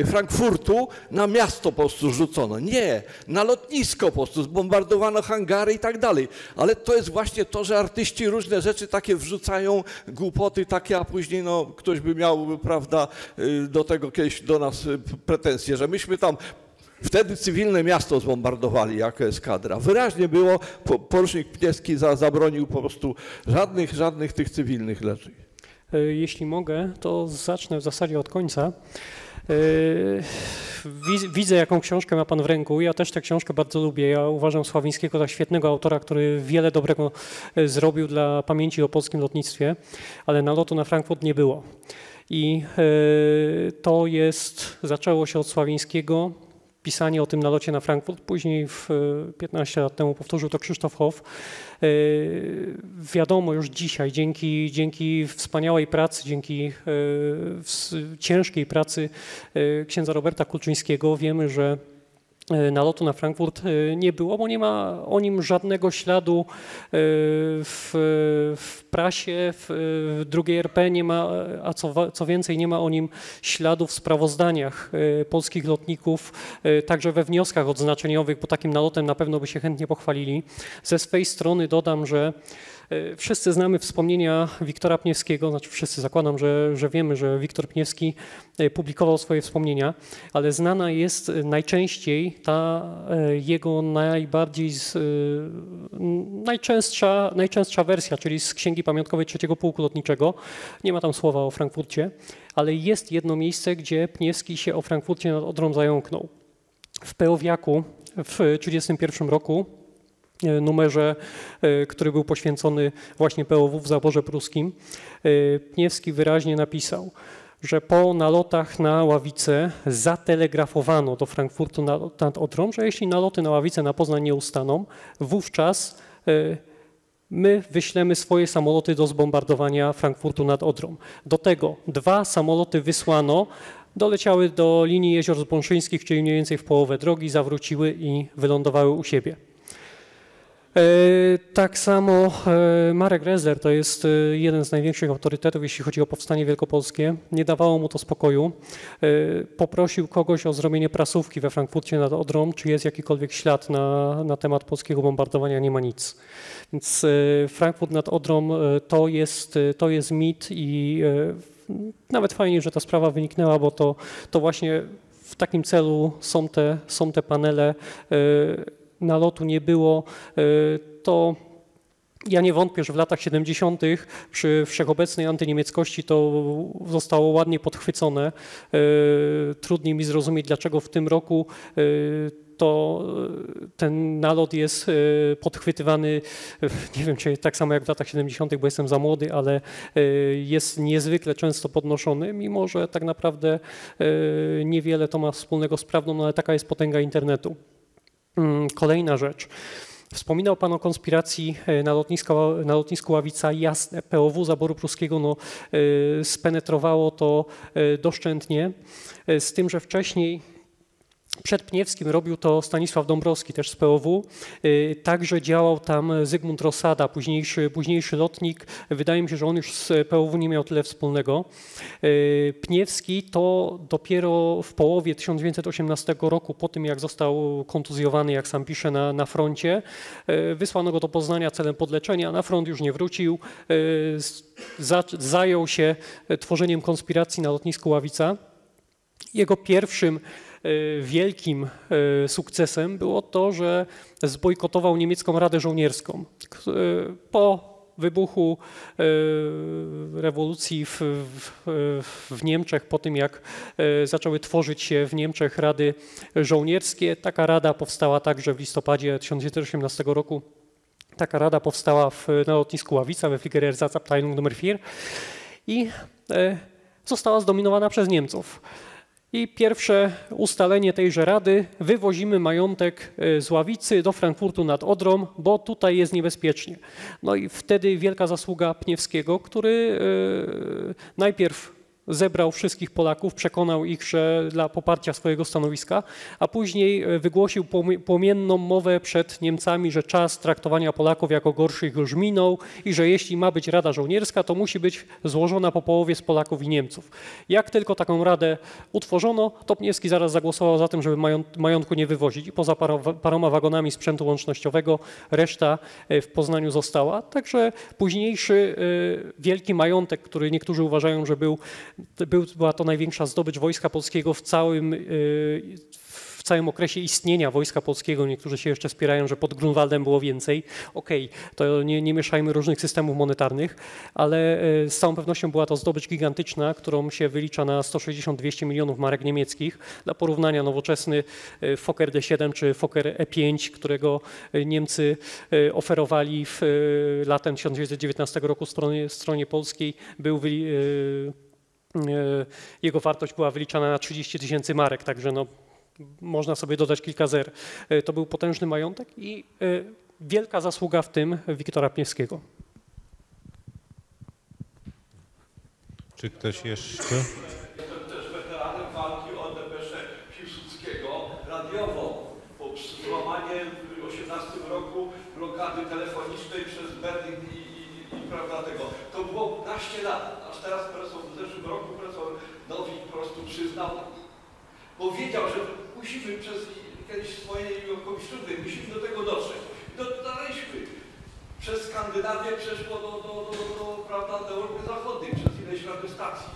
e, Frankfurtu na miasto po prostu rzucono. Nie, na lotnisko po prostu zbombardowano hangary i tak dalej. Ale to jest właśnie to, że artyści różne rzeczy takie wrzucają, głupoty takie, a później no, ktoś by miał, prawda, e, do tego kiedyś do nas e, pretensje, że myśmy tam Wtedy cywilne miasto zbombardowali jako eskadra. Wyraźnie było, po, porucznik Pniewski za, zabronił po prostu żadnych, żadnych tych cywilnych leczeń. E, Jeśli mogę, to zacznę w zasadzie od końca. E, wi- Widzę, jaką książkę ma Pan w ręku. Ja też tę książkę bardzo lubię. Ja uważam Sławińskiego za świetnego autora, który wiele dobrego e, zrobił dla pamięci o polskim lotnictwie, ale nalotu na Frankfurt nie było. I to jest, zaczęło się od Sławińskiego, pisanie o tym nalocie na Frankfurt. Później w, e, 15 lat temu powtórzył to Krzysztof Hoff. E, Wiadomo już dzisiaj, dzięki, dzięki wspaniałej pracy, dzięki e, ciężkiej pracy e, księdza Roberta Kulczyńskiego wiemy, że e, nalotu na Frankfurt e, nie było, bo nie ma o nim żadnego śladu e, w, w prasie, w, w drugiej RP nie ma, a co, co więcej, nie ma o nim śladu w sprawozdaniach e, polskich lotników, e, także we wnioskach odznaczeniowych, bo takim nalotem na pewno by się chętnie pochwalili. Ze swej strony dodam, że e, Wszyscy znamy wspomnienia Wiktora Pniewskiego, znaczy wszyscy zakładam, że, że wiemy, że Wiktor Pniewski e, publikował swoje wspomnienia, ale znana jest e, najczęściej ta e, jego najbardziej z, e, najczęstsza, najczęstsza wersja, czyli z Księgi Pamiątkowej Trzeciego Pułku Lotniczego. Nie ma tam słowa o Frankfurcie, ale jest jedno miejsce, gdzie Pniewski się o Frankfurcie nad Odrą zająknął. W Peowiaku w 1931 roku e, numerze, e, który był poświęcony właśnie POW w zaborze pruskim, e, Pniewski wyraźnie napisał, że po nalotach na Ławicę zatelegrafowano do Frankfurtu nad Odrą, że jeśli naloty na Ławicę na Poznań nie ustaną, wówczas e, my wyślemy swoje samoloty do zbombardowania Frankfurtu nad Odrą. Do tego dwa samoloty wysłano, doleciały do linii jezior zbąszyńskich, czyli mniej więcej w połowę drogi, zawróciły i wylądowały u siebie. E, Tak samo e, Marek Rezler to jest e, jeden z największych autorytetów, jeśli chodzi o powstanie wielkopolskie. Nie dawało mu to spokoju. Poprosił kogoś o zrobienie prasówki we Frankfurcie nad Odrą, czy jest jakikolwiek ślad na, na temat polskiego bombardowania. Nie ma nic. Więc Frankfurt nad Odrą to jest, to jest mit i nawet fajnie, że ta sprawa wyniknęła, bo to, to właśnie w takim celu są te, są te panele. Nalotu nie było. e, To ja nie wątpię, że w latach 70. przy wszechobecnej antyniemieckości to zostało ładnie podchwycone. E, Trudniej mi zrozumieć, dlaczego w tym roku e, to ten nalot jest podchwytywany, nie wiem, czy tak samo jak w latach 70., bo jestem za młody, ale jest niezwykle często podnoszony, mimo że tak naprawdę niewiele to ma wspólnego z prawdą, no ale taka jest potęga internetu. Mm, Kolejna rzecz. Wspominał Pan o konspiracji e, na, lotnisko, na lotnisku Ławica. Jasne, POW zaboru pruskiego no, e, spenetrowało to e, doszczętnie, z tym, że wcześniej przed Pniewskim robił to Stanisław Dąbrowski, też z POW. Y, Także działał tam Zygmunt Rosada, późniejszy, późniejszy lotnik. Wydaje mi się, że on już z POW nie miał tyle wspólnego. Y, Pniewski to dopiero w połowie 1918 roku, po tym jak został kontuzjowany, jak sam pisze, na, na froncie, y, wysłano go do Poznania celem podleczenia. Na front już nie wrócił. Zajął się tworzeniem konspiracji na lotnisku Ławica. Jego pierwszym wielkim e, sukcesem było to, że zbojkotował niemiecką Radę Żołnierską. E, Po wybuchu e, rewolucji w, w, w Niemczech, po tym jak e, zaczęły tworzyć się w Niemczech rady żołnierskie, taka rada powstała także w listopadzie 1918 roku. Taka rada powstała w, na lotnisku Ławica we Fliegerersatzabteilung Nr 4 i e, została zdominowana przez Niemców. I pierwsze ustalenie tejże rady, wywozimy majątek e, z Ławicy do Frankfurtu nad Odrą, bo tutaj jest niebezpiecznie. No i wtedy wielka zasługa Pniewskiego, który e, najpierw zebrał wszystkich Polaków, przekonał ich, że dla poparcia swojego stanowiska, a później e, wygłosił płomi- płomienną mowę przed Niemcami, że czas traktowania Polaków jako gorszych już minął i że jeśli ma być Rada Żołnierska, to musi być złożona po połowie z Polaków i Niemców. Jak tylko taką radę utworzono, to Pniewski zaraz zagłosował za tym, żeby mają- majątku nie wywozić i poza paro, paroma wagonami sprzętu łącznościowego reszta e, w Poznaniu została. Także późniejszy e, wielki majątek, który niektórzy uważają, że był, był, była to największa zdobycz Wojska Polskiego w całym, e, w całym okresie istnienia Wojska Polskiego, niektórzy się jeszcze spierają, że pod Grunwaldem było więcej. Okej, to nie, nie mieszajmy różnych systemów monetarnych, ale e, z całą pewnością była to zdobycz gigantyczna, którą się wylicza na 160-200 milionów marek niemieckich. Dla porównania nowoczesny e, Fokker D7 czy Fokker E5, którego Niemcy oferowali w latem 1919 roku stronie, stronie polskiej, był jego wartość była wyliczana na 30 tysięcy marek, także no, można sobie dodać kilka zer. E, To był potężny majątek i e, wielka zasługa w tym Wiktora Pniewskiego. Czy ktoś jeszcze? Jestem też weteranem walki o depeszę Piłsudskiego radiowo, po złamanie w 18 roku blokady telefonicznej przez Berlin i, i, i prawda tego. To było naście lat, aż teraz profesor, w zeszłym roku profesor Nowik po prostu przyznał, bo wiedział, że musimy przez kiedyś swojej komisjony, musimy do tego dotrzeć. Dotarliśmy. Przez Skandynawię przeszło do, do, do, do, prawda, do Europy Zachodniej, przez ileś radiostacji.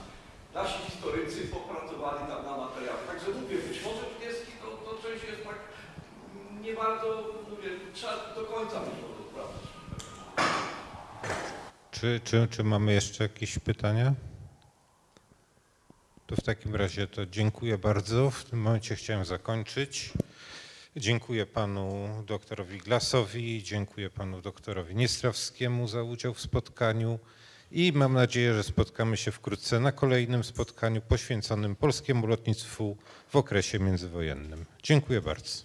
Nasi historycy popracowali tam na materiałach. Także mówię, być może Pileski to, to coś jest tak nie bardzo, mówię, trzeba do końca być może sprawdzić. Czy, czy, czy mamy jeszcze jakieś pytania? To w takim razie to dziękuję bardzo. W tym momencie chciałem zakończyć. Dziękuję panu doktorowi Glasowi, dziękuję panu doktorowi Niestrawskiemu za udział w spotkaniu i mam nadzieję, że spotkamy się wkrótce na kolejnym spotkaniu poświęconym polskiemu lotnictwu w okresie międzywojennym. Dziękuję bardzo.